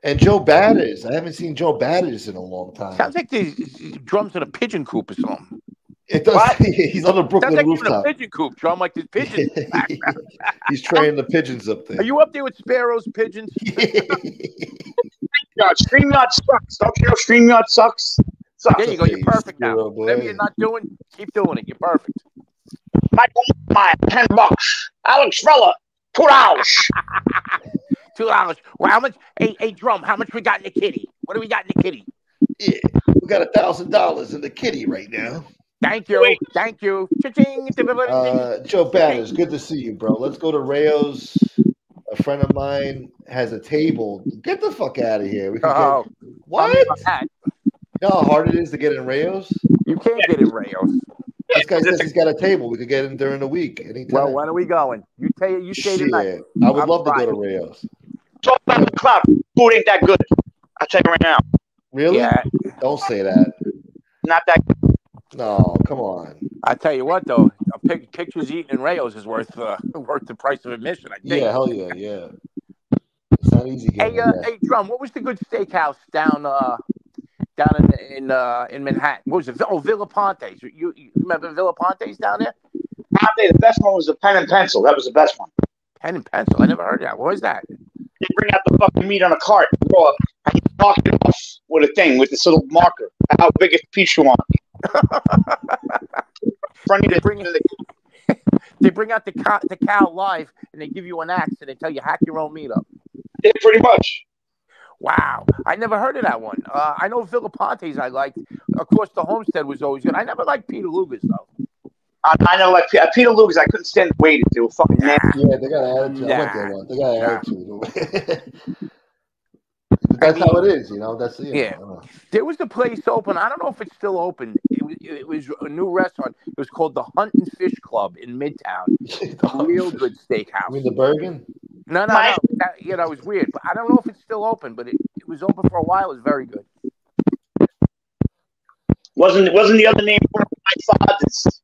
And Joe Batters. I haven't seen Joe Batters in a long time. Sounds like the drums in a pigeon coop or something. It does. He's on the Brooklyn Sounds like you're in a pigeon coop, drum like the pigeon. He's training the pigeons up there. Are you up there with sparrows, pigeons? God, StreamYard sucks. Don't you know StreamYard sucks? Sucks. There you go. You're perfect now. Whatever you're not doing, keep doing it. You're perfect. Michael Meyer, ten bucks. Alex Vella, two dollars. Two dollars. Well, how much? Hey, hey, drum. How much we got in the kitty? What do we got in the kitty? Yeah, we got a thousand dollars in the kitty right now. Thank you. Thank you. Uh, Joe Batters, good to see you, bro. Let's go to Rao's. A friend of mine has a table. Get the fuck out of here. We can Oh, get what? I'm in my hat. You know how hard it is to get in Rao's? You can't get in Rao's. This guy says he's got a table. We could get in during the week. Anytime. Well, when are we going? You tell you, you stay tonight. I would I'm love to go to Friday. Rao's. Talk about the cloud. Food ain't that good. I'll tell you right now. Really? Yeah. Don't say that. Not that good. No, come on. I tell you what, though, a pic- pictures eaten in Rao's is worth uh, worth the price of admission. I think. Yeah, hell yeah, yeah. It's not easy Hey, in uh, there. hey, drum. What was the good steakhouse down uh down in in uh in Manhattan? What was it? Oh, Villa Pontes. You, you remember Villa Pontes down there? Monte, the best one was the pen and pencil. That was the best one. Pen and pencil. I never heard of that. What was that? They bring out the fucking meat on a cart, bro, and you it off with a thing with this little marker. How big a piece you want. Front of the, They bring out the cow, the cow live, and they give you an axe, and they tell you hack your own meat up. Yeah, pretty much. Wow, I never heard of that one. Uh, I know Villa Ponte's I liked. Of course, the Homestead was always good. I never liked Peter Luger's though. I, I know, like P- uh, Peter Luger's, I couldn't stand the wait. They were fucking nasty. Yeah, they got an attitude. I went there Nah. once. They got an attitude. That's how it is, you know. That's you know, Yeah. There was a place open. I don't know if it's still open. It was, it was a new restaurant. It was called the Hunt and Fish Club in Midtown. A real good steakhouse. I mean the Bergen. No, no, no. That, you know, it was weird. But I don't know if it's still open, but it, it was open for a while. It was very good. Wasn't wasn't the other name one of my fathers?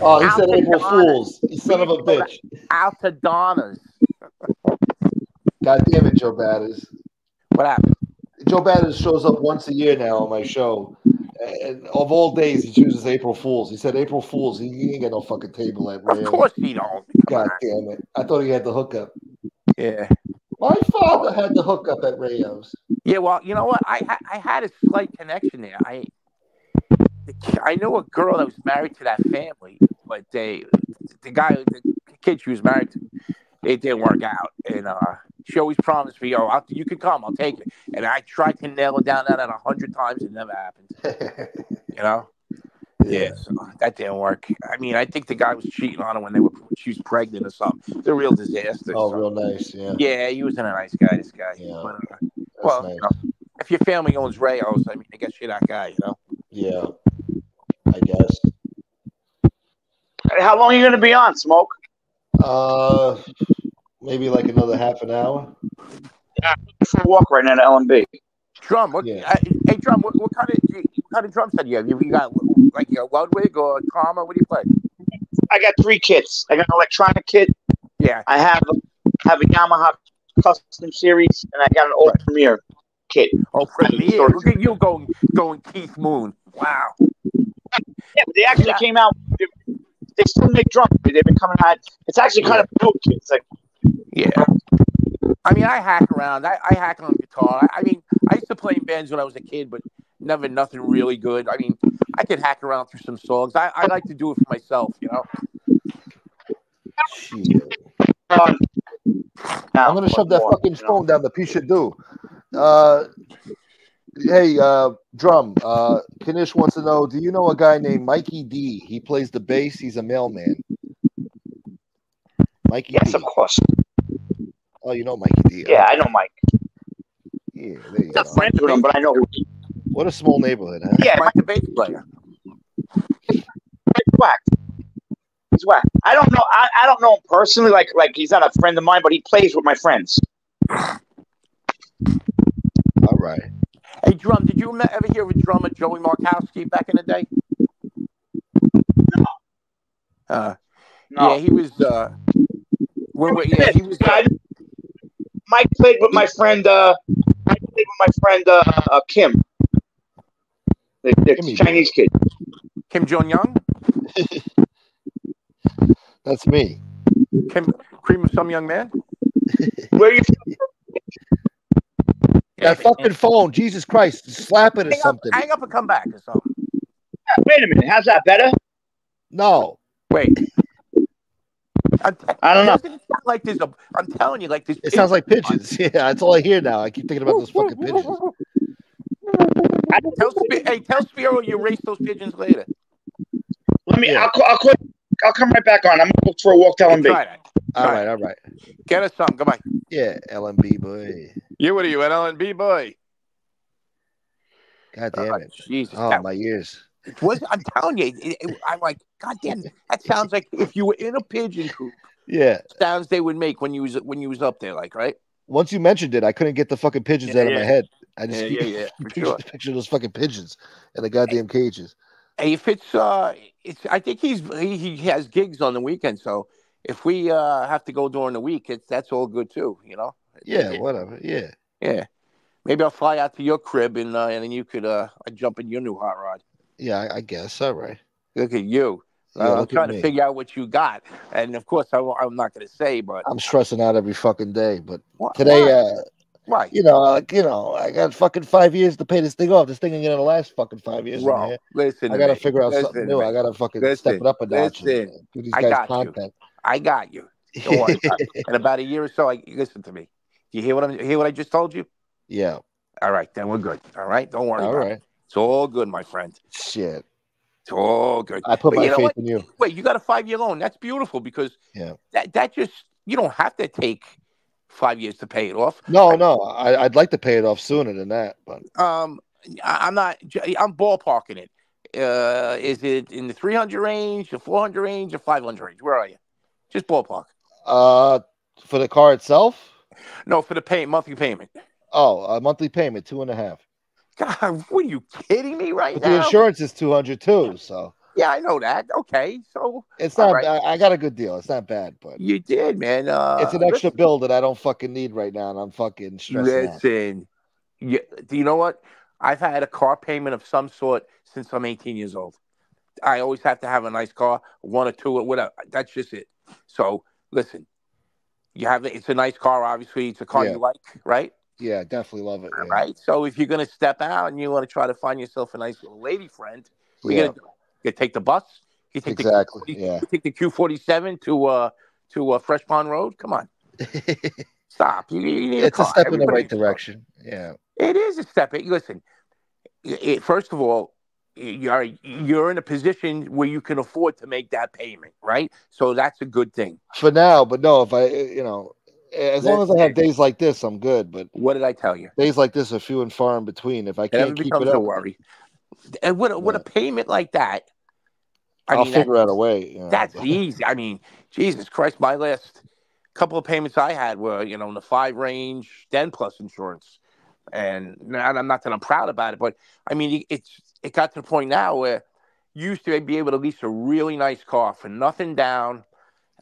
Oh, he said April Fools. You son of a bitch. Altadonna's. God damn it, Joe Batters. What happened? Joe Batters shows up once a year now on my show. And of all days, he chooses April Fools. He said April Fools. He, he ain't got no fucking table at Rao's. Of course he don't. God damn it. I thought he had the hookup. Yeah. My father had the hookup at Rao's. Yeah, well, you know what? I I had a slight connection there. I I know a girl that was married to that family, but they the guy the kid she was married to, it didn't work out, and uh, she always promised me, "Oh, I'll, you can come, I'll take it." And I tried to nail it down that a hundred times, it never happened. you know. Yeah, so that didn't work. I mean, I think the guy was cheating on her when they were she was pregnant or something. It's a real disaster. Oh, so- real nice. Yeah. yeah, he wasn't a nice guy. This guy. But, uh, well, you know, if your family owns Rao's, I mean, I guess you're that guy, you know. Yeah. I guess. How long are you going to be on, Smoke? Uh, maybe like another half an hour. Yeah, I'm for a walk right now to LMB. Drum. What? Uh, hey, drum. What, what kind of what kind of drum set do you have? You, you got like your Ludwig or Karma? What do you play? I got three kits. I got an electronic kit. Yeah. I have have a Yamaha custom series, and I got an old Premier kit. Oh, Premier. Look at you going going Keith Moon. Wow. Yeah, they actually came out. They, they still make drums. They've been coming out. It's actually kind of cool. It's like Yeah. I mean, I hack around. I, I hack on guitar. I, I mean, I used to play in bands when I was a kid, but never nothing really good. I mean, I could hack around through some songs. I, I like to do it for myself, you know. um, I'm gonna shove that fucking phone down the piece of do. Uh, hey, uh, drum. Uh, Knish wants to know: Do you know a guy named Mikey D? He plays the bass. He's a mailman. Mikey. Yes, D. of course. Oh, you know Mikey D. Yeah, I know Mike. Yeah, there you Not go. friends with him, but I know. who he- What a small neighborhood, huh? Yeah, Mike the bass player. He's whack. He's whack. I don't know. I, I don't know him personally. Like like he's not a friend of mine, but he plays with my friends. All right. Hey, drum. Did you ever hear of a drummer Joey Markowski back in the day? Uh, No. Yeah, he was. Uh, when we, yeah, he was. I- Mike played with my friend. Uh, Mike played with my friend uh, uh, Kim, the, the Chinese kid. Kim Jong Young. That's me. Kim, cream of some young man. Where you? That fucking phone, Jesus Christ, slap it or Hang up, something. hang up and come back or something. Wait a minute. How's that better? No. Wait. I, I don't know. Sound like there's a? I'm telling you, like this. It sounds like pigeons. Yeah, that's all I hear now. I keep thinking about those fucking pigeons. Tell Sp- hey, tell Spiro you erase those pigeons later. Let me. I'll, call, I'll call. I'll come right back on. I'm gonna go for a walk to LMB. Try that. All right, all right. Get us something. Goodbye. Yeah, LMB boy. You what are you at LNB boy? God damn oh, it. Jesus. Oh, that my ears. was I'm telling you, it, it- I'm like, God damn, that sounds like if you were in a pigeon coop, Yeah. sounds they would make when you was when you was up there, like right? Once you mentioned it, I couldn't get the fucking pigeons Yeah, out of yeah. my head. I just Yeah, keep yeah, yeah, picture, sure. picture those fucking pigeons in the goddamn cages. If it's uh, it's I think he's he, he has gigs on the weekend, so if we uh have to go during the week, it's that's all good too, you know. Yeah, whatever. Yeah. Yeah. Maybe I'll fly out to your crib and uh, and then you could uh jump in your new hot rod. Yeah, I, I guess. All right. Look at you. Yeah, Uh, I'm trying to figure out what you got, and of course I, am not going to say, but I'm stressing out every fucking day. But Why- today, why? uh, Right. You know, like you know, I got fucking five years to pay this thing off. This thing ain't gonna last fucking five years. Bro, listen I gotta me. figure out Listen something new. me. I gotta fucking Listen, step it up a notch. listen. and do these I guys got you. content. I got you. Don't. In about a year or so, I, listen to me. Do you hear what I'm hear what I just told you? Yeah. All right, then we're good. All right, don't worry All right. it. It's all good, my friend. Shit. It's all good. I put But my you know faith what? in you. Wait, you got a five year loan. That's beautiful because Yeah. that that just you don't have to take five years to pay it off. No, no. I, I'd like to pay it off sooner than that, but Um, I- I'm not. I'm ballparking it. Uh, is it in the 300 range, the 400 range, the 500 range? Where are you? Just ballpark. uh, for the car itself, No, for the pay monthly payment. oh, a monthly payment two and a half. God, what are you kidding me right But now? the insurance is two hundred too, so Yeah, I know that. Okay, so it's not. right. I, I got a good deal. It's not bad, but You did, man. Uh, it's an extra bill that I don't fucking need right now, and I'm fucking stressing out. Listen, you, do you know what? I've had a car payment of some sort since I'm 18 years old. I always have to have a nice car, one or two or whatever. That's just it. So listen, you have it's a nice car. Obviously, it's a car Yeah. you like, right? Yeah, definitely love it. yeah. Right. So if you're gonna step out and you want to try to find yourself a nice little lady friend, you Yeah. gonna do? You take the bus. You take Exactly, The, yeah. You take the Q47 to uh to uh, Fresh Pond Road. Come on. Stop. You, you need It's a a step in the right direction. Yeah. it is a step. Listen, it, first of all, you're you're in a position where you can afford to make that payment, right? So that's a good thing. For now, but no, if I, you know, as long as I have days like this, I'm good. But What did I tell you? days like this are few and far in between. If I can't keep it a up, worry. And with a, with a payment like that, I I'll mean, figure out a way. That's easy. I mean, Jesus Christ, my last couple of payments I had were, you know, in the five range, then plus insurance. And I'm not that I'm proud about it, but I mean, it's it got to the point now where you used to be able to lease a really nice car for nothing down,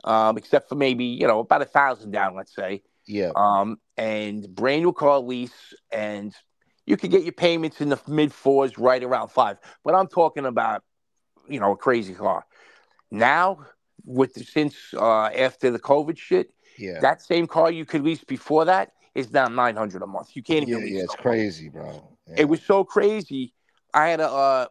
um, except for maybe you know about a thousand down, let's say. Yeah. Um, and brand new car lease, and you could get your payments in the mid fours, right around five. But I'm talking about, you know, a crazy car. Now, with the, since uh, after the COVID shit, Yeah. that same car you could lease before that is now nine hundred a month. You can't even yeah, yeah, it's crazy, bro. It was so crazy. I had a, uh,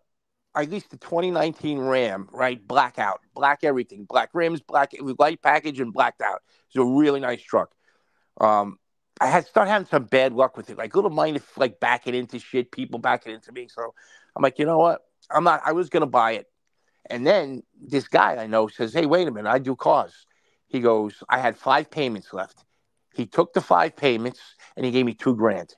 I leased the 2019 Ram, right? Blackout, black everything, black rims, black light package and blacked out. It's a really nice truck. Um, I had started having some bad luck with it, like little minor like backing into shit, people backing into me. So I'm like, you know what? I'm not. I was gonna buy it, and then this guy I know says, "Hey, wait a minute, I do cars." He goes, "I had five payments left." He took the five payments and he gave me two grand.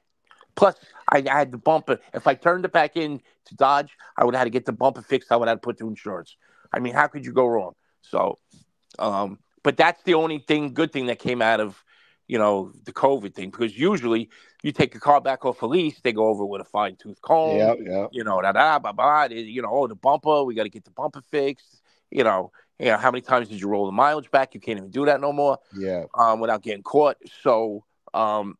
Plus, I, I had the bumper. If I turned it back in to Dodge, I would have had to get the bumper fixed. I would have to put through insurance. I mean, how could you go wrong? So, um, but that's the only thing, good thing that came out of, you know, the COVID thing. Because usually you take a car back off a lease, they go over with a fine tooth comb. Yeah, yeah. You know, da da blah blah. You know, oh the bumper, we got to get the bumper fixed. You know, you know, how many times did you roll the mileage back? You can't even do that no more Yeah. um, without getting caught. So, um,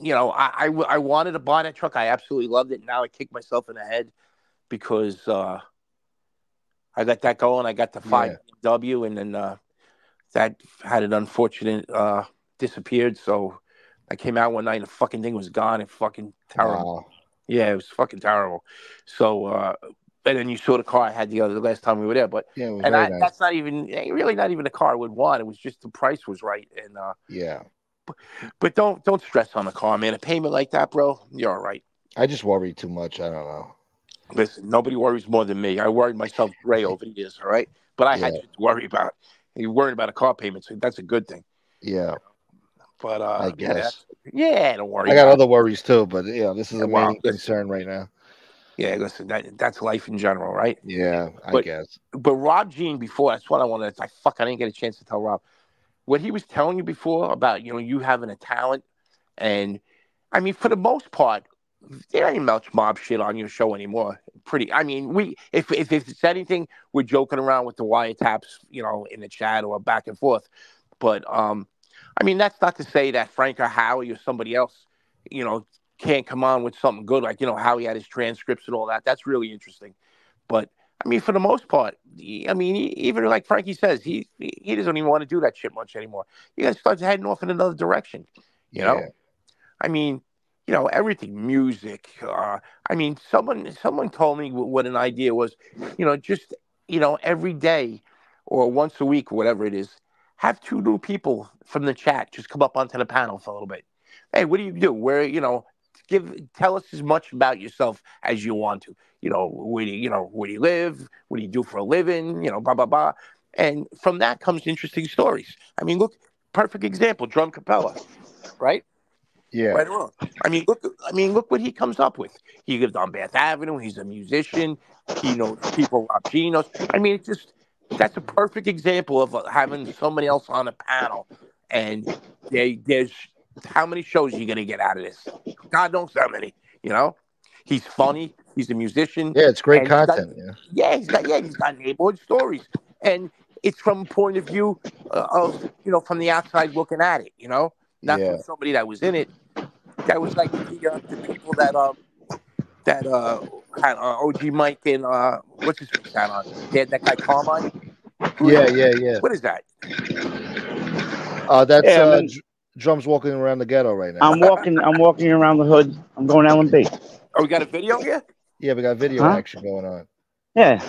you know, I, I, I wanted to buy that truck. I absolutely loved it. Now I kick myself in the head because uh, I let that go and I got the five W, and then uh, that had an unfortunate uh, disappeared. So I came out one night and the fucking thing was gone and fucking terrible. Wow. Yeah, it was fucking terrible. So, uh, and then you saw the car I had the other the last time we were there, but Yeah, and I, nice. that's not even eh, really not even the car I would want. It was just the price was right, and uh, Yeah. but don't don't stress on the car, man. A payment like that, bro, you're all right. I just worry too much. I don't know. Listen, nobody worries more than me. I worried myself gray over the years, all right. But I had to worry about. You worried about a car payment, so that's a good thing. Yeah. But uh, I guess. yeah, don't worry. I got other worries too, but yeah, this is a Well, main concern right now. Yeah, listen, that, that's life in general, right? Yeah, I But- guess. But Rob Jean before, that's what I wanted. I fuck, I didn't get a chance to tell Rob what he was telling you before about you know you having a talent, and I mean for the most part, there ain't much mob shit on your show anymore. Pretty, I mean we if if, if it's anything, we're joking around with the wiretaps, you know, in the chat or back and forth. But um, I mean that's not to say that Frank or Howie or somebody else, you know, can't come on with something good like you know Howie had his transcripts and all that. That's really interesting. But I mean, for the most part, I mean, even like Frankie says, he he he doesn't even want to do that shit much anymore. You got to start heading off in another direction, you know. I mean, you know, everything, music. Uh, I mean, someone someone told me what an idea was. You know, just you know, every day or once a week, whatever it is, have two new people from the chat just come up onto the panel for a little bit. Hey, what do you do? Where you know, give tell us as much about yourself as you want to. You know, where do you, you know where do you live? What do you do for a living? You know, blah blah blah. And from that comes interesting stories. I mean, look, perfect example, Drumcappella, right? Yeah. Right or wrong. I mean, look. I mean, look what he comes up with. He lived on Bath Avenue. He's a musician. He knows people. Rob G knows. I mean, it's just that's a perfect example of having somebody else on a panel. And they, there's how many shows are you gonna get out of this? God knows how many. You know, he's funny. He's a musician. Yeah, it's great he's got- content. yeah. yeah, he's got yeah, he's got neighborhood stories, and it's from a point of view uh, of you know from the outside looking at it. You know, not Yeah. from somebody that was in it. That was like the, uh, the people that um that uh had uh, OG Mike and uh what's his face had on. They had that guy Carmine. Yeah, yeah, yeah. What is that? Uh, that's Yeah, uh, man. Drums walking around the ghetto right now. I'm walking. I'm walking around the hood. I'm going L and B. Oh, we got a video here. Yeah, we got video Huh? action going on. Yeah.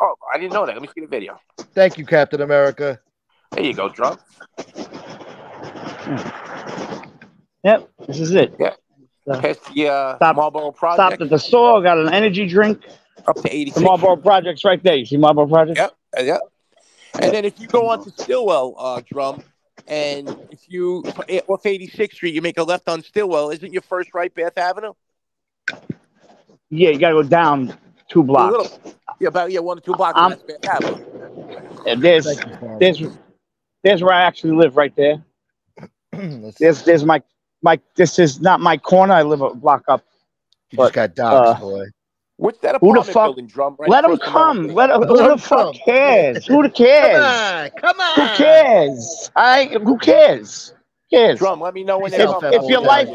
Oh, I didn't know that. Let me see the video. Thank you, Captain America. There you go, drum. Yep. This is it. Yeah. Past the uh, Stop- Marlboro Stopped Project at the store. Got an energy drink. up to 86. The Marlboro Project's right there. You see Marlboro Project? Yep. uh, Yep. And then if you go on to Stillwell, uh, drum, and if you eh, off 86th Street, you make a left on Stillwell. Isn't your first right Bath Avenue? Yeah. You got to go down two A blocks. little, yeah, about yeah, one or two blocks. I'm- Bath Avenue. And there's there's there's where I actually live right there. There's there's my my this is not my corner. I live a block up. You But, just got doxxed, uh, boy. What's that Who the apartment fuck? building, drum? Right Let them across the come. mountain? Let 'em- who the fuck cares? Who the cares? Come on. come on. Who cares? I who cares? Cares? Drum, let me know when If, come. if your life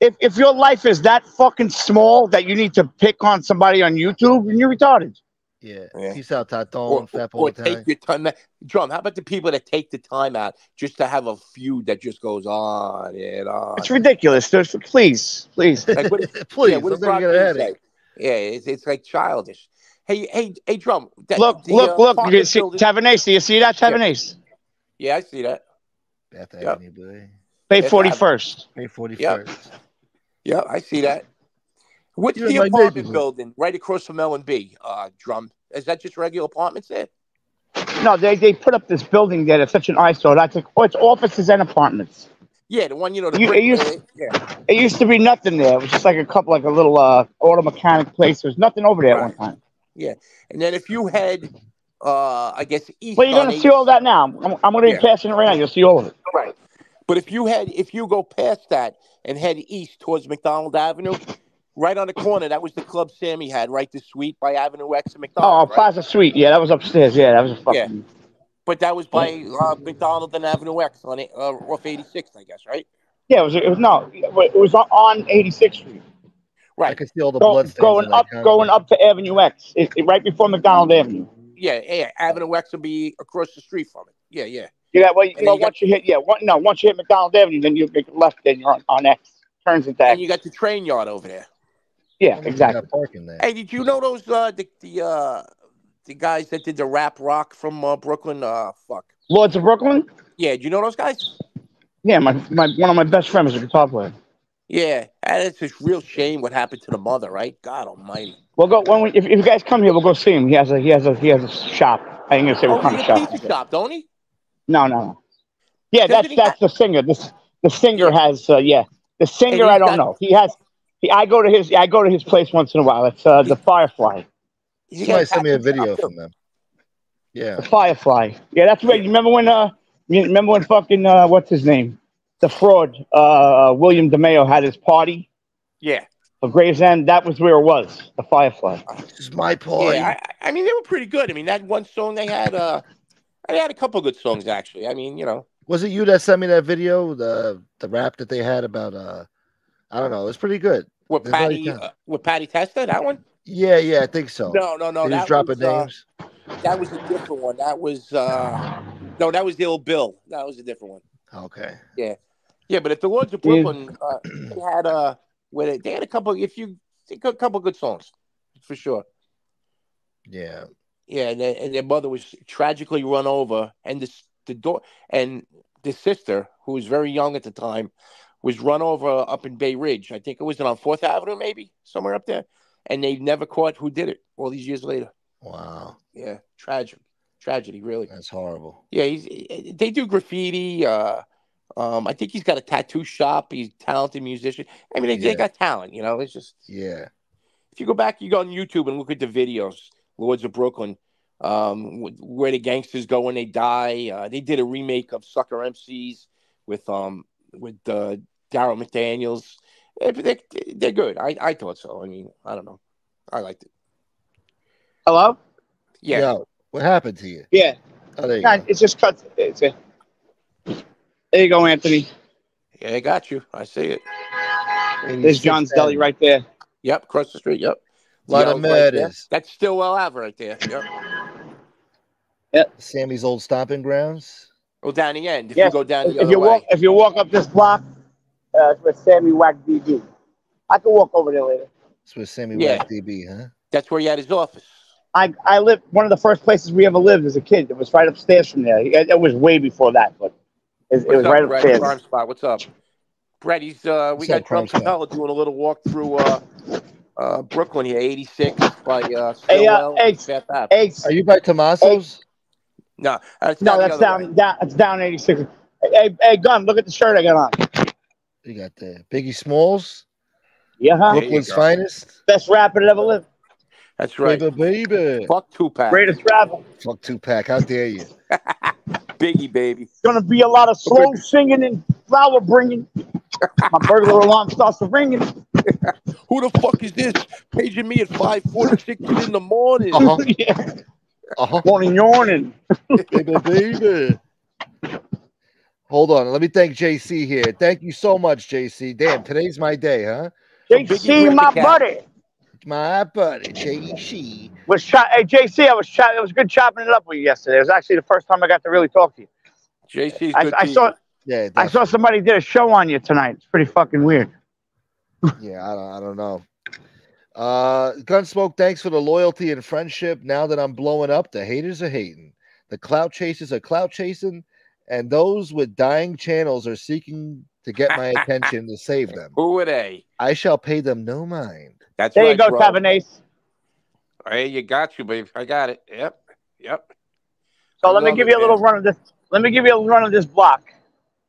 if, if your life is that fucking small that you need to pick on somebody on YouTube, then you're retarded. Yeah. Yeah. Peace out, or, Taton, Fat or Boy take your time. Drum, how about the people that take the time out just to have a feud that just goes on and on? It's ridiculous. There's, please, please. Like, what, Please, yeah, what I'm does gonna get a Rock Lee headache. say? Yeah, it's, it's like childish. Hey, hey, hey, drum. That, look, the, look, uh, look. You see, building- Tavernese. Do you see that? Tavernese. Yeah, I see that. Bath Yep. Avenue, boy. Pay Yes, forty I've- May 41st. Yep. Yeah, I see that. What's You're the apartment building right across from L and B? Uh, drum. Is that just regular apartments there? No, they they put up this building there. That's such an eyesore. That's like, oh, it's offices and apartments. Yeah, the one you know. The You- it used- yeah. It used to be nothing there. It was just like a couple, like a little uh, auto mechanic place. There was nothing over there at one time. Yeah, and then if you head, uh, I guess east. Well, you're on gonna eight- see all that now. I'm, I'm gonna be passing it right now. You'll see all of it. Right. But if you head, if you go past that and head east towards McDonald Avenue, right on the corner, that was the club Sammy had, right? The suite by Avenue X and Oh, McDonald. right? Plaza Suite. Yeah, that was upstairs. Yeah, that was a fucking. But that was by uh, McDonald and Avenue X on it, uh, off 86th, I guess, right? Yeah, it was. It was no. It was on 86th Street. Right. I can see all the Go, bloodstains. going in that up, concrete. going up to Avenue X, it, it- right before McDonald Avenue. Yeah, yeah. Avenue X will be across the street from it. Yeah, yeah. Yeah, well, you And know, then got- once you hit, yeah, one, no, once you hit McDonald Avenue, then you make a left, then you're on, on X. Turns into X. And you got the train yard over there. Yeah, exactly. Got parking there. Hey, did you know those uh, the the uh, the guys that did the rap rock from uh, Brooklyn? Uh, fuck. Lords of Brooklyn. Yeah, do you know those guys? Yeah, my, my one of my best friends is a guitar player. Yeah, and it's a real shame what happened to the mother, right? God Almighty. We'll go when we, if, if you guys come here, we'll go see him. He has a he has a he has a shop. I ain't gonna say Oh, what kind of he's a shop. pizza shop, don't he? No, no, no. Yeah, Doesn't that's he that's the singer. This the singer has uh, yeah. The singer I don't got- know. He has. He, I go to his I go to his place once in a while. It's uh, the Firefly. He's Somebody got sent me a video from them. Yeah. The Firefly. Yeah, that's right. You remember when uh you remember when fucking uh what's his name? The fraud, uh William DeMeo had his party Yeah. Of Gravesend. That was where it was. The Firefly. This is my party. Yeah, I, I mean they were pretty good. I mean that one song they had, uh, they had a couple good songs actually. I mean, you know, Was it you that sent me that video? The the rap that they had about uh I don't know, it was pretty good. With There's Patty, uh, with Patty Testa, that one. Yeah, yeah, I think so. No, no, no. He was that dropping was, uh, names. that was a different one. That was uh, no, that was the old Bill. That was a different one. Okay. Yeah. Yeah, but if the Lords of Brooklyn uh, they had uh, where they, they had a couple, if you they got a couple good songs, for sure. Yeah. Yeah, and, their- and their mother was tragically run over, and this the door and the sister, who was very young at the time, was run over up in Bay Ridge. I think it was on Fourth Avenue, maybe somewhere up there, and they never caught who did it. All these years later. Wow. Yeah, tragic, tragedy, really. That's horrible. Yeah, he's they do graffiti. Uh, um, I think he's got a tattoo shop. He's a talented musician. I mean, they, they got talent. You know, it's just Yeah. if you go back, you go on YouTube and look at the videos, Lords of Brooklyn, um, where the gangsters go when they die. Uh, they did a remake of Sucker MCs with um with uh, Darryl McDaniels. Eh, but They, they're good. I, I thought so. I mean, I don't know. I liked it. Hello? Yeah. Yo, what happened to you? Yeah. Oh, there you Nah, go. It's just cut. It's a, there you go, Anthony. Yeah, I got you. I see it. There's John's Deli right there. Yep, across the street. Yep. Lot Yeah, of right murders. That's still well out right there. Yep. Yep. Sammy's old stomping grounds. Well, down the end. If Yes. you go down the if other you way. walk, if you walk up this block, uh, it's where Sammy Wack DiB. I can walk over there later. It's with Sammy Yeah. Wack DiB, huh? That's where he had his office. I I lived one of the first places we ever lived as a kid. It was right upstairs from there. It, it was way before that, but it, it was up, right Brett? upstairs. Crime Spot. What's up? Brett, he's uh, we What's got up, Crime Drumcappella doing a little walk through uh, uh, Brooklyn here, 86 by uh, Hey, uh, Stillwell, hey, Fifth Hey, Are you by Tomaso's? No, that's no, down that's down, down. It's down eighty six. Hey, hey, gun! Look at the shirt I got on. You got the Biggie Smalls, Yeah, huh? Brooklyn's finest. Best rapper that ever lived. That's right. Baby, baby. Fuck Tupac. Greatest rapper. Fuck Tupac. How dare you? Biggie, baby. Gonna be a lot of slow singing and flower bringing. My burglar alarm starts to ringing. Who the fuck is this? Paging me at 5.46 in the morning. Uh-huh. yeah. Uh-huh. Morning yawning. baby, baby. Hold on. Let me thank JC here. Thank you so much, JC. Damn, today's my day, huh? JC, my buddy. My buddy, JC. Was chop- hey JC, I was chop- it was good chopping it up with you yesterday. It was actually the first time I got to really talk to you. JC's I, good I people. saw Yeah, I saw somebody did a show on you tonight. It's pretty fucking weird. Yeah, I don't, I don't know. Uh, Gunsmoke, thanks for the loyalty and friendship. Now that I'm blowing up, the haters are hating. The clout chasers are clout chasing, and those with dying channels are seeking to get my attention to save them. Who are they? I shall pay them no mind. That's There right, you go, bro. Tavernese. Hey, you got you, babe. I got it. Yep. Yep. So I let me give it, you a little man. run of this. Let me give you a run of this block.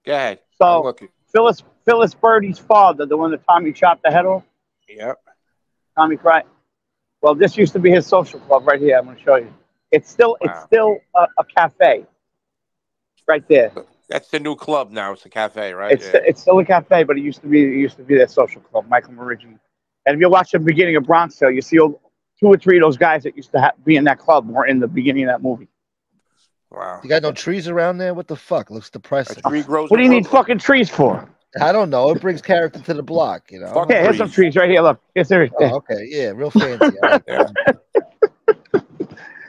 Go ahead. So Phyllis Phyllis Burdi's father, the one that Tommy chopped the head off, Yep. Tommy Cry. Well, this used to be his social club right here. I'm going to show you. It's still it's still a, a cafe. Right there. That's the new club now. It's a cafe, right? It's it's still a cafe, but it used to be it used to be that social club, Michael Morigi. And if you watch the beginning of Bronxville, you see all- two or three of those guys that used to ha- be in that club were in the beginning of that movie. Wow. You got no trees around there? What the fuck? Looks depressing. Tree grows. What do you need fucking trees for? I don't know. It brings character to the block, you know. Fuck Yeah, here's some trees right here. Look, yes, there is. Oh, okay, yeah, real fancy. I like that.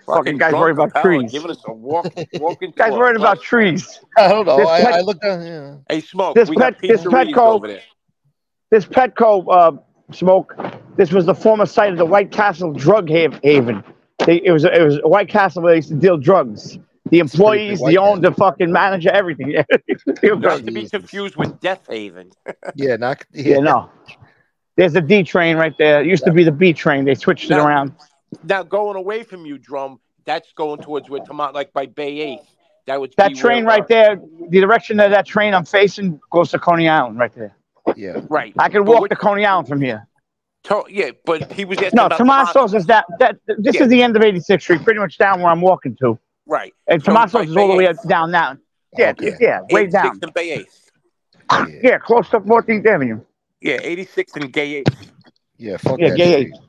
Fucking guys drunk worry about Capella trees. Giving us a walk, walking. Guys tour. worried about trees. I don't know. This I, pet- I looked down. Yeah. Hey, smoke. This we pet- this Petco- over there. This Petco uh, smoke. This was the former site of the White Castle drug ha- haven. They, it was it was White Castle where they used to deal drugs. The employees, the owner, the fucking manager, everything. Not to be confused with Death Haven. Yeah, not yeah, no. There's a D train right there. It used to be the B train. They switched it No. around. Now going away from you, drum. That's going towards where Tomat, like by Bay Eighth. That would that train right uh, there. The direction of that train I'm facing goes to Coney Island right there. Yeah. Right. I can walk what, to Coney Island from here. To, yeah, but he was no. Tomasos is that that this yeah. is the end of 86th Street, pretty much down where I'm walking to. Right. And so is all the way down now. Yeah, okay. yeah, way down. And Bay 8th. Yeah. yeah. close to 14th Avenue. Yeah, 86th and Gay 8th. Yeah, fuck yeah, Gay 8th.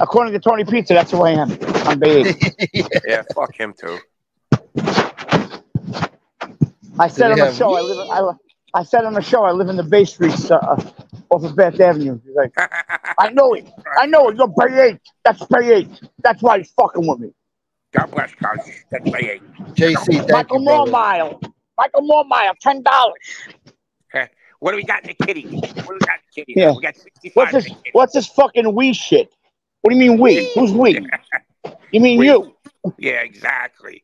According to Tony Pizza, that's who I am. I'm Bay Eight. Yeah, fuck him too. I said Did on he the have show, I live. I, li- I said on the show, I live in the Bay Streets uh, uh, off of Bath Avenue. He's like, I know it. I know it. You're Bay Eight. That's Bay Eight. That's why he's fucking with me. God bless God. That's Bay Eight. JC, thank Michael you, brother. Moormile. Michael Moormile, ten dollars. What do we got in the kitty? What do we got in the kitty? Yeah. We got 65 What's this? the kitty. What's this fucking we shit? What do you mean we? Who's we? You mean We. you? Yeah, exactly.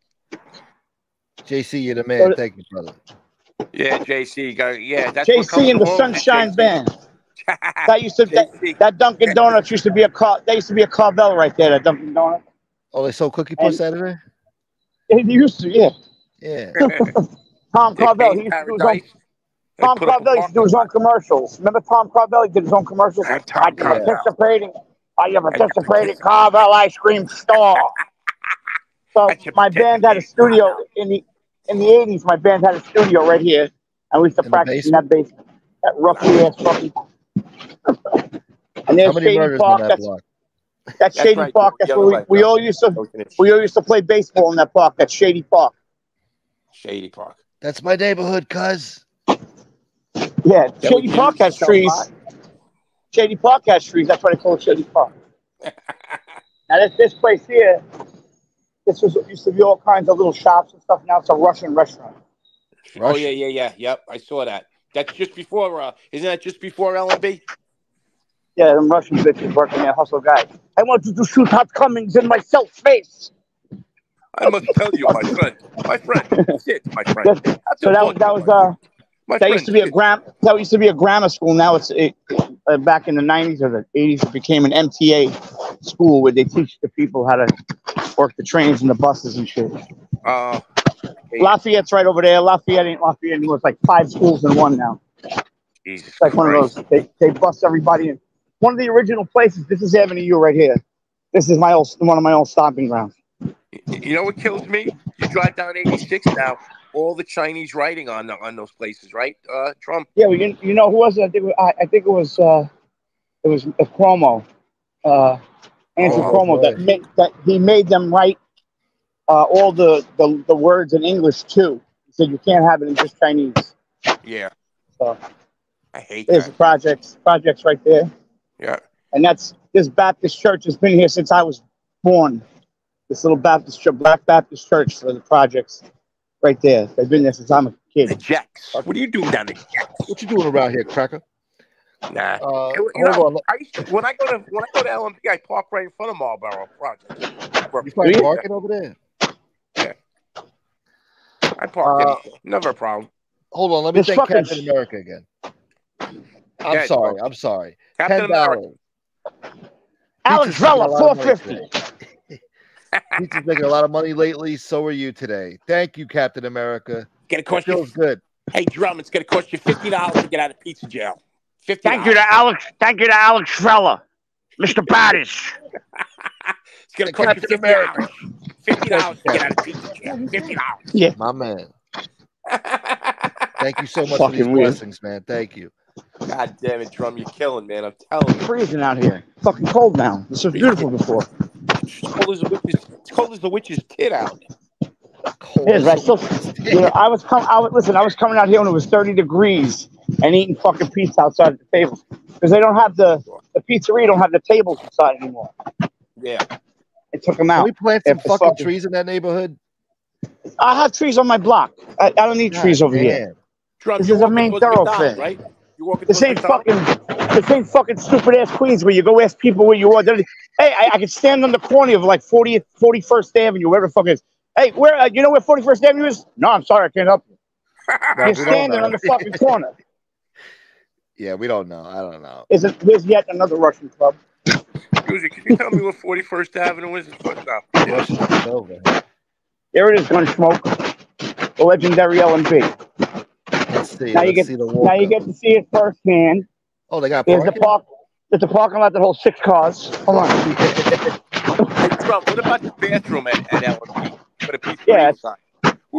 JC, you're the man. So- Thank you, brother. Yeah, JC. Got, yeah, that's JC and the along with it, Sunshine Band. That used to that, that Dunkin' Donuts used to be a car. That used to be a Carvel right there. That Dunkin' Donuts. Oh, they sold cookie puss And- Saturday? It used to, yeah. Yeah. Tom Carvel. He used to do his own. Tom put up a Carvel used to do his own commercials. Remember Tom Carvel? He did his own commercials. Tom I Carvel. participating. I have a participating Carvel ice cream store. So my band had a studio in the in the eighties. My band had a studio right here, and we used to practice in that basement. That roughly ass fucking. and there's Shady Park. that That's that's That's Shady right, Park. That's where we, way, we all used to we all used to play baseball in that park. That's Shady Park. Shady Park. That's my neighborhood, cuz. Yeah, That Shady Park used has trees. pot. Shady Park has trees. That's why they call it Shady Park. now this this place here, this was used to be all kinds of little shops and stuff. Now it's a Russian restaurant. Oh yeah, yeah, yeah. Yep, I saw that. That's just before. Uh, isn't that just before L and B? Yeah, them Russian bitches working there, hustle guys. I want you to shoot hot Cummings in my self face. I must tell you, my friend, my friend, sit, my friend. That's So that was that was uh My that friend, used to be a gram that used to be a grammar school. Now it's it, uh, back in the nineties or the eighties. It became an MTA school where they teach the people how to work the trains and the buses and shit. Uh, Lafayette's right over there. Lafayette ain't Lafayette anymore. It's like five schools in one now. Jesus It's like one of those. They, they bust everybody in. One of the original places. This is Avenue U right here. This is my old one of my old stomping grounds. You know what kills me? You drive down 86 now. All the Chinese writing on the, on those places, right? Uh, Trump. Yeah, well, you, you know who was it? I think, it- I, I think it was uh, it was uh, Cuomo, uh, Andrew Oh, Cuomo that made that he made them write uh, all the, the the words in English too. He said you can't have it in just Chinese. Yeah, So I hate there's that. the projects projects right there, Yeah. and that's this Baptist church has been here since I was born. This little Baptist church, Black Baptist church for the projects, right there. They've been there since I'm a kid. The Jacks. What are you doing down there? Jacks? What you doing around here, cracker? Nah. Uh, you know. I to, when I go to when I go to L and B, I park right in front of Marlboro Project. You find parking over there? Yeah. I park Uh, in. Never a problem. Hold on, let me This thank fucking- Captain America again. I'm Yeah, sorry. I'm sorry. Captain Ten America. dollars. Alex Pizza's making a Vella, lot of money 450. Today. Pizza's making a lot of money lately. So are you today. Thank you, Captain America. Gonna cost you- feels good. Hey, Drum, it's gonna cost you fifty dollars to get out of pizza jail. Fifty. Thank you to Alex. Thank you to Alex Vella, Mr. Badish. It's gonna cost you fifty dollars. Fifty dollars to get out of pizza jail. Fifty dollars. Yeah. My man. Thank you so much for these weird. blessings, man. Thank you. God damn it, Drum, you're killing, man. I'm telling you. freezing out here. Fucking cold now. This was beautiful before. It's cold as a witch's. It's cold as the witch's tit out. It is. I still, you know, I was coming. I was listen. I was coming out here when it was thirty degrees and eating fucking pizza outside the tables because they don't have the the pizzeria don't have the tables inside anymore. Yeah. They took them Can out. we plant some fucking fucking- trees in that neighborhood? I have trees on my block. I, I don't need God trees over damn. here. Drum, This is a main thoroughfare. right? You walking This ain't McDonald's? fucking. This ain't fucking stupid ass Queens where you go ask people where you are. They're Hey, I, I can stand on the corner of like 40th, 41st Avenue, wherever the fuck it is. Hey, where uh, you know where 41st Avenue is? No, I'm sorry, I can't help you. No, You're standing on the fucking corner. Yeah, we don't know. I don't know. Is it? There's yet another Russian club. Excuse can you tell me what 41st Avenue is? Fuck no. Russia's over. There it is, Gunsmoke. The legendary L and B. Let's see. Now you Let's get see the now you get to see it firsthand. Oh, they got There's the parking? park. There's the parking lot that holds six cars. Hold on. Hey, Drum, what about the bathroom at, at L and B? For the pizza Yeah.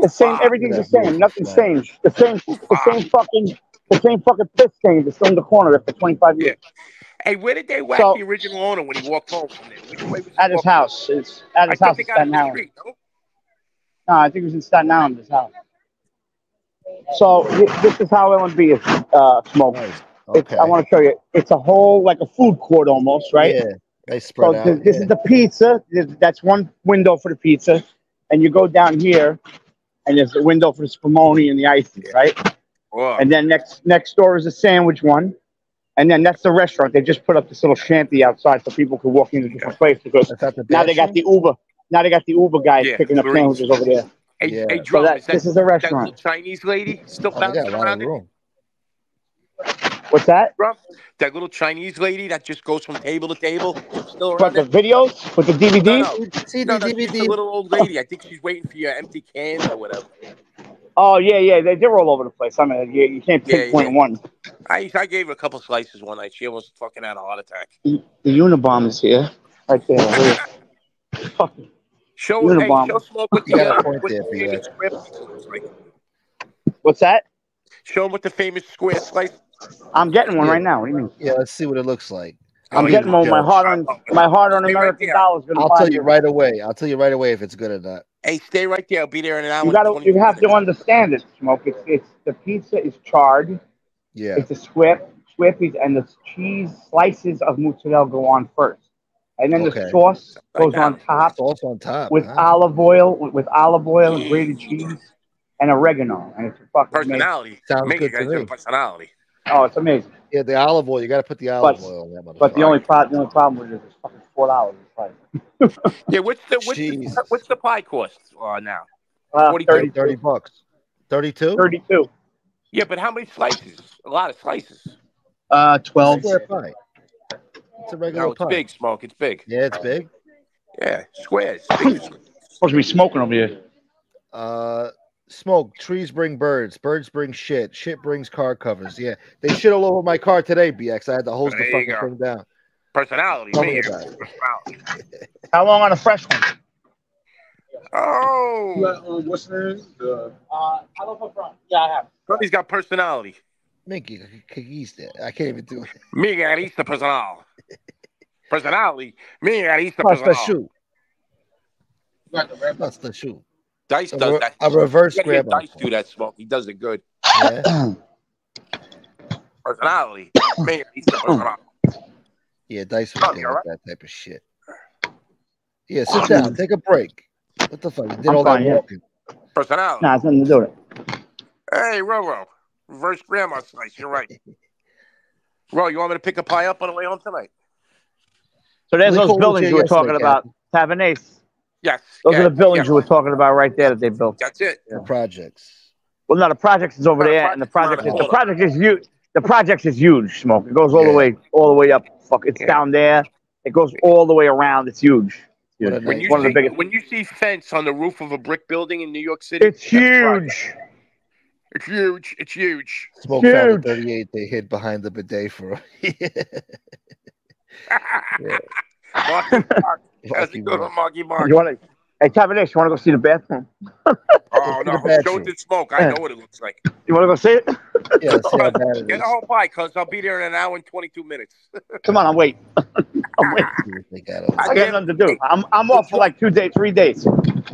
The same. Everything's the same. Nothing's changed. The same. The same fucking. The same fucking piss stain that's in the corner after 25 years. Hey, where did they whack So- the original owner when he walked home from there? Which way was he At his walking? house. It's at his thought house they in got him Staten Island. street, no? No, I think it was in Staten Island. His house. So this is how L and B is uh, smoked. It's, Okay. I want to show you. It's a whole like a food court almost, right? Yeah. They spread So out. th- this yeah. is the pizza. This- That's one window for the pizza, and you go down here, and there's a window for the spumoni and the ices, right? Whoa. And then next next door is a sandwich one. And then that's the restaurant. They just put up this little shanty outside so people could walk into different places because now they got the Uber. Now they got the Uber guys Yeah, picking up Uber Eats. sandwiches over there. Hey, Yeah. hey, So Drum, that- is that, this is a That restaurant. little Chinese lady still Oh, bouncing got a around of room. What's that? Drum? That little Chinese lady that just goes from table to table, still What around the videos with the DVDs? No, no. no, no, she's a little old lady. I think she's waiting for your empty cans or whatever. Oh yeah, yeah. They, they're all over the place. I mean, you, you can't Yeah, pinpoint yeah. one. I I gave her a couple slices one night. She almost fucking had a heart attack. The Unabomb is here, right there. Look at- Fucking Show hey, show smoke what the uh, point what the B-X. famous square piece looks like. What's that? Show them what the famous square slice. I'm getting one right now. What do you mean? Yeah, let's see what it looks like. I'm Oh, getting one. My go. hard on my hard on Stay right American dollars I'll tell you right away. I'll tell you right away if it's good or not. Hey, stay right there. I'll be there in an hour. You gotta you have to understand it, smoke. It's it's the pizza is charred. Yeah. It's a square square piece, and the cheese slices of mozzarella go on first, and then the sauce goes on top Sauce on top. with huh? olive oil with, with olive oil and grated cheese and oregano, and it's fucking amazing. Personality. Sounds Make good to me. personality. Oh, it's amazing. Yeah, the olive oil. You got to put the olive But- oil on that motherfucker. But the only problem the only problem with it is it's fucking four dollars. Yeah, what's the what's the, what's the pie cost uh, now? Uh, 40 30, 30 bucks. 32? 32. Yeah, but how many slices? A lot of slices. Uh, twelve. Square pie. It's a regular No, it's pie. big, smoke. It's big. Yeah, it's big. Yeah, squares. Big as- Supposed to be smoking over here. Uh, smoke. Trees bring birds. Birds bring shit. Shit brings car covers. Yeah, they shit all over my car today. BX. I had to hose There the you fucking thing down. Personality. Tell me. me about it. Personality. How long on a fresh one? Oh, what's the name? The, Uh, I don't front. Yeah, I have. Somebody's got personality. Mickey, cookies there. I can't even do it. Me got Easter personality. Personality. Me got Easter Plus the personality. shoe. Plus the shoe. Dice A does re- that. a reverse You gotta grab Dice do that smoke. He does it good. Yeah. Personality. Me got Easter personality. Yeah, Dice was good you with all that type of shit. Yeah, sit down. Take a break. What the fuck? You did I'm all fine, that yeah. walking. Personality. Nah, it's nothing to do with it. Hey, Roro. Reverse grandma slice. You're right. Ro, you want me to pick a pie up on the way home tonight? So there's We those buildings you you were yesterday, talking about, Tavernese. Yes. Those yeah, are the buildings yeah. you were talking about right there that they built. That's it. The projects. Well, no, the projects is over No, the there, and the project's project is, the the project is huge. The project is huge. Smoke. It goes all the way, all the way up. Fuck, it's Yeah. down there. It goes all the way around. It's huge. What a When nice- you, One of the see, biggest. when you see fence on the roof of a brick building in New York City, It's that's a project. huge. It's huge. It's huge. Smoke found Huge. 38 they hid behind the bidet for. Marky Mark. How's Marky it going, Mark. Marky Mark? You want to? Hey, Tavernese, you want to go see the bathroom? Oh, no. bathroom. Show it to smoke. I know what it looks like. You want to go see it? yeah, see how bad it Get is. a whole pie, cuz I'll be there in an hour and 22 minutes. Come on, I'll wait. I'll wait. See what they got over I there. got nothing to do. I'm I'm off for like two days, three days.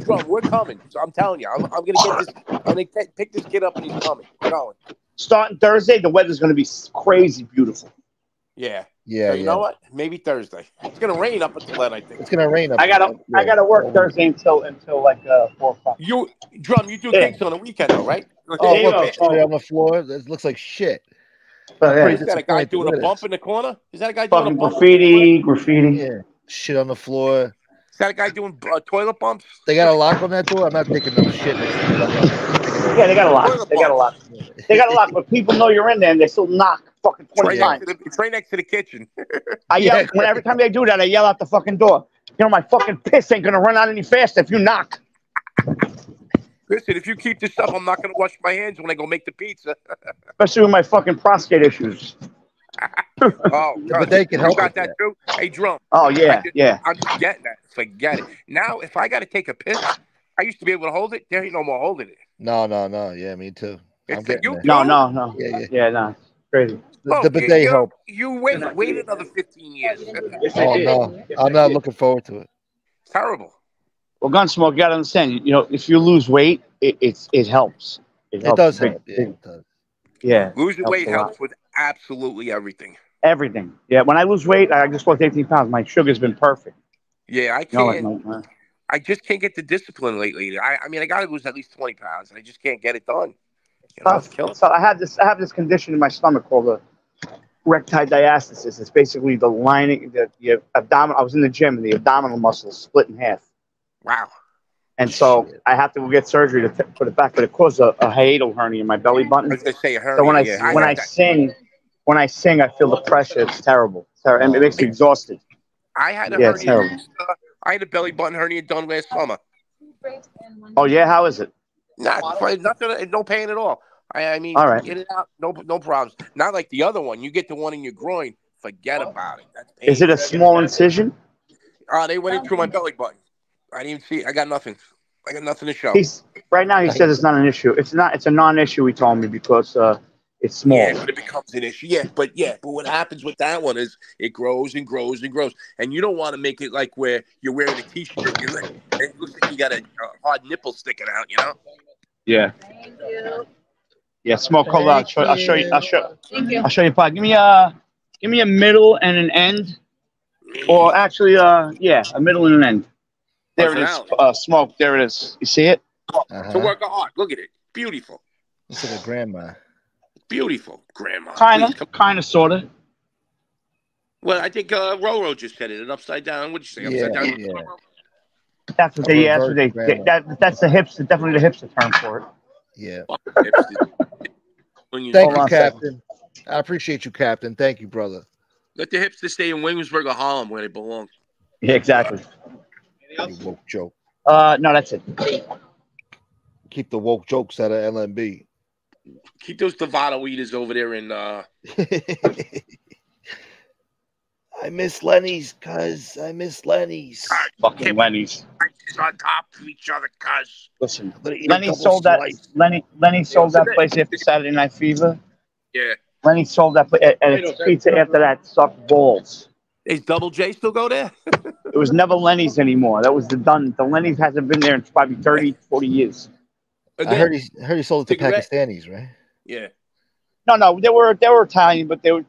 Bro, we're coming. So I'm telling you, I'm, I'm going to get this. I'm going to pick this kid up and he's coming. We're going. Starting Thursday, the weather's going to be crazy beautiful. Yeah. Yeah, So you yeah. know what? Maybe Thursday. It's going to rain up until then, I think. It's gonna rain up. I gotta there. I gotta work Thursday until until like uh four o'clock. You, Drum, you do Yeah. gigs on the weekend, though, right? Oh, Yeah, look, yeah. it's on the floor. It looks like shit. But, yeah, Is that a guy doing a bump in the corner? Is that a guy doing a bump? graffiti, graffiti. Yeah, shit on the floor. Is that a guy doing uh, toilet bumps? They got a lock on that door. I'm not taking no shit. Yeah, they got a lock. They got a lock. They got a lock. but people know you're in there and they still knock fucking It's twenty right, times. next to the, it's right next to the kitchen. I yell Yeah. when every time they do that, I yell out the fucking door. You know, my fucking piss ain't gonna run out any faster if you knock. Listen, if you keep this up, I'm not going to wash my hands when I go make the pizza. Especially with my fucking prostate issues. Oh, but they can help. you help got with that too? Hey, drum. Oh yeah, I just- yeah. I'm just getting that. Forget it. Now, if I got to take a piss, I used to be able to hold it. There ain't no more holding it. No, no, no. Yeah, me too. I'm It's getting you there. No, no, no. Yeah, yeah. Yeah, no. It's crazy. The, Oh, the you- bidet you, help. You wait, wait another 15 years. Oh no, I'm not looking forward to it. Terrible. Well, Gunsmoke, you gotta understand. You know, if you lose weight, it it's it helps. It helps does help. Yeah, it does. yeah. Losing helps weight helps with absolutely everything. Everything. Yeah. When I lose weight, I just lost 18 pounds. My sugar's been perfect. Yeah, I You know, can't. like my, uh, I just can't get the discipline lately. I, I mean, I got to lose at least 20 pounds, and I just can't get it done. You know, Uh, it's so I have this I have this condition in my stomach called a rectidiastasis. It's basically the lining the, the abdominal. I was in the gym and the abdominal muscles split in half. Wow. And so I have to get surgery to t- put it back, but it caused a, a hiatal hernia in my belly button. I was gonna say a So when I yeah, when had I sing, when I sing, I feel the pressure. It's terrible. It's ter- and it makes me exhausted. I had a Yeah, hernia. terrible. uh, I had a belly button hernia done last summer. Oh yeah, how is it? Not, not gonna, no pain at all. I, I mean, All right. get it out, no, no problems. Not like the other one. You get the one in your groin, forget about it. That's Is it a small incision? Uh, they went in through my belly button. I didn't even see. I got nothing. I got nothing to show. He's right now. He says it's not an issue. It's not. It's a non-issue. He told me because uh, it's small. Yeah, but it becomes an issue. Yeah, but yeah, but what happens with that one is it grows and grows and grows, and you don't want to make it like where you're wearing a t-shirt, you're like, and it looks like you got a, a hard nipple sticking out. You know? Yeah. Yeah. Smoke. Hold on. I'll show, I'll show you. I'll show. Thank you. I'll show you. Pod. Give me a. Give me a middle and an end, or actually, uh, yeah, a middle and an end. There it is. Uh, smoke. There it is. You see it? It's a work of art. Look at it. Beautiful. Looks like a grandma. Beautiful, Grandma. Kind of. Kind of. Sort of. Well, I think uh, Roro just said it. An upside down. What'd you say? Upside Yeah, down. yeah. That's what they. Yeah, that's what they. they that, that's the hipster. Definitely the hipster term for it. Yeah. When you- Thank Hold you, on a second. Captain. I appreciate you, Captain. Thank you, brother. Let the hipsters stay in Williamsburg or Harlem where they belong. Yeah, exactly. You woke joke. Uh, no, that's it. Keep the woke jokes out of L and B. Keep those Devado eaters over there in uh I miss Lenny's, cuz. I miss Lenny's. Fucking Lenny's. It's on top of each other, cuz. Listen, gonna eat a Lenny sold that. slice. Lenny Lenny sold that place after Saturday Night Fever. Yeah. Lenny sold that place, and its pizza after that sucked balls. Is Double J still go there? It was never Lenny's anymore. That was the done. The Lenny's hasn't been there in probably 30, 40 years. I heard he I heard he sold it to Pakistanis, right? Yeah. No, no, they were they were Italian, but they were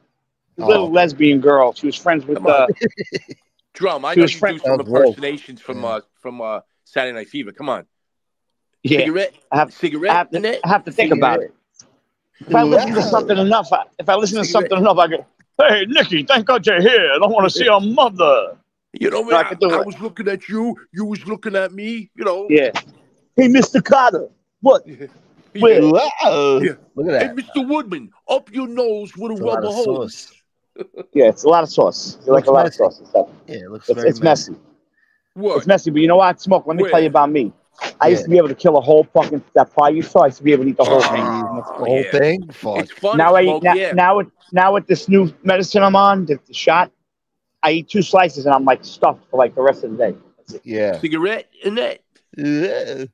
a little Oh. lesbian girl. She was friends with uh, Drum, I She know was you friend- do some impersonations from uh from uh Saturday Night Fever. Come on. yeah. Cigarette, I have, cigarette, I have to. I have to think about it. If I listen to something enough, I, if I listen to Cigarette. something enough, I go, "Hey, Nikki, thank God you're here. I don't want to see your mother." You know, No, I man, do I, I was looking at you, you was looking at me, you know. Yeah. Hey, Mr. Carter, what? Yeah. Where? Yeah. Look at that. Hey. Mr. Woodman, up your nose with a It's a rubber hose. Sauce. Yeah, it's a lot of sauce. You like Looks a lot messy. of sauce. and stuff. Yeah, it looks It's, very it's messy. What? It's messy, but you know what? Smoke. Let me Where? tell you about me. I used to be able to kill a whole fucking that pie you saw. I used to be able to eat the whole thing. Ah, oh, The whole yeah. thing? Fuck. It's funny, now I Smoke, now, yeah. now with now with this new medicine I'm on, the, the shot, I eat two slices and I'm like stuffed for like the rest of the day. Yeah. Cigarette in that. Yeah.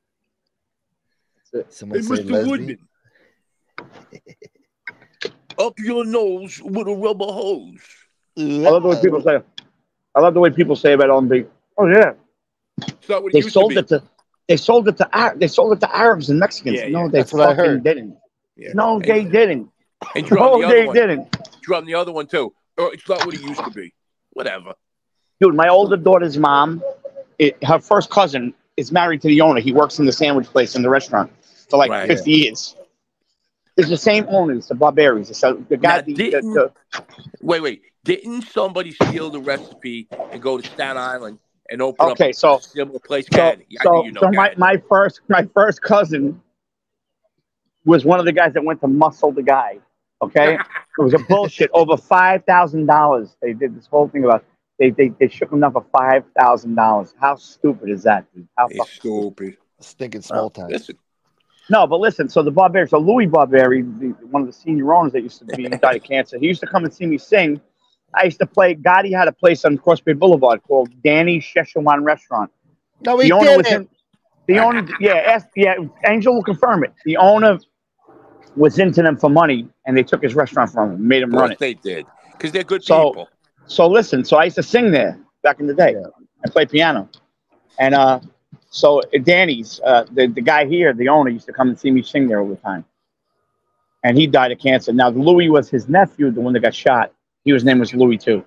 Someone Hey, say Mr. lesbian. Woodman. up your nose with a rubber hose. I love the way people say. I love the way people say about L and B. Oh yeah, It's not what it they used sold to it to they sold it to they sold it to Arabs and Mexicans. Yeah, no, yeah. they That's what I fucking heard. didn't. Yeah. No, And- they didn't. And No, the they one. didn't. Drum the other one too. Oh, it's not what it used to be. Whatever. Dude, my older daughter's mom, it, her first cousin is married to the owner. He works in the sandwich place in the restaurant for like Right. 50 years. It's the same owners, the Barberries. It's the, the guy, Now, the, the, the, Wait, wait. Didn't somebody steal the recipe and go to Staten Island and open Okay, up so- a similar place? so, God, so, you know so my, my first my first cousin was one of the guys that went to muscle the guy. Okay, it was a bullshit. Over five thousand dollars. They did this whole thing about they they, they shook him up for five thousand dollars. How stupid is that, dude? How It's fucking stupid. Stinking uh, small time. Listen, No, but listen. So the Barbati, so Louis Barbati, the, one of the senior owners that used to be he died of cancer. He used to come and see me sing. I used to play. Gotti had a place on Cross Bay Boulevard called Danny Szechuan Restaurant. No, he the owner was didn't. in. The owner, yeah, ask, yeah. Angel will confirm it. The owner was into them for money, and they took his restaurant from him, made him of run course it. they did. Because they're good So- people. So listen, so I used to sing there back in the day. I play piano, and uh, so Danny's, uh, the the guy here, the owner, used to come and see me sing there all the time. And he died of cancer. Now Louis was his nephew, the one that got shot. He was name was Louis too.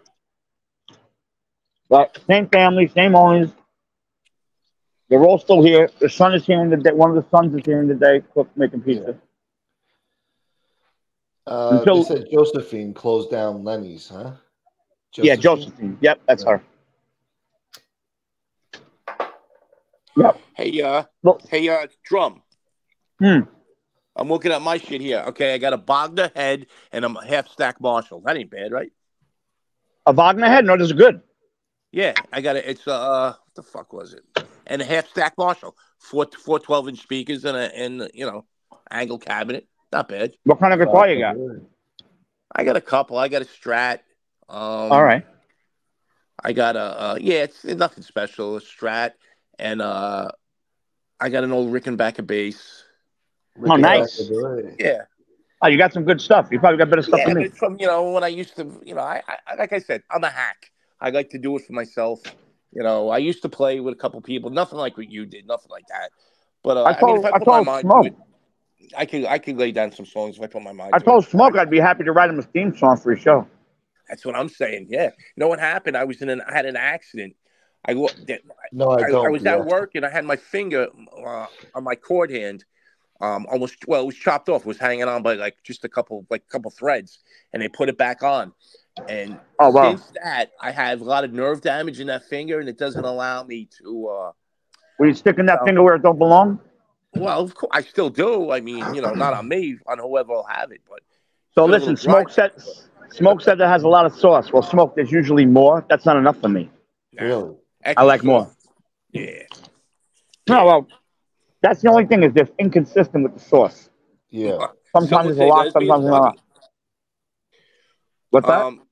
But same family, same owners. They're all still here. The son is here in the day. One of the sons is here in the day, cook making pizza. Uh, Until- they said Josephine closed down Lenny's, huh? Yeah, Josephine. Yep, that's her. Yep. Hey, uh, Look. hey, uh, drum. Hmm. I'm looking at my shit here. Okay, I got a Bogner head and I'm a half stack Marshall. That ain't bad, right? A Wagner head? No, this is good. Yeah, I got it. It's uh, what the fuck was it? And a half stack Marshall, four four 12 inch speakers and a and you know angle cabinet. Not bad. What kind of guitar you got? I got a couple. I got a Strat. Um, All right. I got a uh, yeah. It's nothing special. A Strat and uh, I got an old Rickenbacker bass. Oh, nice. Yeah. Oh, you got some good stuff. You probably got better stuff Yeah, than me. from you know when I used to you know I, I like I said I'm a hack. I like to do it for myself. You know I used to play with a couple people. Nothing like what you did. Nothing like that. But uh, I I, mean, told- if I I put my told mind Smoke. to it, I could I could lay down some songs if I put my mind. I to told it. Smoke I'd be happy to write him a theme song for his show. That's what I'm saying. Yeah. You know what happened? I was in an I had an accident. I No, I don't, was yeah. at work and I had my finger uh, on my cord hand. Um, almost well, it was chopped off. It was hanging on by like just a couple like couple threads, and they put it back on. And Oh, wow. since that, I have a lot of nerve damage in that finger, and it doesn't allow me to. uh Were you sticking that No. finger where it don't belong? Well, of course, I still do. I mean, you know, not on me, on whoever will have it, but So listen. Smoke said Smoke said that has a lot of sauce. Well, Smoke, there's usually more. That's not enough for me. Really? I like more. Yeah. No, well, that's the only thing is they're inconsistent with the sauce. Yeah. Sometimes it's a lot, sometimes love not. What's that? Um,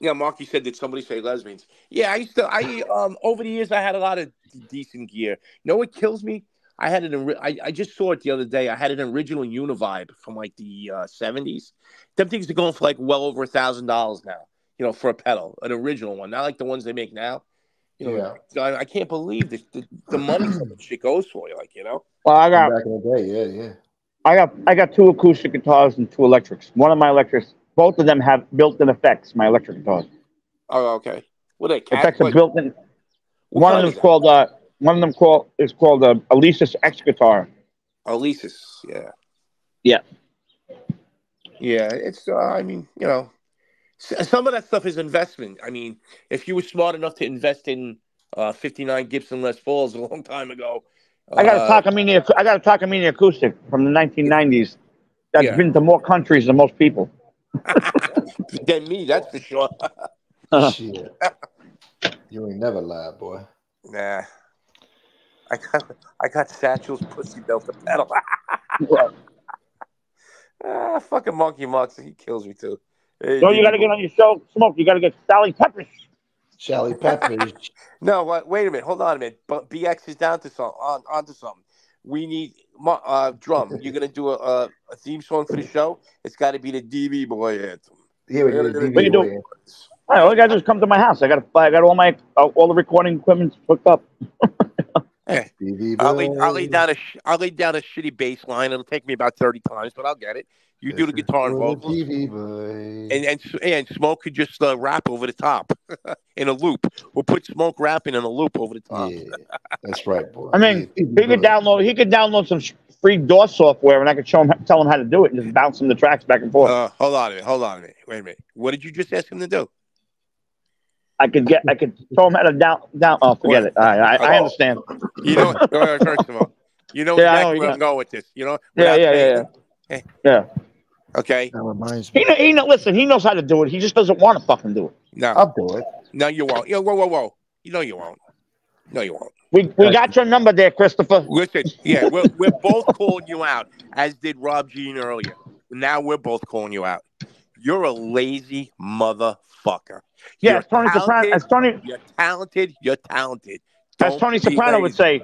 yeah, Marky said that somebody say lesbians. Yeah, I used to. I um over the years I had a lot of decent gear. You know what kills me? I had an. ori- I, I just saw it the other day. I had an original Univibe from like the uh, '70s. Them things are going for like well over a thousand dollars now. You know, for a pedal, an original one, not like the ones they make now. You know, I, I can't believe the, the, the money some of the shit goes for. you, Like, you know. Well, I got Back in the day, yeah, yeah. I got I got two acoustic guitars and two electrics. One of my electrics, both of them have built-in effects. My electric guitars. Oh, okay. What are they? Cat, Effects are what- built-in. One of kind them's called uh, one of them called is called a Alesis X guitar. Alesis, yeah. Yeah. Yeah, it's. Uh, I mean, you know, s- some of that stuff is investment. I mean, if you were smart enough to invest in uh, 59 Gibson Les Pauls a long time ago, I got a uh, Takamine. I got a Takamine acoustic from the 1990s. That's Yeah. been to more countries than most people. than me, that's for sure. Shit. You ain't never lied, boy. nah, I got I got Satchel's pussy belt to pedal. ah, fucking monkey mucks, he kills me too. Hey, So you got to get on your show, smoke. You got to get Sally Peppers. Sally Peppers. No, wait, wait a minute. Hold on a minute. But BX is down to some on onto something. We need mo- uh, drum. You're gonna do a, a, a theme song for the show. It's got to be the DB boy anthem. Yeah, we did a What you do? All right, all you got to do is come to my house. I got I got all my uh, all the recording equipment hooked up. Hey, I'll lay, I'll lay down a sh- I'll lay down a shitty bass line. It'll take me about thirty times, but I'll get it. You do the guitar and vocals, TV and and and smoke could just uh, rap over the top in a loop. We'll put smoke rapping in a loop over the top. That's right, boy. I mean, he could download he could download some free DAW software, and I could show him tell him how to do it, and just bounce him the tracks back and forth. Uh, hold on a minute. Hold on a minute. Wait a minute. What did you just ask him to do? I could get I could show him how to down down. Oh, forget it. All right, I, I Oh. understand. You know, first of all, you know Yeah, I know, exactly where I'm going with this. You know, Yeah, without yeah, yeah, it. Eh, Yeah. Okay. That reminds He know, he know, listen. He knows how to do it. He just doesn't want to fucking do it. No. I'll do it. No, you won't. Yo, whoa, whoa, whoa. You know you won't. No, you won't. We we got your number there, Christopher. Listen, yeah, we're, we're both calling you out, as did Rob Jean earlier. Now we're both calling you out. You're a lazy motherfucker. Yeah, You're as Tony Soprano. As Tony You're talented. You're talented. as Don't Tony be Soprano would say.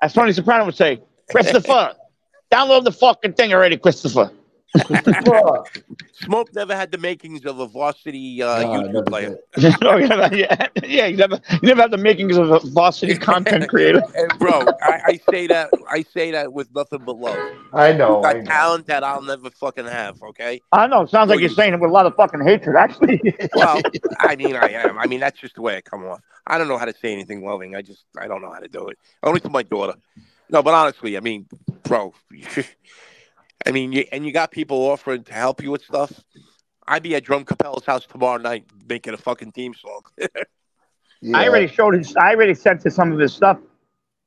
As Tony Soprano would say, Christopher, download the fucking thing already, Christopher. Smoke never had the makings of a varsity uh, No, YouTube never player. Oh, yeah, yeah, yeah. You never, you never have the makings of a varsity content creator. And bro, I, I say that I say that with nothing but love. I know. You got I know. talent that I'll never fucking have. Okay. I know. It sounds like you're saying it with a lot of fucking hatred, actually. Well, I mean, I am. I mean, that's just the way I come off. I don't know how to say anything loving. I just, I don't know how to do it. Only to my daughter. No, but honestly, I mean, bro, I mean, you, and you got people offering to help you with stuff. I'd be at Drumcappella's house tomorrow night making a fucking theme song. I already showed his. I already sent to some of his stuff.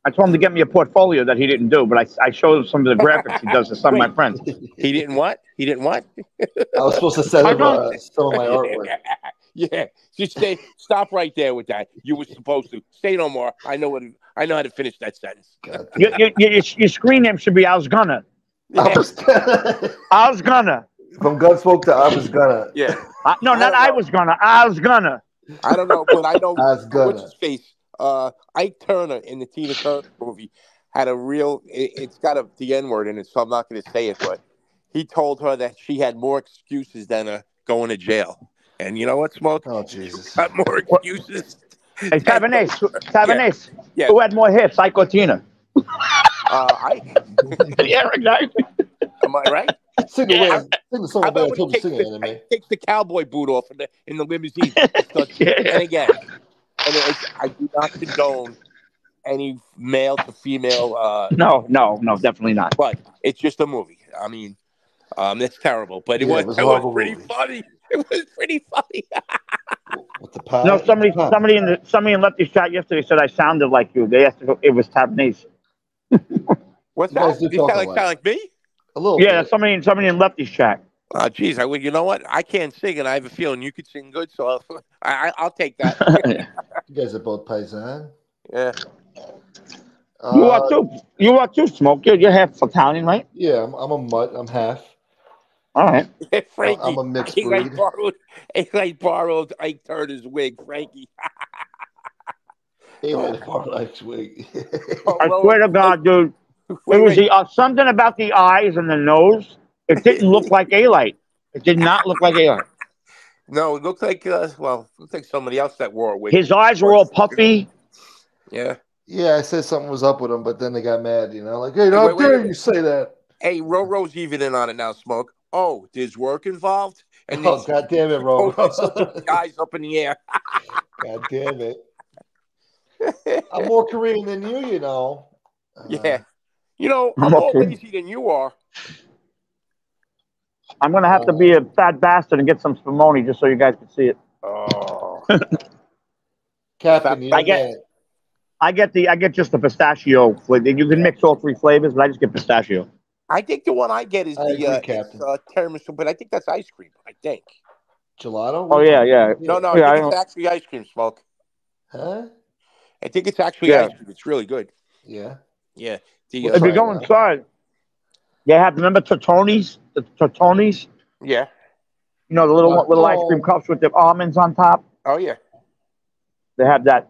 I told him to get me a portfolio that he didn't do, but I, I showed him some of the graphics he does to some of my friends. he didn't what? He didn't what? I was supposed to send him uh, some of my artwork. yeah, just stay. Stop right there with that. You were supposed to say no more. I know what. I know how to finish that sentence. Your, your, your, your screen name should be I was gonna. I was gonna. I was gonna. From Gunsmoke to I was gonna. Yeah. Uh, no, not I was gonna. I was gonna. I don't know, but I know I was gonna. what's his face. Uh, Ike Turner in the Tina Turner movie had a real. It, it's got a the N word in it, so I'm not going to say it. But he told her that she had more excuses than uh, going to jail. And you know what, Smoke? Oh Jesus! Got more excuses. Hey, Tavernese. Tavernese. Yeah. Who had more hits, Ike or Tina? Uh, Ike. yeah, exactly. Am I right? Sing the, Yeah. way, sing the song How the way I about when told he you to takes sing it, the, anime. takes the cowboy boot off in the in the limousine? and And again, and it's, I do not condone any male to female. Uh, No, no, no, definitely not. but it's just a movie. I mean, um, that's terrible, but it Yeah, was it was it was, pretty movie. funny. It was pretty funny. With the pie. No, somebody, Pie. somebody in the somebody in Lefty's chat yesterday said I sounded like you. They asked if it was Tavernese. What's You guys that? do You talk sound like, sound like me? A little Yeah, bit. somebody, somebody in Lefty's chat. Uh, geez, I would. You know what? I can't sing, and I have a feeling you could sing good, so I'll, I, I- I'll take that. You guys are both paisan. yeah. You Uh, are too. You are too, Smoke. You're, you're half Italian, right? Yeah, I'm, I'm a mutt. I'm half. All right. Frankie, I'm a mixed I think I breed. borrowed, I think I borrowed Ike Turner's wig, Frankie. Hey, man, Parlax wig. I swear to God, dude. It was the, uh, something about the eyes and the nose. It didn't look like a light. It did not look like a light. No, it looked like uh, well, looked like somebody else that wore a wig. His eyes were all puffy. Yeah. yeah, I said something was up with him, but then they got mad. You know, like, hey, how Wait, wait, dare wait. you say that? Hey, Roro's even in on it now. Smoke. Oh, there's work involved, and Oh, there's God damn it, Ro. guys up in the air. God damn it. I'm more Korean than you, you know. Yeah. You know, I'm I'm more okay. lazy than you are. I'm gonna have to be a fat bastard and get some spumoni just so you guys can see it. Oh. Captain, you I know get- that. I get the I get just the pistachio flavor. You can mix all three flavors, but I just get pistachio. I think the one I get is I the agree, uh, Captain. it's, uh, tiramisu, but I think that's ice cream. I think. Gelato? Oh yeah, yeah. No, no, Yeah, I I it's actually ice cream, Smoke. Huh? I think it's actually Yeah. ice cream. It's really good. Yeah. Yeah. The, We'll If uh, you go inside, they have remember Tortoni's, the Tortoni's. yeah. You know the little Uh, little ice cream cups with the almonds on top. Oh yeah. They have that.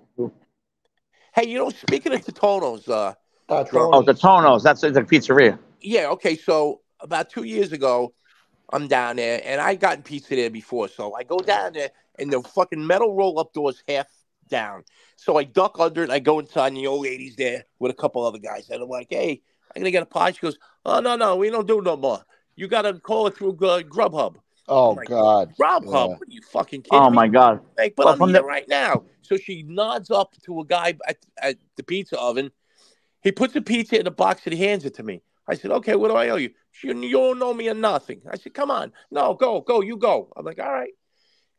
Hey, you know, speaking of Totonno's, uh, Oh, the Tonos. That's the pizzeria. yeah, okay. So about two years ago, I'm down there, and I gotten pizza there before. So I go down there, and the fucking metal roll up door's half down. So I duck under it. And I go inside, and the old lady's there with a couple other guys, and I'm like, "Hey, I'm gonna get a pie." She goes, "Oh no, no, we don't do no more. You gotta call it through uh, Grubhub." Oh, I'm like, God. Grubhub? Yeah. What are you fucking kidding Oh me? my god. Like, but Well, I'm from here the- right now. So she nods up to a guy at, at the pizza oven. He puts the pizza in a box and he hands it to me. I said, okay, what do I owe you? She, you don't know me or nothing. I said, come on. No, go, go, you go. I'm like, all right.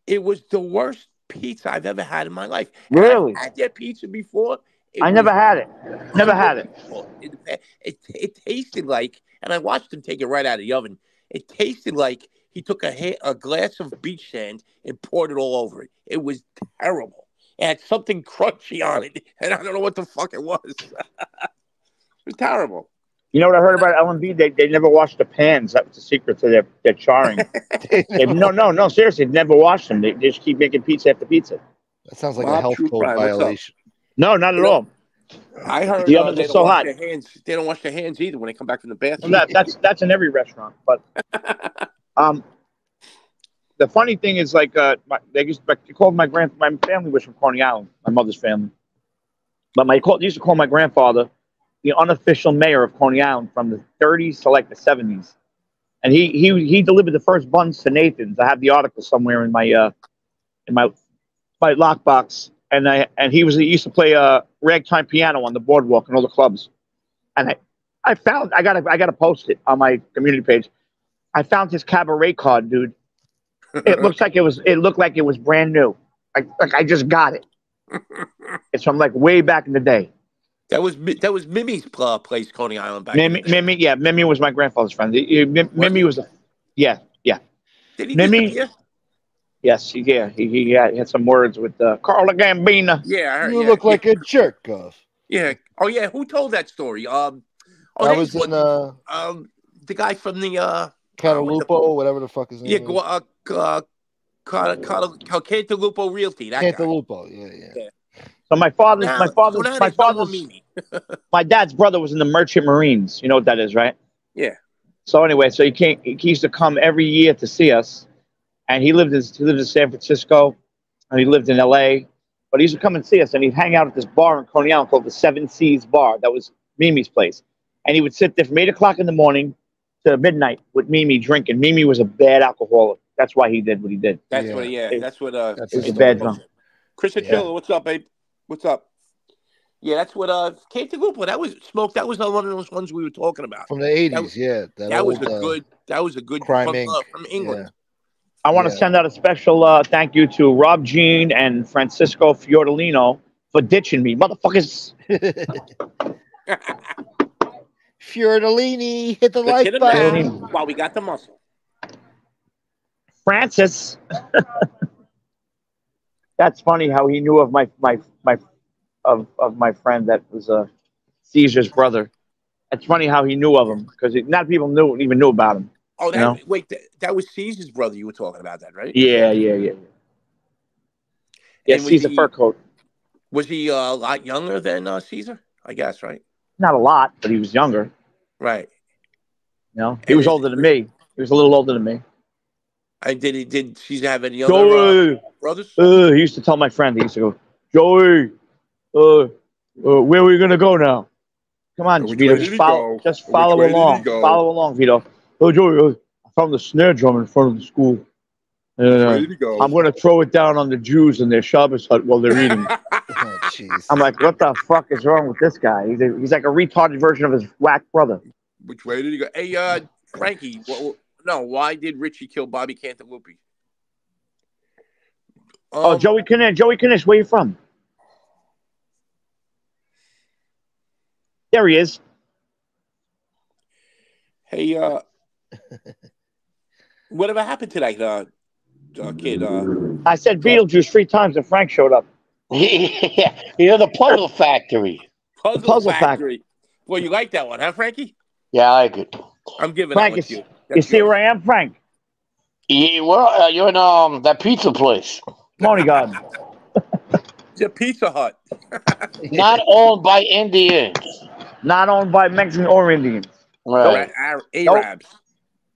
It was the worst pizza I've ever had in my life. Really? I've Really? had that pizza before. I never had it. Never had it. It, it, it tasted like, and I watched him take it right out of the oven. It tasted like he took a, ha- a glass of beach sand and poured it all over it. It was terrible. It had something crunchy on it, and I don't know what the fuck it was. it was terrible. You know what I heard about L and B? They they never wash the pans. That was the secret to their their charring. They- no, no, no. Seriously, they never wash them. They, they just keep making pizza after pizza. That sounds like Bob a health code Crime, what's up? violation. No, not at No. all. I heard The uh, ovens they are so hot. their hands. They don't wash their hands either when they come back from the bathroom. Well, that, that's that's in every restaurant. But um, the funny thing is, like, uh, my, they used they called my grand my family was from Coney Island, my mother's family. But my they used to call my grandfather the unofficial mayor of Coney Island from the 30s to like the 70s, and he he he delivered the first buns to Nathan's. I have the article somewhere in my uh in my my lockbox, and I and he was he used to play uh ragtime piano on the boardwalk and all the clubs, and I I found I gotta I gotta post it on my community page. I found his cabaret card, dude. It looks like it was it looked like it was brand new. Like like I just got it. It's from like way back in the day. That was that was Mimi's uh, place, Coney Island. Back Mimi, Mimi, yeah, Mimi was my grandfather's friend. He- he- Mimi was, a, yeah, yeah. Did he Mimi, yes, he, yeah, he, he had, he had some words with uh, Carlo Gambino. Yeah, I heard, You yeah, look yeah. like a jerk off. Yeah. Oh yeah. Who told that story? Um. Oh, That hey, was what- in uh, um the guy from the uh Catalupo, whatever the fuck his name yeah is. Gu- uh, uh, Cantalupo Realty. That guy. Cantalupo, yeah, yeah. So my father's, Now- my father's, so my there's father's, my dad's brother was in the Merchant Marines. You know what that is, right? Yeah. So anyway, so he came. He used to come every year to see us, and he lived in he lived in San Francisco, and he lived in L.A. But he used to come and see us, and he'd hang out at this bar in Coney Island called the Seven Seas Bar. That was Mimi's place, and he would sit there from eight o'clock in the morning to midnight with Mimi drinking. Mimi was a bad alcoholic. That's why he did what he did. That's what. Yeah. That's what. Uh. It was a bad drunk. Chris Yeah. Achilla, what's up, babe? What's up? Yeah, that's what. Uh. Cantalupo. That was smoke. That was one of those ones we were talking about. From the eighties, yeah. That, That, was a uh, good. That was a good Crime from, uh, from England. I want to Yeah. send out a special uh, thank you to Rob Jean and Francisco Fiordolino for ditching me, motherfuckers. Fiordolini, hit the The like button. while we got the muscle. Francis. That's funny how he knew of my my my of of my friend that was uh, Caesar's brother. It's funny how he knew of him because not people knew even knew about him. Oh, that You know? wait, that, that was Caesar's brother. You were talking about that, right? Yeah, yeah, yeah. Yeah, And was Caesar he- fur coat. Was he uh, a lot younger than uh, Caesar? I guess, right? Not a lot, but he was younger. Right. You know, he was older than me. He was a little older than me. And did he? Did Caesar have any other uh, brothers? uh, he used to tell my friend. He used to go, Joey, uh, uh, where are we gonna go now? Come on, Which Vito, just follow, just follow way did he along, follow along, Vito. Oh, Joey, uh, I found the snare drum in front of the school. And, uh, way did he go? I'm gonna throw it down on the Jews in their Shabbos hut while they're eating. Oh, jeez. I'm like, what the fuck is wrong with this guy? He's, a, he's like a retarded version of his whack brother. Which way did he go? Hey, uh, Frankie. wh- wh- no, why did Richie kill Bobby Cantalupe? oh, Um, Joey Knish, Joey Knish, where you from? There he is. Hey, uh, whatever happened to that uh, uh, kid? Uh, I said Beetlejuice three times and Frank showed up. yeah, you know the puzzle factory. Puzzle, Puzzle Factory. Well, you like that one, huh, Frankie? Yeah, I like it. I'm giving Frank, that one to you, you. you see where I am, Frank? Yeah, well, uh, you're in um that pizza place, Money God. It's a Pizza Hut. not owned by Indians. Not owned by Mexican or Indians. Right. Ar- Nope. Arabs.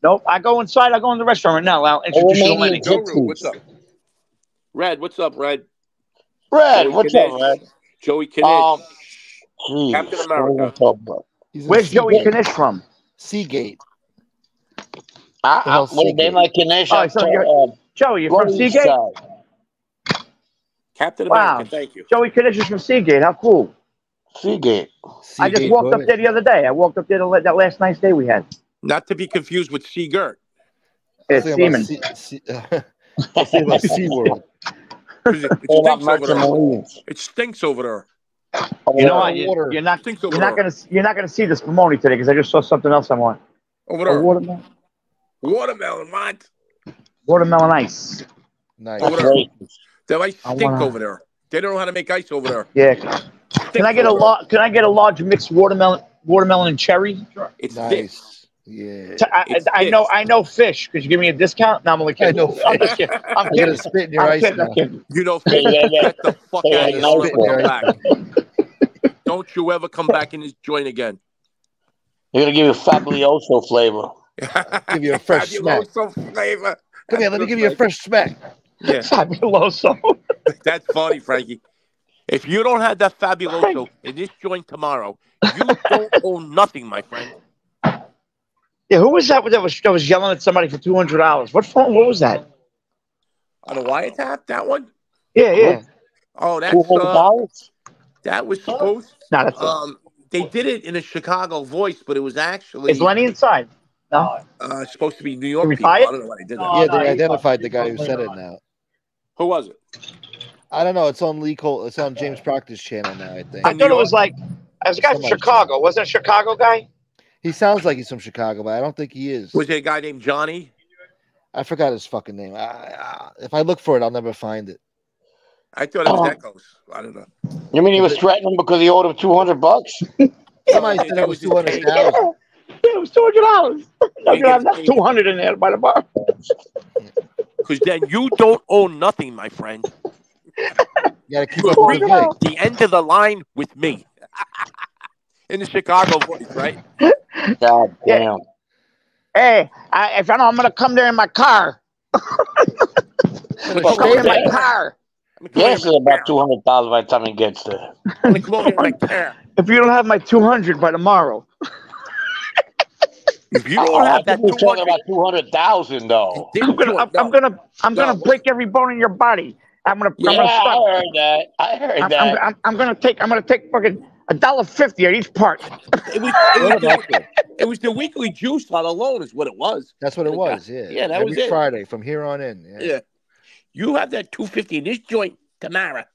Nope. I go inside. I go in the restaurant right now. I'll introduce you to Romanian Lenny. gypsies. What's up? Red, what's up, Red? Red, Joey what's Knish. up, Red? Joey Knish. Um, Captain what are we America. talking about? He's in Where's Joey Seagate. Knish from? Seagate. I, The I, hell's with a name Seagate? like Ganesh, Oh, I so told, you're- um, Joey, you're from Seagate? Side. Captain Wow. America, thank you. Joey Knish is from Seagate. How cool. Seagate. I just Seagate walked up there the other day. I walked up there the, that last nice day we had. Not to be confused with Seagert. It's I Seaman. thinking about Se- Se- I was thinking about SeaWorld. 'Cause It, it stinks over there. Marines. It stinks over there. You know Yeah. what? You, water. you're not. Stinks You're not gonna. You're not gonna see this Pomoni today because I just saw something else I want. Over A there. Watermelon. Watermelon, what? Watermelon ice. Nice. Over That's there. racist. Ice I stink wanna- over there. They don't know how to make ice over there. Yeah. Can I get a lot? Can I get a large mixed watermelon, watermelon and cherry? It's thick. Nice. Yeah. T- I, It's I thick. know. I know fish. Could you give me a discount? No, I'm only kidding. I know I'm just fish. kidding. I'm I'm gonna kidding. spit in your I'm ice kidding. I'm kidding. You know, Yeah, fish, yeah, yeah. get the fuck Yeah, out of yeah, here. no Don't fish. come back. Don't you ever come back in this joint again. They're gonna give you Fabuloso flavor. Give you a fresh smack. Fabuloso flavor. Come here, let me give you a fresh smack. Yeah, Fabuloso. that's funny, Frankie. If you don't have that Fabuloso in this joint tomorrow, you don't own nothing, my friend. Yeah, who was that that was that was yelling at somebody for two hundred dollars? What phone? What was that? On a wiretap, that one? Yeah, yeah. Oh, that's uh, that was supposed. No, that's Um, they did it in a Chicago voice, but it was actually Is Lenny inside? No. uh, supposed to be New York people. fired? I don't know why they did that. yeah, they identified the guy who said it now. Who was it? I don't know. It's on Lee Cole. It's on James Proctor's channel now. I think. I thought it was like I was a guy from Chicago. Wasn't it a Chicago guy? He sounds like he's from Chicago, but I don't think he is. Was there a guy named Johnny? I forgot his fucking name. I, I, if I look for it, I'll never find it. I thought it was Oh. Echoes. I don't know. You mean he was threatening because he owed him two hundred bucks? Somebody said it was two hundred thousand. Yeah, it was two hundred dollars. No, you have that's two hundred in there by the bar. Because then you don't own nothing, my friend. You gotta keep up with the the end of the line with me. in the Chicago voice, right? God damn. Hey, I, if I know, I'm gonna come there in my car. I'm coming in my car. Yes, it's about two hundred thousand by the time he gets there. If you don't have my two hundred by tomorrow, If you Oh, don't I have that think we're talking about two hundred thousand though. I'm gonna, I'm, I'm gonna, I'm gonna break every bone in your body. I'm gonna, Yeah, I'm gonna I heard that. I heard I'm, that. I'm, I'm, I'm gonna take, I'm gonna take fucking a dollar fifty at each part. it was, it, was the, it was the weekly juice lot alone, is what it was. That's what it was. Yeah. Yeah, that Every was it. Friday from here on in. Yeah. Yeah. You have that two fifty in this joint, Tamara.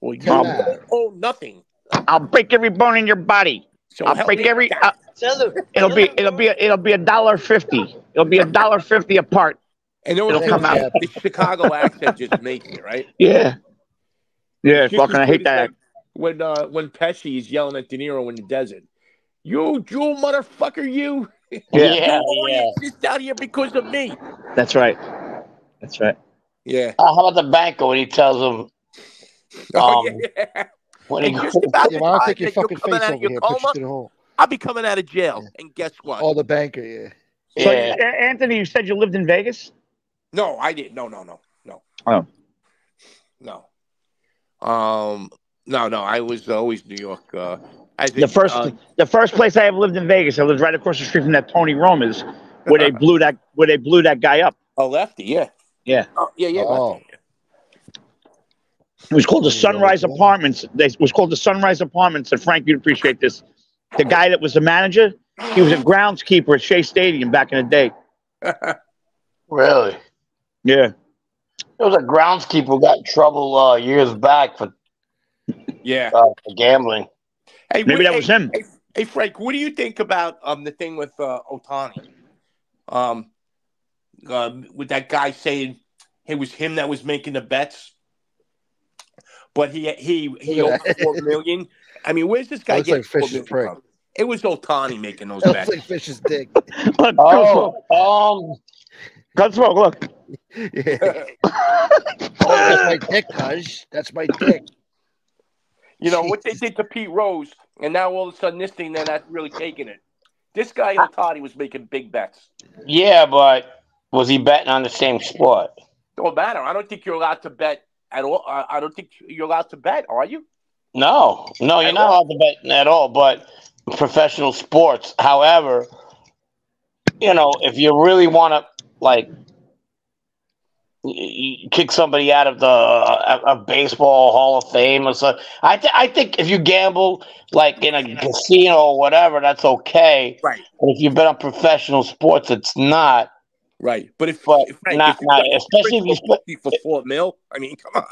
Well, you Tamara. don't nothing. I'll break every bone in your body. So I'll break every. God. Uh, it'll be, it'll be, it'll be a dollar fifty. It'll be a dollar fifty a part. And It'll come out. the Chicago accent just making it, right? Yeah. Yeah, Just fucking. I hate that. When uh, when Pesci is yelling at De Niro in the desert, you Jewel motherfucker, you. Yeah. Yeah, you only yeah. exist out here because of me. That's right. That's right. Yeah. Uh, how about the banker when he tells him Oh, um, yeah. When he And just about Yeah, the why don't time take your fucking face out over of your here? Put you coma, to the hole. I'll be coming out of jail. And guess what? All the banker. Yeah. So, Yeah. A- Anthony, you said you lived in Vegas. No, I didn't. No, no, no, no, Oh. no. Um, no, no. I was always New York. Uh, as The first, uh, the first place I ever lived in Vegas, I lived right across the street from that Tony Roma's, where they blew that, where they blew that guy up. a lefty. Yeah. Yeah. Oh, yeah, yeah. Oh. Lefty. It was called the Sunrise Apartments. They, it was called the Sunrise Apartments. And Frank, you'd appreciate this. The guy that was the manager, he was a groundskeeper at Shea Stadium back in the day. really? Yeah. There was a groundskeeper who got in trouble uh, years back for, Yeah. uh, for gambling. Hey, Maybe what- that hey, was him. Hey, hey, Frank, what do you think about um the thing with uh, Otani? Um, uh, with that guy saying it was him that was making the bets, but he he he Look owed four million. I mean, where's this guy getting like four Fish's prick. from? It was Otani making those That bets. looks like Fish's dick. Look, Oh, um, Gunsmoke, look. Yeah. oh, that's my dick, Cuz. That's my dick. You know what they did to Pete Rose, and now all of a sudden this thing they're not really taking it. This guy Otani was making big bets. yeah, but was he betting on the same sport? Don't matter. I don't think you're allowed to bet at all. I I don't think you're allowed to bet. Are you? No, no, you're At not all? allowed to bet at all. But professional sports, however, you know, if you really want to like kick somebody out of the uh, of baseball Hall of Fame or so, I th- I think if you gamble like in a casino or whatever, that's okay. Right. But if you bet on professional sports, it's not. Right. But if, But if Frank, not, if you not bet especially if you sp- for four mil, I mean, come on.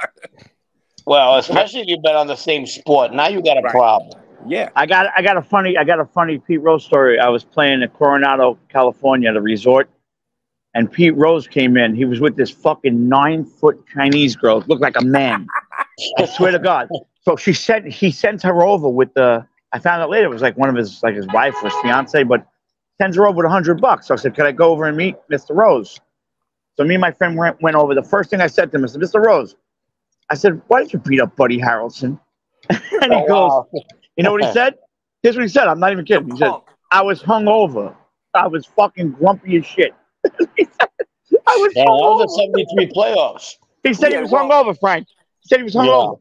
well, especially if you bet on the same sport. Now you got a Right. problem. Yeah. I got I got a funny I got a funny Pete Rose story. I was playing in Coronado, California, at a resort, and Pete Rose came in. He was with this fucking nine foot Chinese girl, looked like a man. I swear to God. So she sent he sent her over with the. I found out later it was like one of his like his wife or his fiance, but sends her over with a hundred bucks. So I said, "Could I go over and meet Mr. Rose?" So me and my friend went, went over. The first thing I said to him, I said, "Mr. Rose," I said, "Why did you beat up Buddy Harrelson?" and he Oh, goes. wow. You know what he said? Here's what he said. I'm not even kidding. He said, I was hungover. I was fucking grumpy as shit. He said, I was Yeah, that was hungover. the 73 playoffs. He said Yeah, he was well- hungover, Frank. He said he was hungover.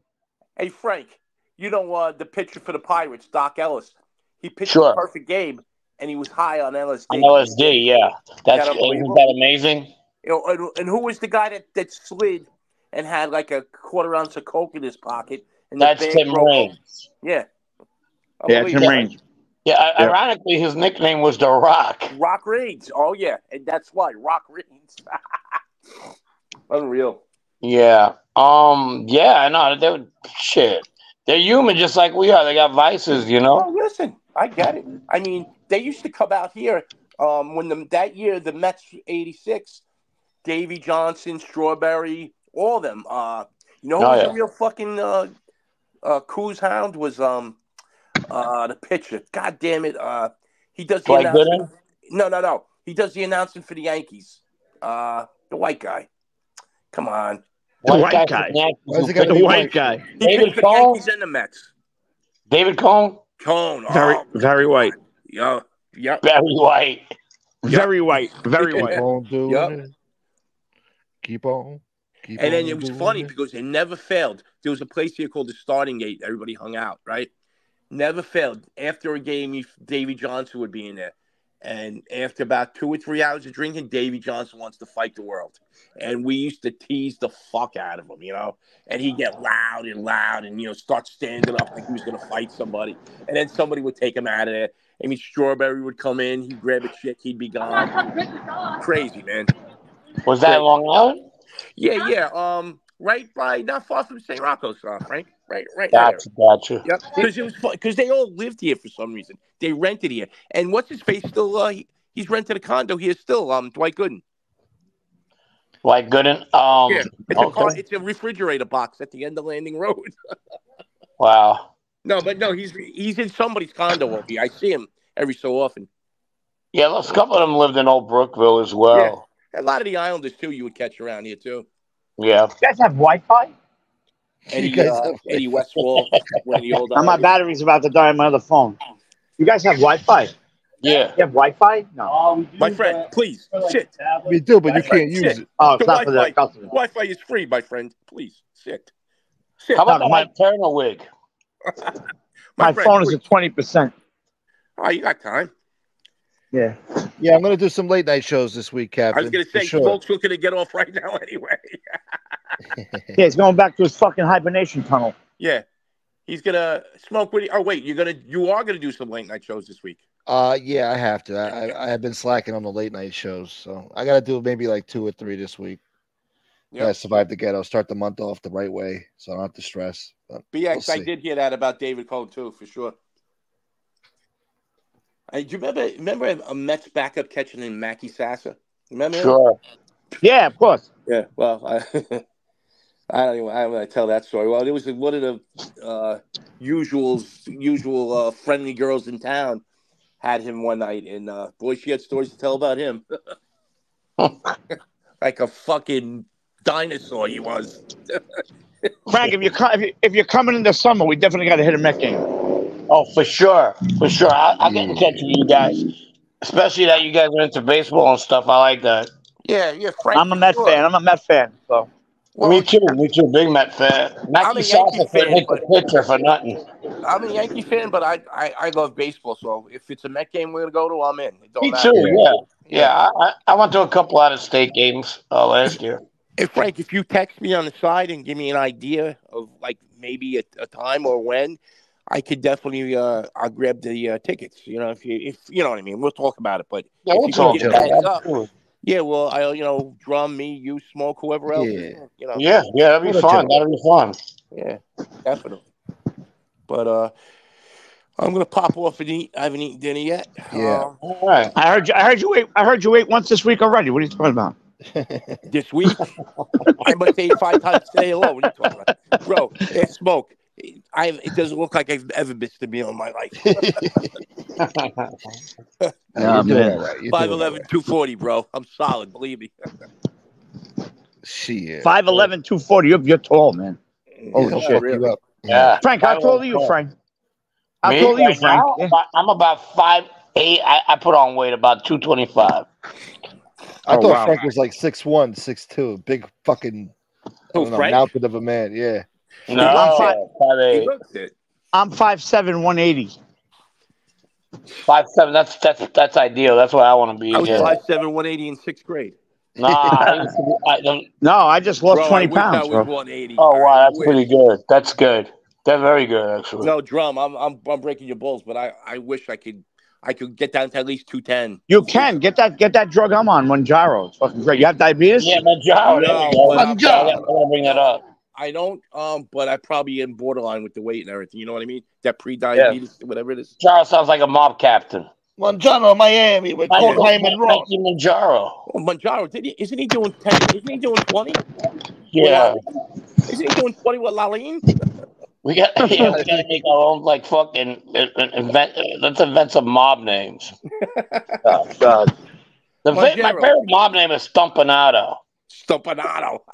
Hey, Frank, you know uh, the pitcher for the Pirates, Dock Ellis. He pitched Sure. a perfect game, and he was high on LSD. On LSD, yeah. That's that isn't that amazing? You know, and, and who was the guy that, that slid and had like a quarter ounce of coke in his pocket? And That's Tim Raines. Yeah. Yeah, Tim Raines. Yeah, Yeah. ironically, his nickname was The Rock. Rock Raines. Oh yeah, and that's why Rock Raines. Unreal. Yeah. Um. Yeah. I know. They would shit. They're human, just like we are. They got vices, you know. Oh, listen, I get it. I mean, they used to come out here um, when the, that year the Mets '86, Davey Johnson, Strawberry, all of them. Uh, you know who Oh, was yeah. a real fucking uh, uh, cruise hound was um uh the pitcher. God damn it! Uh, he does the Dwight announcement. No, no, no. He does the announcing for the Yankees. Uh, the white guy. Come on. The white white guy. guy. Why's it white guy? He David pitched the Cone? Yankees and the Mets. David Cone. Cone. Very, Oh, very white. Yeah. Yeah. Very white. Very white. Very white. Keep on doing Yep. it. Keep on. Keep And then it was funny it. because it never failed. There was a place here called the Starting Gate. Everybody hung out, right? Never failed. After a game, you- Davey Johnson would be in there. And after about two or three hours of drinking, Davey Johnson wants to fight the world. And we used to tease the fuck out of him, you know? And he'd get loud and loud and, you know, start standing up like he was going to fight somebody. And then somebody would take him out of there. I mean, Strawberry would come in, he'd grab a chick, he'd be gone. Crazy, man. Was that Long Island? Yeah, yeah. Um, right by, not far from St. Rocco's, uh, Frank. Right, right there. Gotcha. Gotcha. Yep, because it was fun because they all lived here for some reason. They rented here, and what's his face still? Uh, he, he's rented a condo here still. Um, Dwight Gooden. Like Gooden. Um. yeah, it's a car, it's a refrigerator box at the end of Landing Road. Wow. no, but no, he's he's in somebody's condo over here. I see him every so often. Yeah, a couple of them lived in Old Brookville as well. A lot of the Islanders too. You would catch around here too. Yeah. You guys have Wi-Fi? Eddie, You guys uh, have Eddie Westfall, one of the old. Now my battery's about to die on my other phone. You guys have Wi-Fi? Yeah. You have Wi-Fi? No. My friend, please sit. We do, but you My friend, can't use sit. it. Oh, it's The not for the Wi-Fi, customer. Wi-Fi is free, my friend. Please sit. Sit. How about No, the my- Mike Turner wig? My, friend, phone is at twenty percent. Oh, you got time. Yeah. Yeah, I'm gonna do some late night shows this week, Captain. I was going to say, sure. Smoke's looking to get off right now anyway. Yeah, he's going back to his fucking hibernation tunnel. yeah, he's gonna smoke. With you. Oh wait, you're gonna you are gonna do some late night shows this week. Uh, yeah, I have to. I, I, I have been slacking on the late night shows, so I got to do maybe like two or three this week. Yeah. Yeah, survive the ghetto. Start the month off the right way, so I don't have to stress. But BX, we'll I did hear that about David Cone too, for sure. I, do you remember remember a Mets backup catcher named Mackey Sasser? Remember? him? Sure. Yeah, of course. Yeah. Well, I, I don't even I don't want to tell that story. Well, it was one of the uh, usual usual uh, friendly girls in town had him one night, and uh, boy, she had stories to tell about him. like a fucking dinosaur he was. Frank, if you're if, you, if you're coming in the summer, we definitely got to hit a Met game. Oh, for sure, for sure. I, I get in touch with you guys, especially that you guys are into baseball and stuff. I like that. Yeah, yeah. Frank, I'm a Met sure. fan. I'm a Met fan. So me too. Me too. Big Met fan. I'm a Yankee Sasser fan, couldn't hit pitcher for nothing. I'm a Yankee fan, but I, I, I love baseball. So if it's a Met game we're gonna go to, I'm in. It don't Me matter. too. Yeah, yeah. I, I I went to a couple out of state games uh, last year. If Frank, if you text me on the side and give me an idea of like maybe a, a time or when, I could definitely uh I'll grab the uh, tickets. You know, if you if you know what I mean, we'll talk about it. But Yeah, we'll talk about it. a heads up, Absolutely. yeah, well, I'll you know drum me, you smoke, whoever else. Yeah. You know, Yeah, yeah. That'd be What fun. That'd be fun. yeah, definitely. But uh, I'm gonna pop off and eat. I haven't eaten dinner yet. Yeah. Um, All right. I heard you. I heard you ate. I heard you ate once this week already. What are you talking about? this week. I must say five times today alone. What are you talking about, bro? It's smoke. I it doesn't look like I've ever missed a meal in my life. Nah, Yeah, you're doing man. all right. 5'11", doing 240, bro. I'm solid, believe me. Shit. 5'11", 240. You're, you're tall, man. Oh He'll shit. fuck you up. Yeah. Frank, how tall are you, Frank? How Me, tall are you, right Frank? now, Yeah. I'm about five eight. I, I put on weight about two twenty five. I Oh, thought wow. Frank was like six one, six two, big fucking I Who, don't know, Frank? mountain of a man. Yeah. No, I'm fi- five He eight, looks it. I'm 5'7", 180. five seven. That's that's that's ideal. That's what I want to be. I was yeah. 5'7", 180 in sixth grade. Nah, I used to be- I don't- No, I just lost Bro, 20 I pounds, bro. 180. oh wow, that's wish. pretty good. That's good. They're very good, actually. No, drum. I'm I'm I'm breaking your balls, but I I wish I could I could get down to at least two ten. You can get that get that drug I'm on, Mounjaro. It's fucking great. You have diabetes? Yeah, Mounjaro. there we go. but I'm- I gotta bring that up. I don't, um, but I probably am borderline with the weight and everything. You know what I mean? That pre-diabetes, whatever it is. Mounjaro sounds like a mob captain. Mounjaro, Miami, with Mikey- Cold Hyman Roth. Mikey Mounjaro. Oh, Mounjaro, did he, isn't he doing ten? Isn't he doing twenty? Yeah. Isn't he doing twenty with Laline? We got, yeah, we gotta make our own like fucking uh, uh, invent. Let's invent some mob names. Oh, God. The fa- my favorite mob name is Stompanato. Stompanato.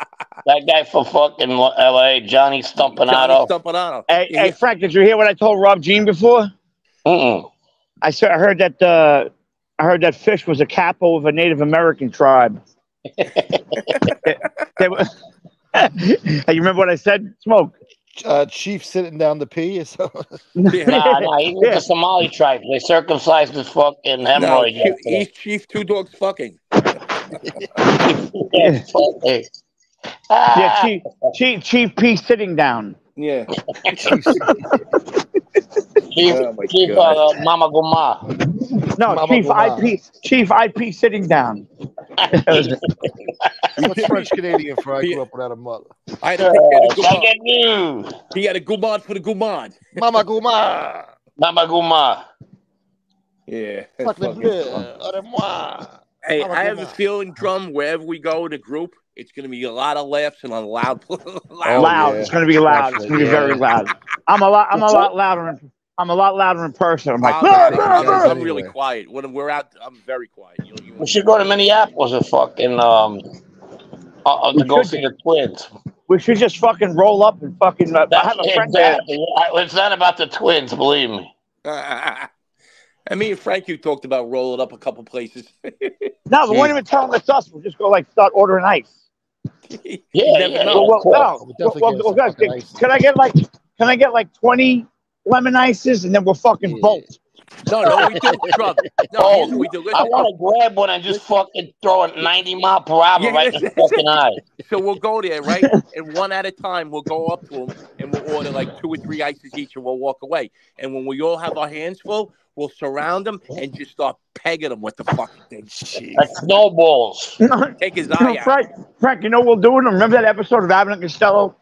That guy for fucking L.A., Johnny Stompanato. Stompanato. Hey, hey, Frank, did you hear what I told Rob Jean before? Mm-mm. I said I heard that uh, I heard that fish was a capo of a Native American tribe. They were- you remember what I said? Smoke. Uh, Chief sitting down to pee. So. Nah, nah, he's with the Somali tribe. They circumcised his fucking No, hemorrhoid. Chief, he's Chief Two Dogs fucking. Yeah, fuck. Ah. Yeah, Chief Chief Chief P sitting down. Yeah. Chief, Oh, Chief God. uh, Mama Guma. No, Mama Chief Guma. IP Chief IP sitting down. What's French Canadian for I grew up without a mother? I had to take care of I Gumad. He had a Gumad for the Gumad. Mama Guma. Mama Guma. Yeah. Fuck that's the fucking bleu. fun. Au-de-moi. Hey, I have a Guma. feeling, Drum, wherever we go in a group, it's going to be a lot of laughs and a loud, loud. loud. It's gonna be loud. It's gonna be Yeah. very loud. I'm a lot. I'm a lot louder. In, I'm a lot louder in person. I'm like, I'm, "Brr, I'm- brr, brr." I'm really quiet. When we're out, I'm very quiet. You, you, We should go to Minneapolis and fucking um, uh, uh, to go see the twins. we should just fucking roll up and fucking. Uh, I That's have a friend there. exactly. I- It's not about the twins, believe me. I mean, Frank, you talked about rolling up a couple places. No, but won't even tell them it's us. We'll just go like start ordering ice. Yeah, never yeah, know. Well, course. well, We'll well, well, guys, can, ice. can I get like can I get like twenty lemon ices and then we'll fucking Yeah. bolt. No, no, we do, Drum. No, Oh, we do. I Listen, want to oh. grab one and just fucking throw it 90 mile per hour Yeah, right in the fucking eye. So we'll go there, right? And one at a time, we'll go up to them and we'll order like two or three ices each, and we'll walk away. And when we all have our hands full, we'll surround them and just start pegging them with the fucking thing. Like snowballs. Take his You know, eye out. Frank, Frank, you know what we'll do with them? Remember that episode of Abbott and Costello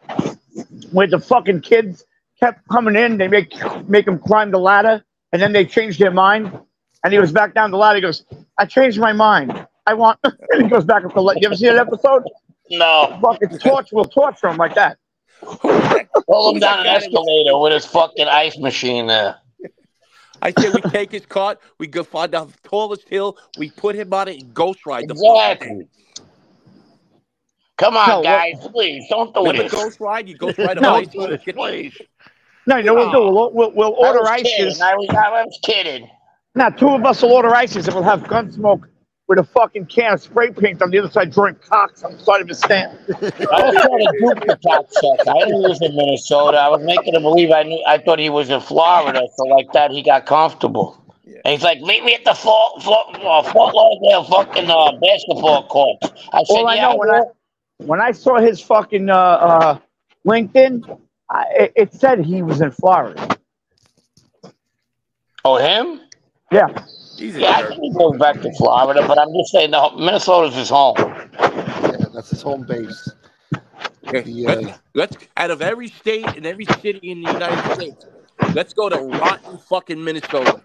where the fucking kids kept coming in, they make make them climb the ladder, and then they changed their mind. And he was back down the ladder. He goes, I changed my mind. I want and he goes back up the ladder. You ever see that episode? No. Fucking torch will torture him like that. Pull him down an escalator with his fucking ice machine there. I say we take his cart, we go find the tallest hill, we put him on it and ghost ride the Exactly. Come on, No, what- guys, please don't do Remember this. ghost ride? You ghost ride a No, bicycle. Get- Please. No, you know what we'll do? We'll, we'll, we'll order was ices. kidding. I was, I was kidding. Now, two of us will order ices and we'll have Gunsmoke with a fucking can of spray paint on the other side drawing cocks on the side of his stand. I was trying to dupe the cocksucker. I didn't live in Minnesota. I was making him believe I knew. I thought he was in Florida, so like that he got comfortable. Yeah. And he's like, "Meet me at the Fort, Fort, uh, Fort Lauderdale fucking uh, basketball court." I said, All I "Yeah." know when I when I saw his fucking uh, uh, LinkedIn, I, it, it said he was in Florida. oh, him? Yeah. Yeah, I think he goes back to Florida, but I'm just saying, no, Minnesota's his home. Yeah, that's his home base. Okay, The, uh, let's, let's out of every state and every city in the United States, let's go to rotten fucking Minnesota.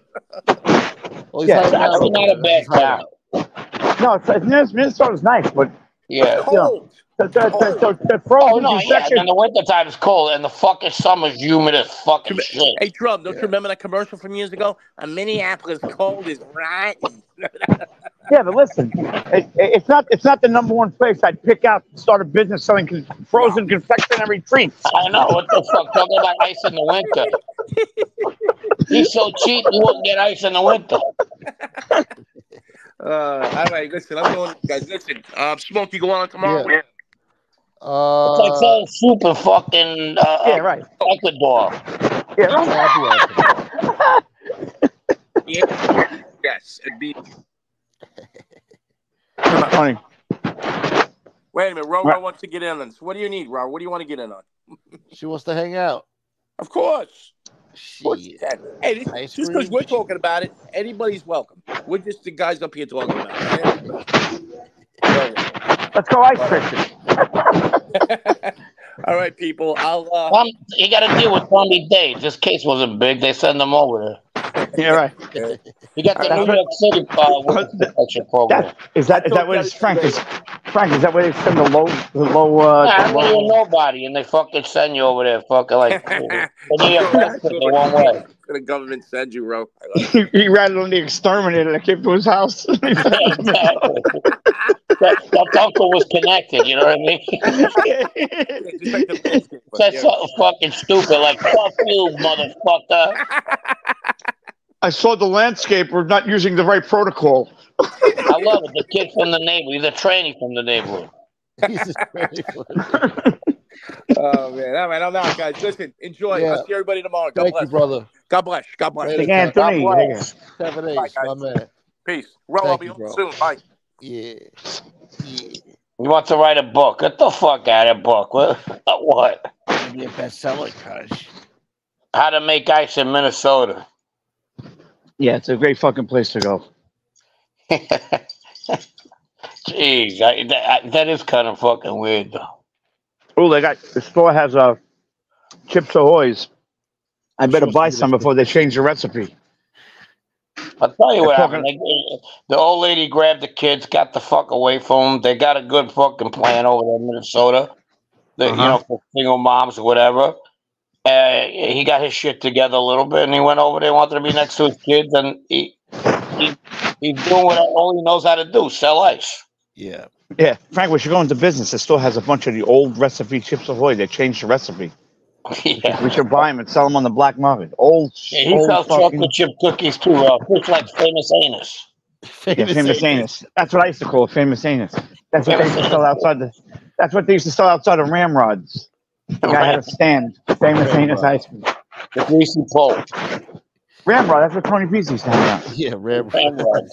Well, he's Yeah, hiding It's not a bad He's town. No, it's, it's, Minnesota's nice, but Yeah. you know, the, the, the, the, the frozen Oh no, yeah. section. And the wintertime is cold, and the fucking summer's humid as fucking shit. Hey, Trump, don't you remember that commercial from years ago? A Minneapolis cold is rotten. Yeah, but listen, it, it- it's not it's not the number one place I'd pick out to start a business selling con- frozen confectionery treats. I know what the fuck. Talking about ice in the winter. He's so cheap, you won't get ice in the winter. Uh, all right, listen, I'm going, guys. Listen, uh, Smoke, you go on tomorrow. Yeah. Uh, It's like saying super fucking uh, Yeah, right. Ecuador. Yeah, right. Yeah. Yes, it'd be. Funny. Wait a minute, Ro Ro wants to get in on this. What do you need, Ro? What do you want to get in on? she wants to hang out. Of course. Of course you can. Hey, this, Ice just because we're talking about it, anybody's welcome. We're just the guys up here talking about it. Let's go ice fishing. All right, people. I'll. Uh, Tom, you got to deal with Tommy Dave. This case wasn't big. They send them over there. Yeah, right. You got the That's New York City uh, witness protection program. That, is that is that what it's Frank is Frank? Is that where they send the low the low? Uh, Nah, I the don't even low know nobody, and they fucking send you over there, fucking like. they need the wrong way. the government send you, bro. he, he ratted on the exterminator that came to his house. That, that uncle was connected, you know what I mean? Said something fucking stupid, like "fuck you, motherfucker." I saw the landscaper not using the right protocol. I love it. The kid from the neighborhood, the a trainee from the neighborhood. Oh man, all right, I'm out, guys. Listen, enjoy. Yeah. I'll see everybody tomorrow. God Thank bless. you, brother. God bless. God bless. Later, Big Tom. Anthony. God bless. Seven Bye, eight, my man. Peace. Ro, I'll Thank be you, home soon. Bye. Yeah. Yeah. He wants to write a book. Get the fuck out of book. What? What? Be a bestseller, crush. How to make ice in Minnesota. Yeah, it's a great fucking place to go. Jeez, I, that, that is kind of fucking weird, though. Oh, they got the store has uh, Chips Ahoy's. I better buy some before they change the recipe. I'll tell you They're what talking- happened. They- the old lady grabbed the kids, got the fuck away from them. They got a good fucking plan over there in Minnesota. They, You Uh-huh. know, for single moms or whatever. Uh, he got his shit together a little bit, and he went over there, wanted to be next to his kids, and he, he he's doing what all he knows how to do: sell ice. Yeah. Yeah, Frank, we should go into business. The store has a bunch of the old recipe Chips Ahoy. They changed the recipe. Yeah. We should buy them and sell them on the black market. Old, Yeah, he old sells fucking- chocolate chip cookies too. Uh, just like famous anus. Yeah, famous anus. That's what I used to call it, famous anus. That's what they used to sell outside the. That's what they used to sell outside of Ramrods. The guy had a stand, famous anus ice cream. The greasy pole. Ramrod. That's what Tony Pizzi used to hang out. Yeah, Ram. Ramrod.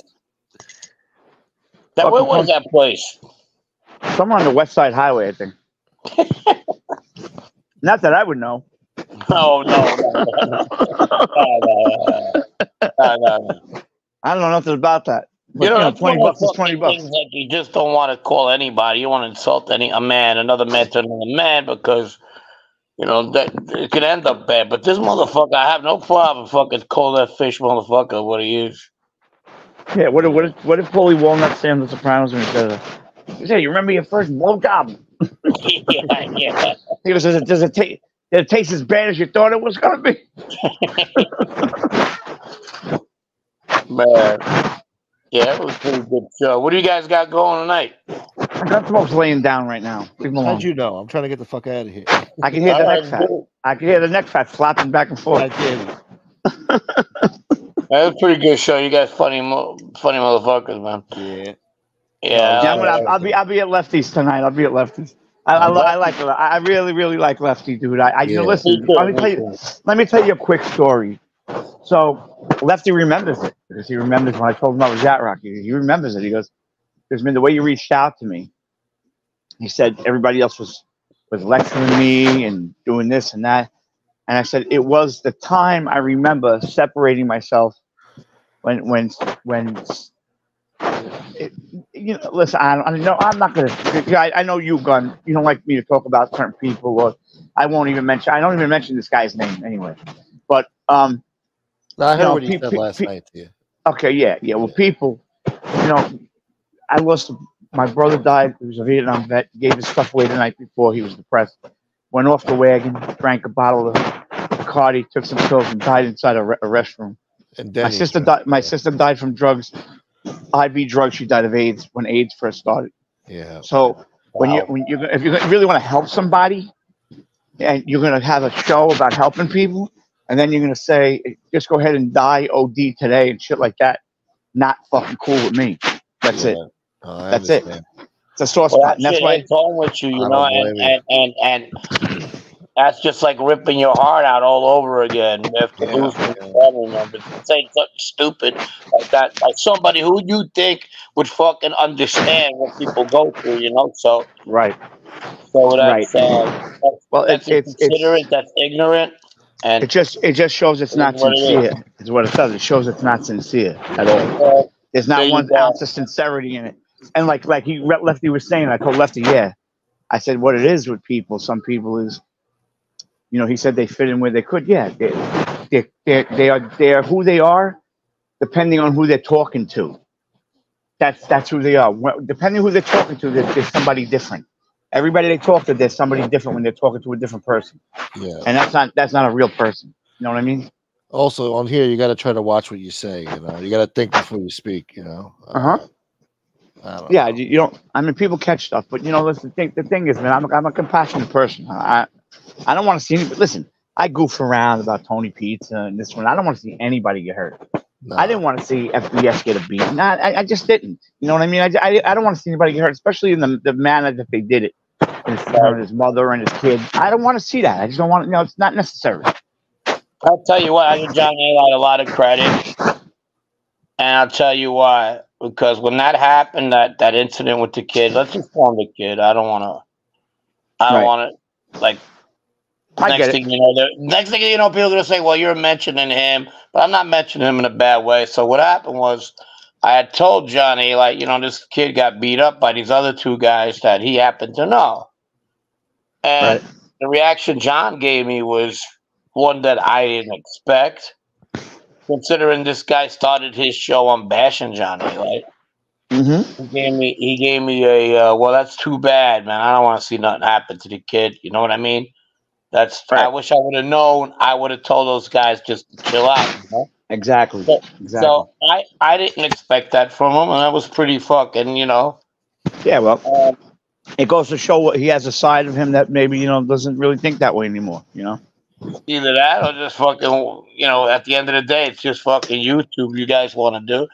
That where was that place? Somewhere on the West Side Highway, I think. Not that I would know. No, no, no, no, no, no, no, no. I don't know nothing about that. But, You know, you know, that's twenty one of bucks the is twenty fucking bucks. things that you just don't want to call anybody. You want to insult any a man, another man to another man, because you know that it could end up bad. But this motherfucker, I have no problem fucking call that fish motherfucker what he is. Yeah. What if what if what if Paulie Walnut Sam the Sopranos and he said, said, "You remember your first blowjob?" yeah, yeah. He goes, "Does it does it taste it taste as bad as you thought it was gonna be?" Man. Yeah, it was a pretty good show. What do you guys got going tonight? That smoke's laying down right now. Leave him alone. How'd you know? I'm trying to get the fuck out of here. I can hear the All neck fat. dude. I can hear the neck fat flapping back and forth. I did. That was a pretty good show. You guys funny, mo- funny motherfuckers, man. Yeah. Yeah. Yeah, I'm gonna, I'll, I'll be I'll be at Lefties tonight. I'll be at Lefties. I, I, li- I like I really really like Lefty, dude. I, I you know, Yeah. listen. Me Let me me tell you. Let me tell you a quick story. So Lefty remembers it because he remembers when I told him I was Yacht Rock. He, he remembers it. He goes, "There's been the way you reached out to me." He said everybody else was was lecturing me and doing this and that, and I said it was the time I remember separating myself when when when it, you know, listen, I, I know I'm not gonna. I, I know you, Gun. You don't like me to talk about certain people, or I won't even mention. I don't even mention this guy's name anyway. But um, No, I you heard what he pe- said pe- last pe- night to you. Okay, yeah, yeah. Well, people, you know, I lost. My brother died. He was a Vietnam vet. Gave his stuff away the night before. He was depressed. Went off the wagon, drank a bottle of Bacardi, took some pills, and died inside a, re- a restroom. And My sister died. My sister died from drugs, IV drugs. She died of AIDS when AIDS first started. Yeah. So when you when you if you really want to help somebody, and you're gonna have a show about helping people, and then you're gonna say just go ahead and die OD today and shit like that, not fucking cool with me. That's it. Oh, I That's it. It's a source Well, spot, that and that's shit why. ain't going with you, you know, and, and, and, and that's just like ripping your heart out all over again after Yeah, losing yeah. a family member. Saying something stupid like that, like somebody who you think would fucking understand what people go through, you know. So, Right. so that's Right. uh, that's, Well, that's it's it's it's. That's ignorant. And it just it just shows it's not what it is. sincere. Is what it does. It shows it's not sincere at all. There's not you one go. ounce of sincerity in it. And like like he Lefty was saying, I told Lefty, yeah. I said what it is with people. Some people is, you know, he said they fit in where they could. Yeah, they they they they are they are who they are, depending on who they're talking to. That's that's who they are. Depending who they're talking to, there's, there's somebody different. Everybody they talk to, there's somebody different when they're talking to a different person, Yeah. and that's not that's not a real person. You know what I mean? Also, on here, you got to try to watch what you say. You know, you got to think before you speak. You know. Uh huh. I Yeah, you, you don't. I mean, people catch stuff, but you know, listen. The thing, the thing is, man, I'm a, I'm a compassionate person. I I don't want to see any. Listen, I goof around about Tony Pizza and this one. I don't want to see anybody get hurt. I didn't want to see FBS get a beat. Nah, I, I just didn't. You know what I mean? I, I, I don't want to see anybody get hurt, especially in the, the manner that they did it. In front of his mother and his kid. I don't want to see that. I just don't want. You know, it's not necessary. I'll tell you what, I give John Alite a lot of credit, and I'll tell you why. Because when that happened, that that incident with the kid, let's inform the kid. I don't want to. I don't Right. want to like. I next get it. thing you know, next thing you know, people are gonna say, "Well, you're mentioning him," but I'm not mentioning him in a bad way. So what happened was, I had told Johnny, like, you know, this kid got beat up by these other two guys that he happened to know, and the reaction John gave me was one that I didn't expect, considering this guy started his show on bashing Johnny. Like, Mm-hmm. he gave me, he gave me a, uh, well, that's too bad, man. I don't want to see nothing happen to the kid. You know what I mean? That's. I wish I would have known. I would have told those guys just chill out. You know? Exactly. So, Exactly. so I, I didn't expect that from him, and that was pretty fucking, you know. Yeah, well, Um, it goes to show what he has a side of him that maybe you know doesn't really think that way anymore. You know. Either that or just fucking, you know, at the end of the day, it's just fucking YouTube you guys want to do.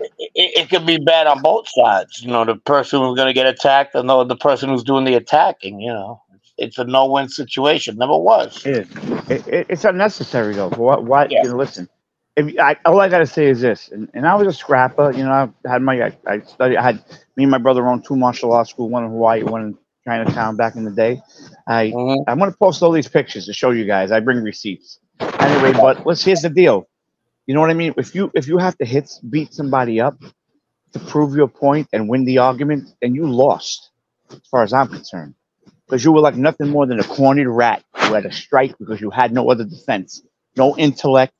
It, it, it could be bad on both sides. You know, the person who's going to get attacked and the, the person who's doing the attacking, you know. It's, a no win situation. Never was. It is. It, it, it's unnecessary though. What? What? You know, listen. If I, all I gotta say is this, and, and I was a scrapper. You know, I had my I, I studied. I had me and my brother owned two martial arts school, one in Hawaii, one in Chinatown back in the day. I Mm-hmm. I'm gonna post all these pictures to show you guys. I bring receipts. Anyway, but let's here's the deal. You know what I mean? If you if you have to hit beat somebody up to prove your point and win the argument, then you lost, as far as I'm concerned. Because you were like nothing more than a cornered rat who had a strike because you had no other defense, no intellect,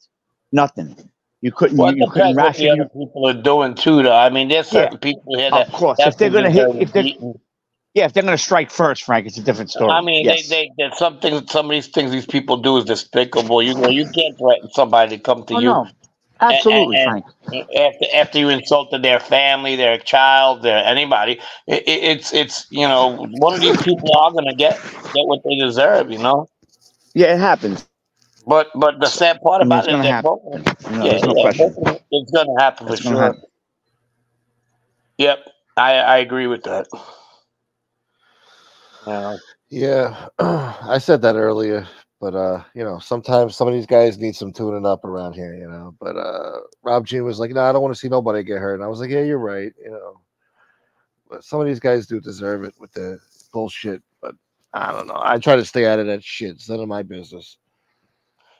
nothing. You couldn't. Well, you, you couldn't what the other people are doing too, though. I mean, there's certain people here that Of course, if they're gonna hit, if they're yeah, if they're gonna strike first, Frank, it's a different story. I mean, yes. they, they, there's something, some of these things these people do is despicable. You know, you can't threaten somebody to come to Oh, you. no. Absolutely, And- and After, after you insulted their family, their child, their anybody, it, it, it's it's you know one of these people are gonna get get what they deserve. You know. yeah, it happens. But but the sad part I mean, about it's it is gonna that happen. both of them, You know, yeah, no yeah, both it's gonna happen for It's gonna sure. happen. Yep, I I agree with that. Yeah. Yeah, I said that earlier, but uh, you know, sometimes some of these guys need some tuning up around here, you know. But uh, Rob Jean was like, "No, I don't want to see nobody get hurt," and I was like, "Yeah, you're right," you know. But some of these guys do deserve it with the bullshit, but I don't know. I try to stay out of that shit. It's none of my business.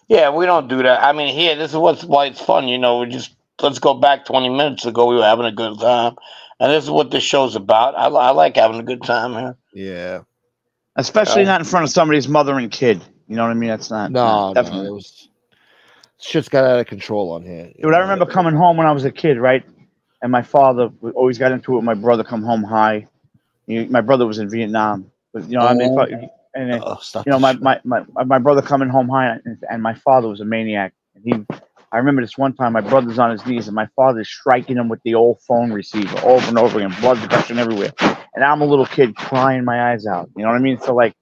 Yeah, we don't do that. I mean, here, this is what's why it's fun. You know, we just let's go back 20 minutes ago. We were having a good time, and this is what this show's about. I, I like having a good time here. Yeah. Especially Yeah. not in front of somebody's mother and kid. You know what I mean? That's not. No, not- no, definitely. it was shit's got out of control on here. Dude, I remember coming home when I was a kid, right? And my father always got into it my brother. Come home high. He- my brother was in Vietnam, but you know, I mean, Oh. and oh, you know, my, my my my brother coming home high, and, and my father was a maniac. And he, I remember this one time, my brother's on his knees, and my father's striking him with the old phone receiver over and over again, blood gushing everywhere. And I'm a little kid crying my eyes out. You know what I mean? So like,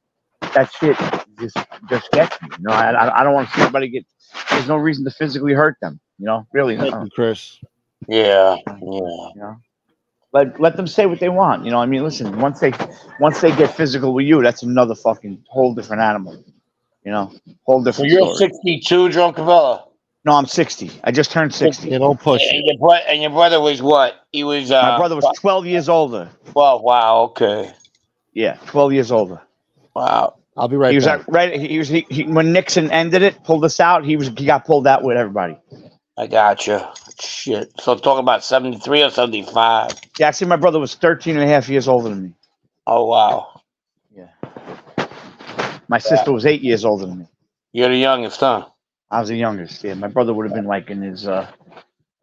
that shit just just gets me. You know, I I, I don't want to see anybody get. There's no reason to physically hurt them. You know, really. Thank no. you, Chris. Yeah, yeah. You know, let let them say what they want. You know, I mean, listen. Once they once they get physical with you, that's another fucking whole different animal. You know, whole So different. you're story. 62, Drumcappella. No, I'm 60. I just turned 60. You don't push And your, bro- and your brother was what? He was. Uh, My brother was 12 years older. 12. Wow. Okay. Yeah, 12 years older. Wow. I'll be right he was back. at, right. He was he, he, when Nixon ended it, pulled us out. He was he got pulled out with everybody. I gotcha. Shit. So talk about 73 or 75. Yeah, actually, my brother was 13 and a half years older than me. Oh, wow. Yeah. My sister was eight years older than me. You're the youngest, huh? I was the youngest. Yeah, my brother would have been like in his uh,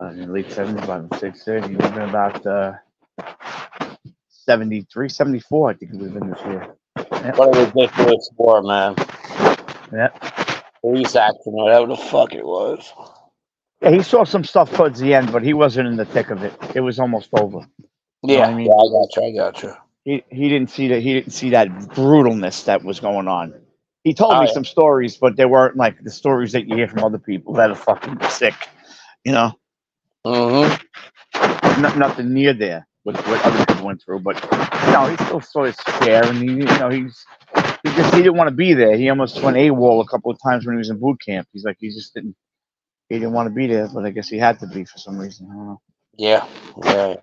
uh in the late 70s, about six, six. He would have been about uh 73, 74, I think he would have been this year. Yeah. What a ridiculous war, man. Yeah. Police action, whatever the fuck it was. Yeah, he saw some stuff towards the end, but he wasn't in the thick of it. It was almost over. You Yeah, I mean? yeah, I got you. I got you. he he didn't see that he didn't see that brutalness that was going on. He told Oh, me yeah. some stories, but they weren't like the stories that you hear from other people that are fucking sick. You know, mm-hmm. Not, nothing near there with what other through, but you know, he still saw his scare, and he, you know, he's he just he didn't want to be there. He almost went AWOL a couple of times when he was in boot camp. He's like he just didn't he didn't want to be there, but I guess he had to be for some reason. I don't know. Yeah, yeah.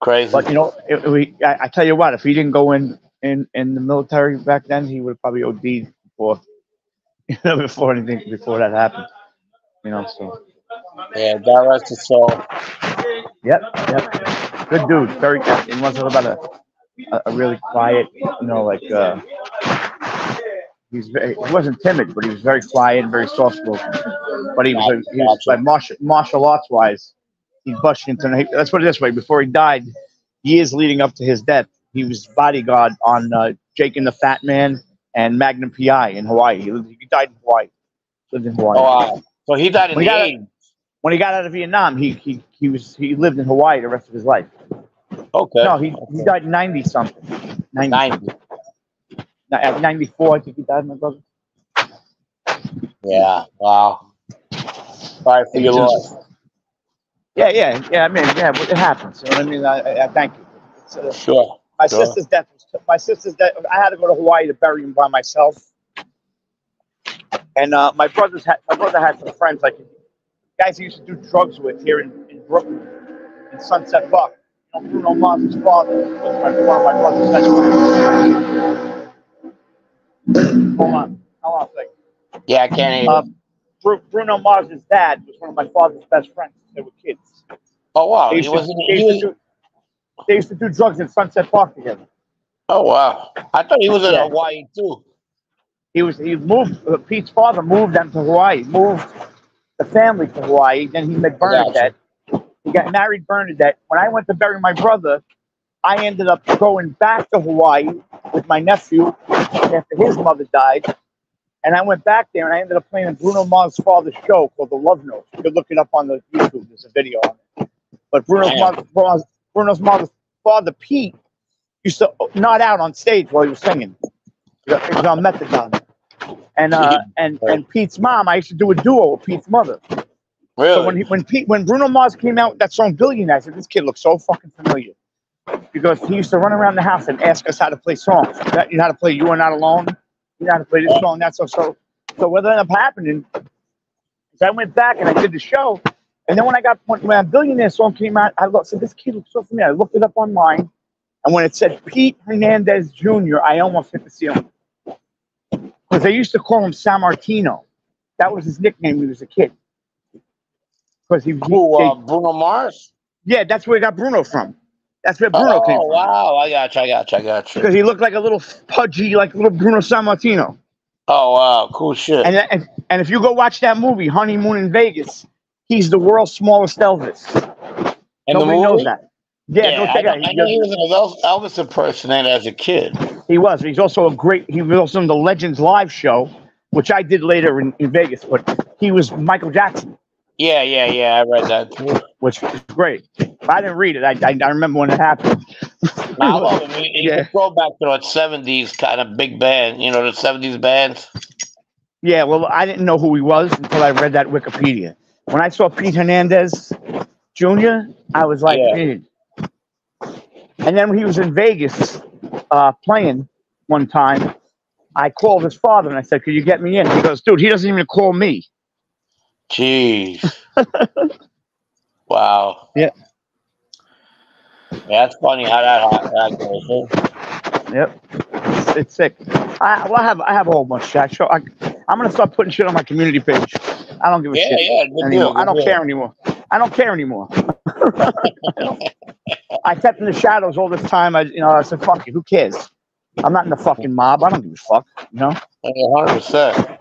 Crazy. But you know, we, I, I tell you what, if he didn't go in in in the military back then, he would probably OD'd before you know before anything before that happened. You know, so Yeah, that was his soul. yep, yep, good dude. Very. He was about a, a a really quiet, you know, like uh, he's very, he wasn't timid, but he was very quiet and very soft spoken. But he was he was like martial martial arts wise, he busted into. Let's put it this way: before he died, years leading up to his death, he was bodyguard on uh, Jake and the Fat Man and Magnum PI in Hawaii. He, lived, he died in Hawaii. Lived in Hawaii. Oh, wow. So he died in When the he got 80s. When he got out of Vietnam, he he he was he lived in Hawaii the rest of his life. Okay. No, he, he died ninety something. 90. 90. Ni- At ninety four, I think he died, my brother. Yeah, wow. Sorry for your loss. Yeah, yeah, yeah. I mean, yeah, it happens. You know what I mean? I, I, thank you. Uh, Sure. My sure. sister's death was my sister's death. I had to go to Hawaii to bury him by myself. And uh, my brother's had my brother had some friends like guys he used to do drugs with here in, in Brooklyn, in Sunset Park. Bruno Mars's father was one of my brother's best friends. Hold on, hold on a second. Yeah, I can't hear Uh. Bru- Bruno Mars's dad was one of my father's best friends. They were kids. Oh, wow. They He used, was to, they, he used to do, they used to do drugs in Sunset Park together. oh, wow. I thought he was in Yeah. Hawaii, too. He was he moved. Uh, Pete's father moved them to Hawaii. Moved the family to Hawaii. Then he met Bernadette. He got married Bernadette. When I went to bury my brother, I ended up going back to Hawaii with my nephew after his mother died. And I went back there and I ended up playing Bruno Mars' father's show called The Love Note. You could look it up on the YouTube. There's a video on it. But mother, Bruno's, Bruno's mother's father, Pete, used to nod out on stage while he was singing. He was on methadone. And uh, and and Pete's mom, I used to do a duo with Pete's mother. Really? So when he, when Pete when Bruno Mars came out with that song Billionaire, I said this kid looks so fucking familiar because he used to run around the house and ask us how to play songs. That, you know how to play "You Are Not Alone." You know how to play this song. That's so so. So what ended up happening is I went back and I did the show, and then when I got when, when that Billionaire song came out, I looked, said this kid looks so familiar. I looked it up online, and when it said Pete Hernandez Jr., I almost hit the ceiling because they used to call him Sammartino. That was his nickname when he was a kid. Because he, Who, uh, they- Bruno Mars? yeah, that's where he got Bruno from. That's where Bruno came from. Oh, wow. I got you. I got you. I got you. Because he looked like a little pudgy, like little Bruno Sammartino. Oh, wow. Cool shit. And, and and if you go watch that movie, Honeymoon in Vegas, he's the world's smallest Elvis. The Nobody knows that. Yeah, go I, check know, out. I know he was an Elvis, Elvis impersonator as a kid. He was. He's also a great. He was also in the Legends live show, which I did later in, in Vegas. But he was Michael Jackson, Yeah, yeah, yeah. I read that which was great. I didn't read it. I, I, I remember when it happened. I love him. He, he's a throwback to that 70s kind of big band, you know, the 70s bands. Yeah, well, I didn't know who he was until I read that Wikipedia. When I saw Pete Hernandez Jr., I was like, "Dude." And then when he was in Vegas uh, playing one time, I called his father and I said, Could you get me in? He goes, Dude, he doesn't even call me. Jeez. wow. Yeah. Yeah, that's funny how that, that goes. huh? Yep. it's sick. I well, I have I have a whole bunch of shit. I show, I, I'm gonna start putting shit on my community page. I don't give a Yeah, shit yeah, good anymore. deal, I don't good care anymore. I don't care anymore. I kept in the shadows all this time. I you know I said fuck it. Who cares? I'm not in the fucking mob. I don't give a fuck. You know. Hundred percent.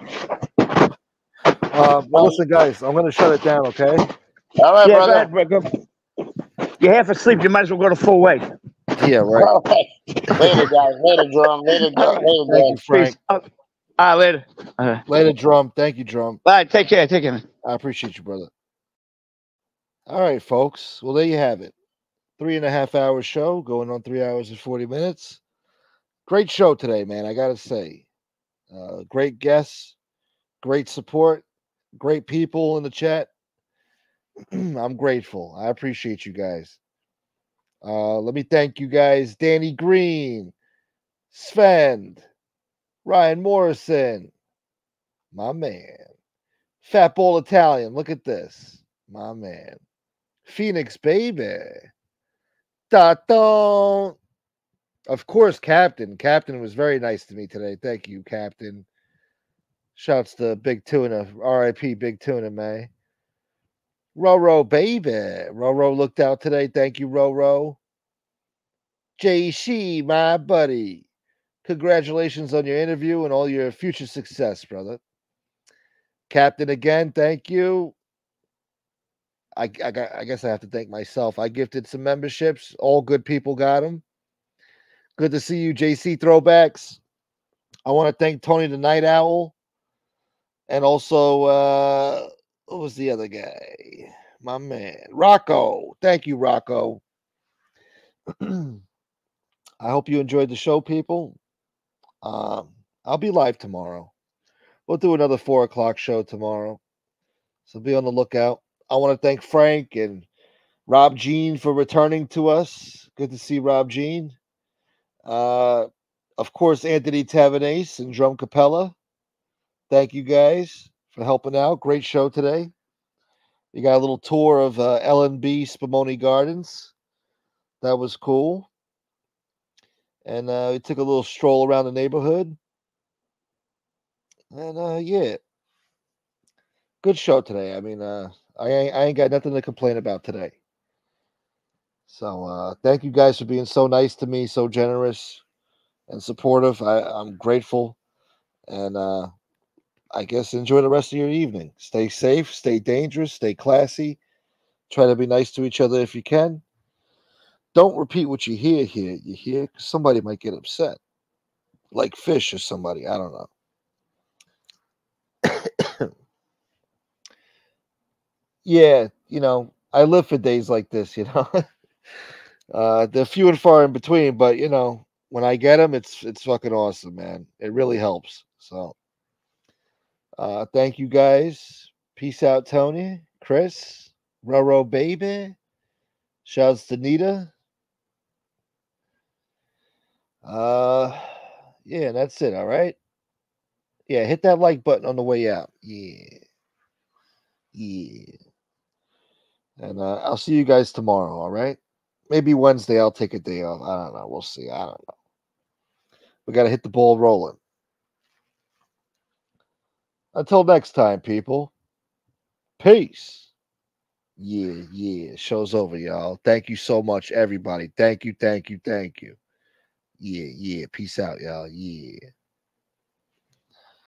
Uh, well, listen, guys, I'm going to shut it down, okay? All right, yeah, brother. Go ahead, bro, go. You're half asleep. You might as well go to full way. Yeah, right. All right. Later, guys. Later, drum. Later, drum. Later, Thank you, drum. Frank. All right, later. All right. Later, Drum. Thank you, Drum. All right, take care. Take care. I appreciate you, brother. All right, folks. Well, there you have it. Three and a half hour show, going on three hours and 40 minutes. Great show today, man. I got to say. Uh, great guests, great support, great people in the chat. I'm grateful. I appreciate you guys. Uh, let me thank you guys Danny Green, Sven, Ryan Morrison, my man. Fat Ball Italian, look at this. My man. Phoenix Baby. Taton. Of course, Captain. Captain was very nice to me today. Thank you, Captain. Shouts to Big Tuna. RIP Big Tuna, man. Roro Baby. Roro looked out today. Thank you, Roro. JC, my buddy. Congratulations on your interview and all your future success, brother. Captain again, thank you. I, I, I guess I have to thank myself. I gifted some memberships. All good people got them. Good to see you, JC Throwbacks. I want to thank Tony the Night Owl. And also, uh, what was the other guy? My man, Rocco. Thank you, Rocco. I hope you enjoyed the show, people. Um, I'll be live tomorrow. We'll do another four o'clock show tomorrow. So be on the lookout. I want to thank Frank and Rob Jean for returning to us. Good to see Rob Jean. Uh, of course, Anthony Tavernese and Drumcappella. Thank you guys for helping out. Great show today. You got a little tour of uh, L&B Spumoni Gardens. That was cool. And uh, we took a little stroll around the neighborhood. And uh, yeah, good show today. I mean, uh, I ain't, I ain't got nothing to complain about today. So uh, thank you guys for being so nice to me, so generous and supportive. I, I'm grateful, and uh, I guess enjoy the rest of your evening. Stay safe, stay dangerous, stay classy. Try to be nice to each other if you can. Don't repeat what you hear here. You hear somebody might get upset, like fish or somebody. I don't know. yeah, you know, I live for days like this, you know. uh, they're few and far in between, but you know, when I get them, it's it's fucking awesome, man. It really helps. So, uh, thank you guys. Peace out, Tony, Chris, Roro Baby. Shouts to Nita. Uh, yeah, that's it. All right. Yeah, hit that like button on the way out. Yeah. Yeah. And uh, I'll see you guys tomorrow. All right. Maybe Wednesday I'll take a day off. I don't know. We'll see. I don't know. We got to hit the ball rolling. Until next time, people. Peace. Yeah, yeah. Show's over, y'all. Thank you so much, everybody. Thank you, thank you, thank you. Yeah, yeah. Peace out, y'all. Yeah.